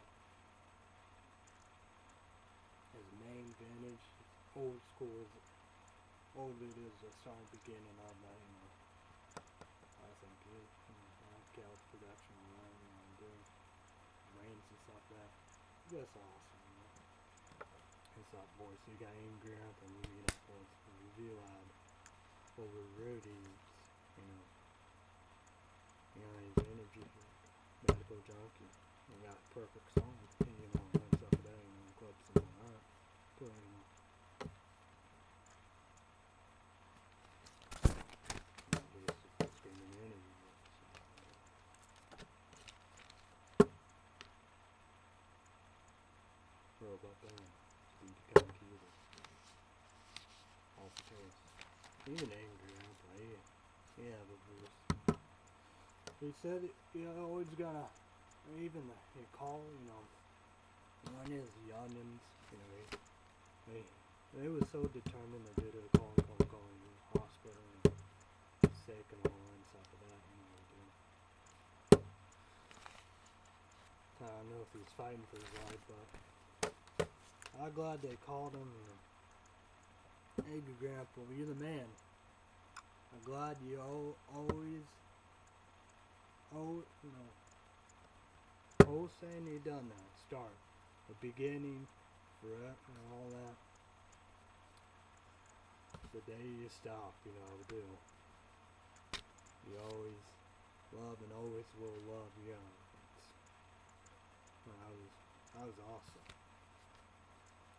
his main vintage, old school, old it is the song beginning of that, you know. I think it, you know, Cal's production on that, you know, doing and stuff like that. Just awesome, you know. It's. You got Ian Grant and get that voice. Review ad over Rudy, you know. You know, his energy, medical junkie. You got perfect songs, you know, and stuff like that, you know, clips and all that. Too, you know. You know, he's just screaming energy. So, Robot band. Steve computer. Off the case. Even angry grandpa, yeah. Yeah, but Bruce. He said you know, always gonna even the you call, you know one is youngins, you know, they they they was so determined to do the call call call in the hospital and sick and all and stuff like that, you know, do. I don't know if he's fighting for his life, but I'm glad they called him. And, hey, good grandpa, you're the man. I'm glad you al- always, oh, you know, whole saying you done that. Start the beginning, it and all that. The day you stop, you know, do. You always love and always will love you. It's, that was that was awesome.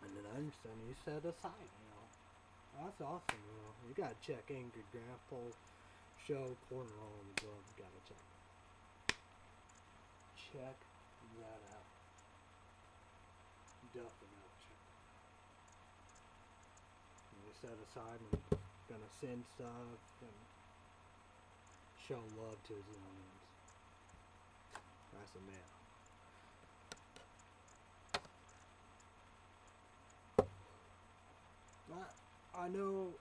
And then I understand you set aside, you. That's awesome, you know. You gotta check Angry Grandpa show corner all in the glove. You gotta check. Check that out. Definitely check. And you set aside and gonna send stuff and show love to his youngins. That's a man. I, know,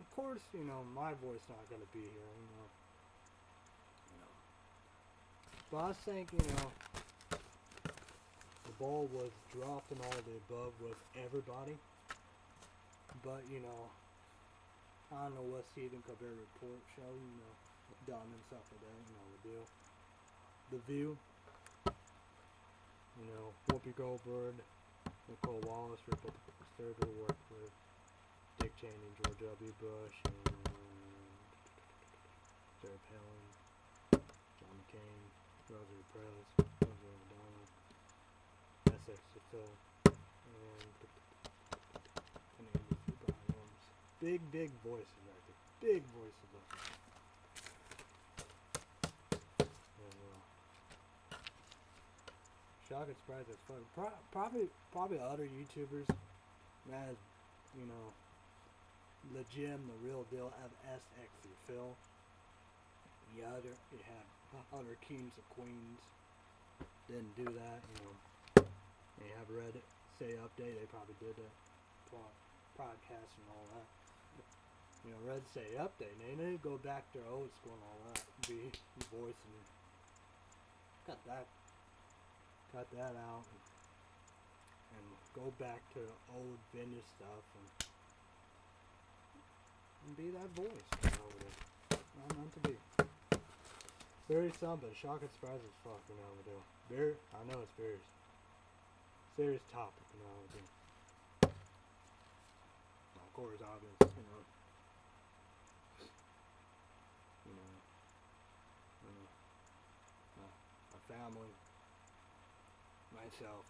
of course, you know, my voice not gonna be here, you know. You know. But I think, you know, the ball was dropping all the above with everybody. But, you know, I don't know what Stephen Colbert report show, you know, done and stuff like that, you know, the deal. The View, you know, Whoopi Goldberg, Nicolle Wallace, Ripple Sturger worked with Dick Cheney, George W. Bush, and Sarah Palin, John McCain, Rosie Perez, Rosie O'Donnell, Essex Phil, and and Andy Brian Holmes. Big, big voices right there. Big voices up there. Uh, shock and surprise that's fun. Pro- probably, probably other YouTubers has, you know, the gym, the real deal of SX SXy Phil. The other, you had other kings of queens. Didn't do that, you know. They have Reddit say update. They probably did a podcast and all that. You know, Red say update. They need to go back to old school and all that. Be voicing. Cut that. Cut that out. And, and go back to old vintage stuff and, and be that voice. Not meant to be. Very something. Shock and surprise as fuck, you know, with it. Very, I know it's very serious topic, you know, with it. Of course, obvious, you know. You know, you know, uh, my family, myself.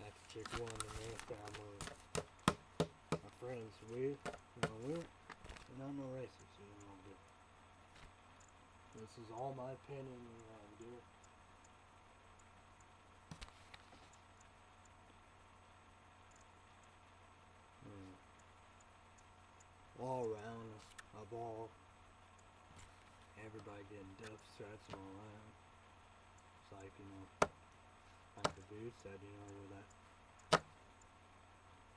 That's chick one in their family. Friends, you know, you know. But this is all my opinion, you know, dude. Mm. All around, of all, everybody getting death threats all that. It's like, you know, like the dude said, you know, where that,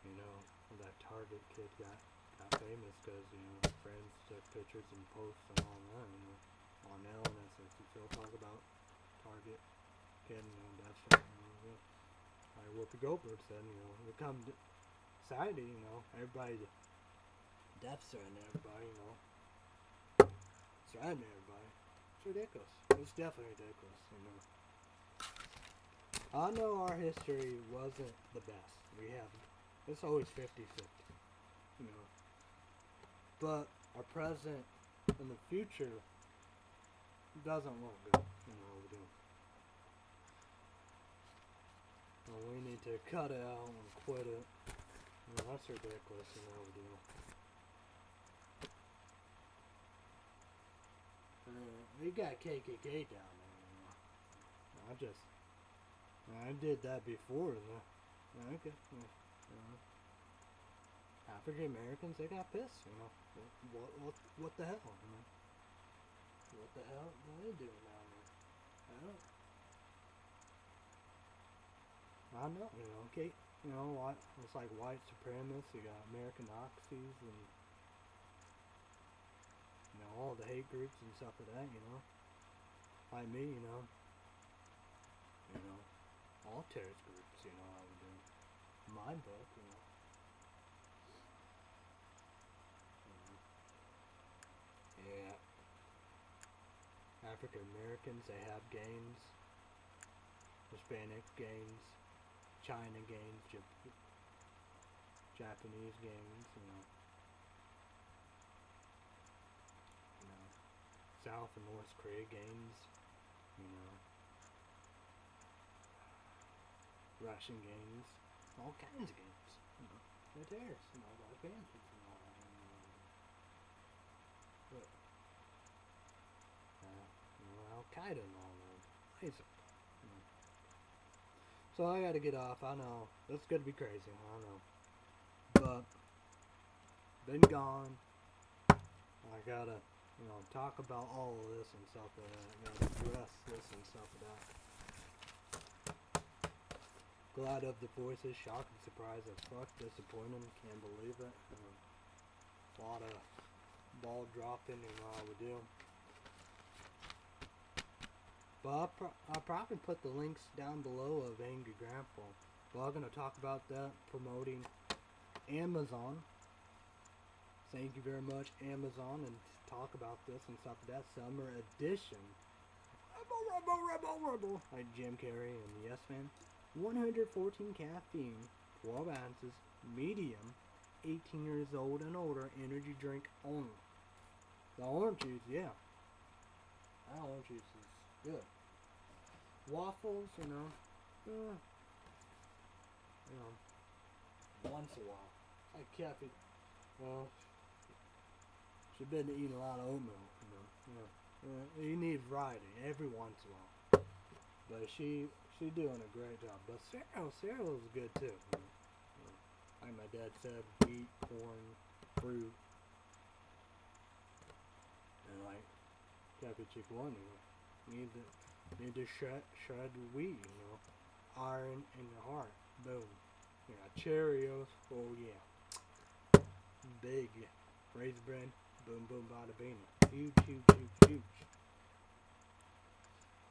you know, that Target kid got, got famous because, you know, friends took pictures and posts and all that, you know, on Ellen and said, you still talk about Target kid, you know, that shit, you know, like Whoopi Goldberg said, you know, it come to society, you know, everybody death threatening everybody, you know, threatening everybody. It's ridiculous. It's definitely ridiculous, you know. I know our history wasn't the best. We have, it's always 50 50, you know. But our present and the future doesn't look good, you know, we do. And we need to cut it out and quit it. You that's ridiculous, you know, we do. Uh, we got KKK down there, you know. I just, I did that before, know. Okay, yeah, African Americans, they got pissed, you know. What, what, what, the hell, you know? What the hell are they doing down there? I don't. I know, you know, okay, you know, what, it's like white supremacists, you got American Nazis, and, you know, all the hate groups and stuff like that, you know. Like me, you know. You know, all terrorist groups, you know, I. My book, you know. Yeah. African Americans, they have games. Hispanic games. China games. Jap- Japanese games, you know. South and North Korea games, you know, Russian games, all kinds of games, you know, there, you know, Black Panthers and all that. And, but, uh, you know, Al Qaeda and all that. ISIS. You know. So I gotta get off. I know that's gonna be crazy. I know, but been gone. I gotta, you know, talk about all of this and stuff like that. I gotta address this and stuff like that. Glad of the voices, shocked and surprised as fuck, disappointed, can't believe it. Um, a lot of ball dropping and all we do. But I'll, pro- I'll probably put the links down below of Angry Grandpa. But I'm gonna talk about that promoting Amazon. Thank you very much, Amazon, and talk about this and stuff. That summer edition. Red Bull, rebel, Red Bull, rebel. Like Jim Carrey and Yes Man. 114 caffeine, 12 ounces, medium, 18 years old and older, energy drink only. The orange juice, yeah. That orange juice is good. Waffles, you know, eh, you know, once a while. I kept it. Well, she's been eating a lot of oatmeal, you know. Yeah. Uh, you need variety every once in a while. But she she's doing a great job. But cereal, cereal is good too. Like my dad said, wheat, corn, fruit, and like Captain Chick One, you know, need to need to shred shred wheat, you know, iron in your heart. Boom. You got Cheerios. Oh yeah. Big raisin bread. Boom boom bada bing. Huge huge huge huge.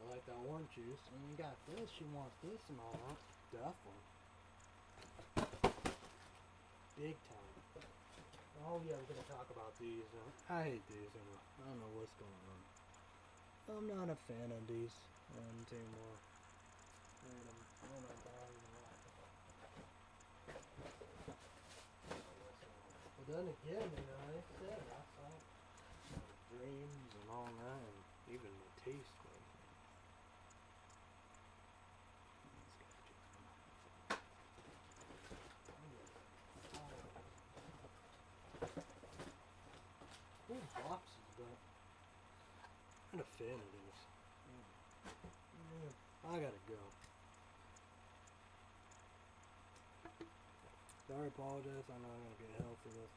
I like that orange juice. And you got this. She wants this and all that. Definitely. Big time. Oh yeah, we're gonna talk about these. I hate these. I don't know what's going on. I'm not a fan of these ones anymore. Hate 'em. I don't know why I even like 'em. But then again, you know, they said I saw dreams and all that, and even the taste was. Cool boxes, but I'm not a fan of these. Yeah, I gotta go. Sorry, apologize. I know I'm gonna get hell for this.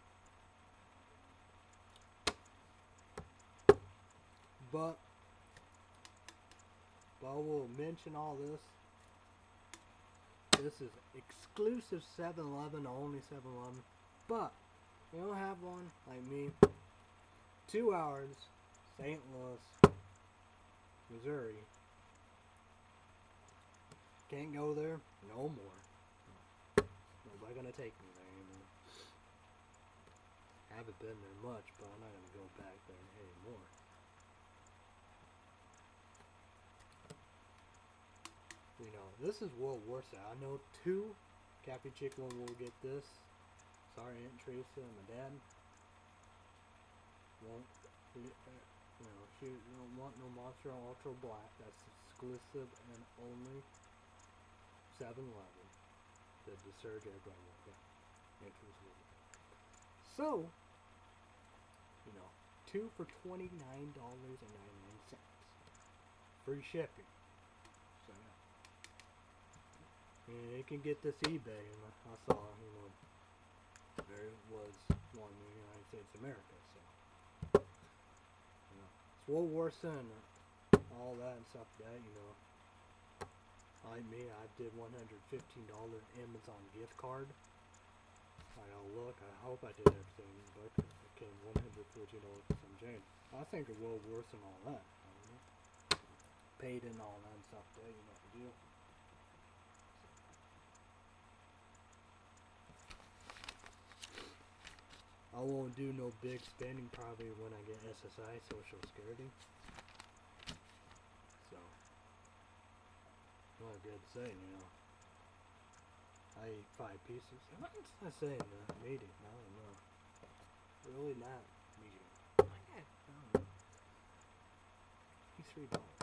But, but I will mention all this. This is exclusive 7-Eleven, only 7-Eleven. But, you don't have one like me. Two hours, St. Louis, Missouri. Can't go there no more. Nobody gonna take me there anymore. I Haven't been there much, but I'm not gonna go back there anymore. You know, this is World War II. I know two Cappy Chicken will get this. Sorry, Aunt Teresa and my dad. Won't, don't want no Monster Ultra Black. That's exclusive and only 7-Eleven the, Grandma entrance. So, you know, two for twenty nine dollars and ninety nine cents, free shipping. So yeah, and you can get this eBay, and I saw you know there was one in the United States of America. It's World War Son, all that and stuff. That you know. Like me, I did $115 Amazon gift card. I gotta look, I hope I did everything, but it came $114 for some change. I think it well worth and all that. I don't. Paid and all that and stuff there, you know the deal. I won't do no big spending probably when I get SSI, Social Security. So, not good to say, you know. I ate five pieces. What's I saying? Uh, medium? I don't know. Really not medium. I don't know. three dollars.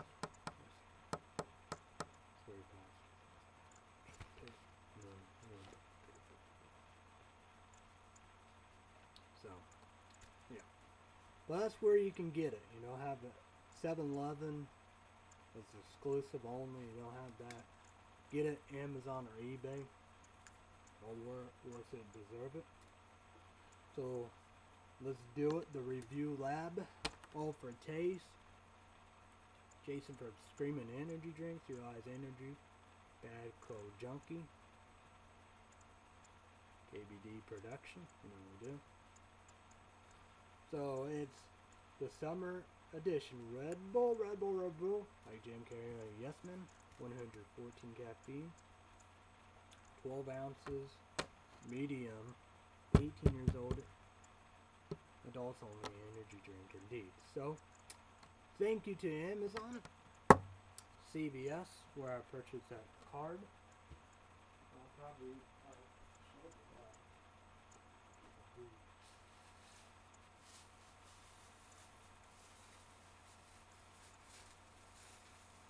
Three pounds. No, no. So, yeah. Well, that's where you can get it. You know, have it 7-Eleven. It's exclusive only. You don't have that. Get it Amazon or eBay. Well worth, worth it, deserve it. So let's do it. The review lab, all for taste. Jason for Screaming Energy Drinks, Your Eyes Energy, Bad Crow Junkie, KBD Production, you know we do. So it's the summer edition Red Bull, Red Bull, Red Bull, like Jim Carrey, like Yes Man, 114 caffeine, 12 ounces, medium, 18 years old, adults only energy drink indeed. So, thank you to Amazon, CVS, where I purchased that card. I'll probably uh, show you that.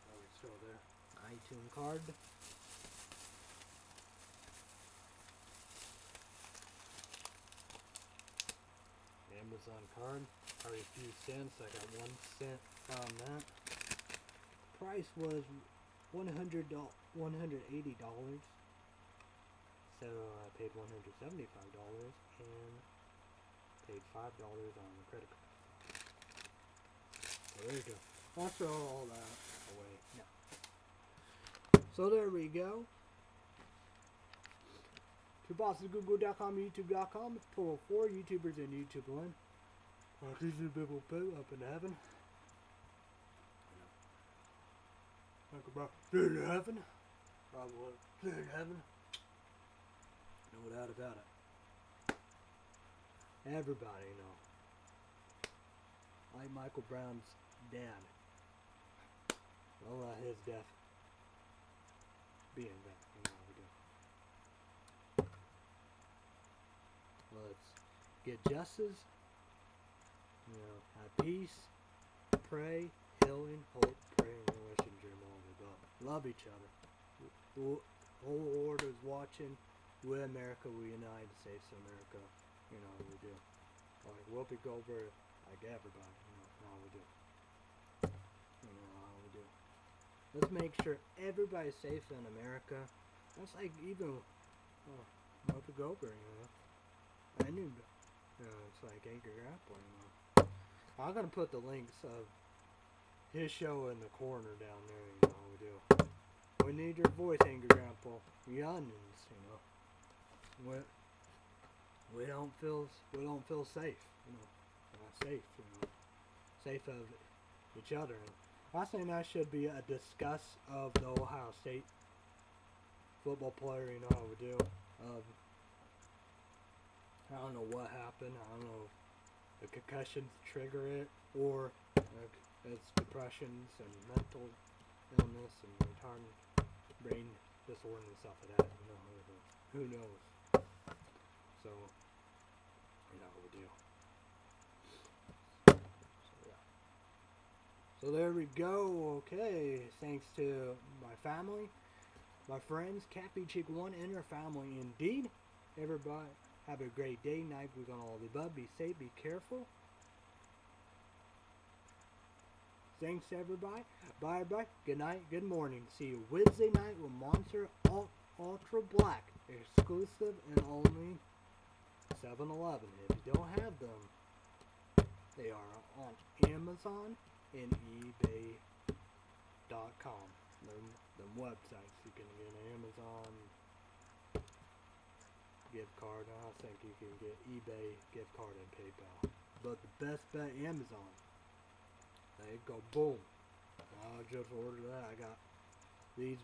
Oh, it's still there. iTunes card. Amazon card. I few cents. I got one cent on that. Price was $100, $180. So I paid one hundred seventy five dollars and paid five dollars on the credit card. So there you go. Throw all that. So there we go. Two bosses, Google.com, YouTube.com, total four YouTubers in YouTube land. Uh, these are people poo up in heaven. Talk about in heaven. Probably in heaven. No doubt about it. Everybody, you know. Like Michael Brown's dad. Well, uh, his death we. Let's get justice, you know, have peace, pray, healing, hope, pray, and and dream all the. Love each other. Whole world is watching. We are America, we unite, saves America. You know, we do. Like Whoopi Goldberg, like everybody, you know, we do. You know, how we do. Let's make sure everybody's safe in America. That's like even oh, Whoopi Goldberg, you know. I knew, you know, it's like Angry Grandpa, you know. I'm gonna put the links of his show in the corner down there, you know, we do. We need your voice, Angry Grandpa. We onions, you know. We, we don't feel we don't feel safe, you know. Not safe, you know. Safe of each other. I think that should be a discuss of the Ohio State football player, you know how we do. Of I don't know what happened. I don't know if the concussions trigger it or it's depressions and mental illness and retarded brain disorder and stuff like that. You know, who knows? Who knows? So, you know what we do. So, yeah. So there we go. Okay, thanks to my family, my friends, Cappy Chick One and her family. Indeed, everybody have a great day, night. We're gonna all the above. Be safe. Be careful. Thanks everybody. Bye bye. Good night. Good morning. See you Wednesday night with Monster Ul- Ultra Black. Exclusive and only 7-Eleven. If you don't have them, they are on Amazon and eBay.com. Them, them websites. You can get an Amazon gift card. I think you can get eBay gift card and PayPal. But the best bet Amazon. There you go, boom. I just ordered that. I got these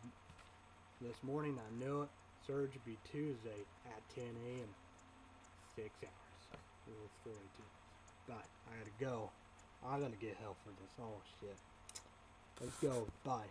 this morning. I knew it. Surge would be Tuesday at 10 a.m. Six hours. It was 42. But I gotta go. I'm gonna get hell for this. Oh shit. Let's go. Bye.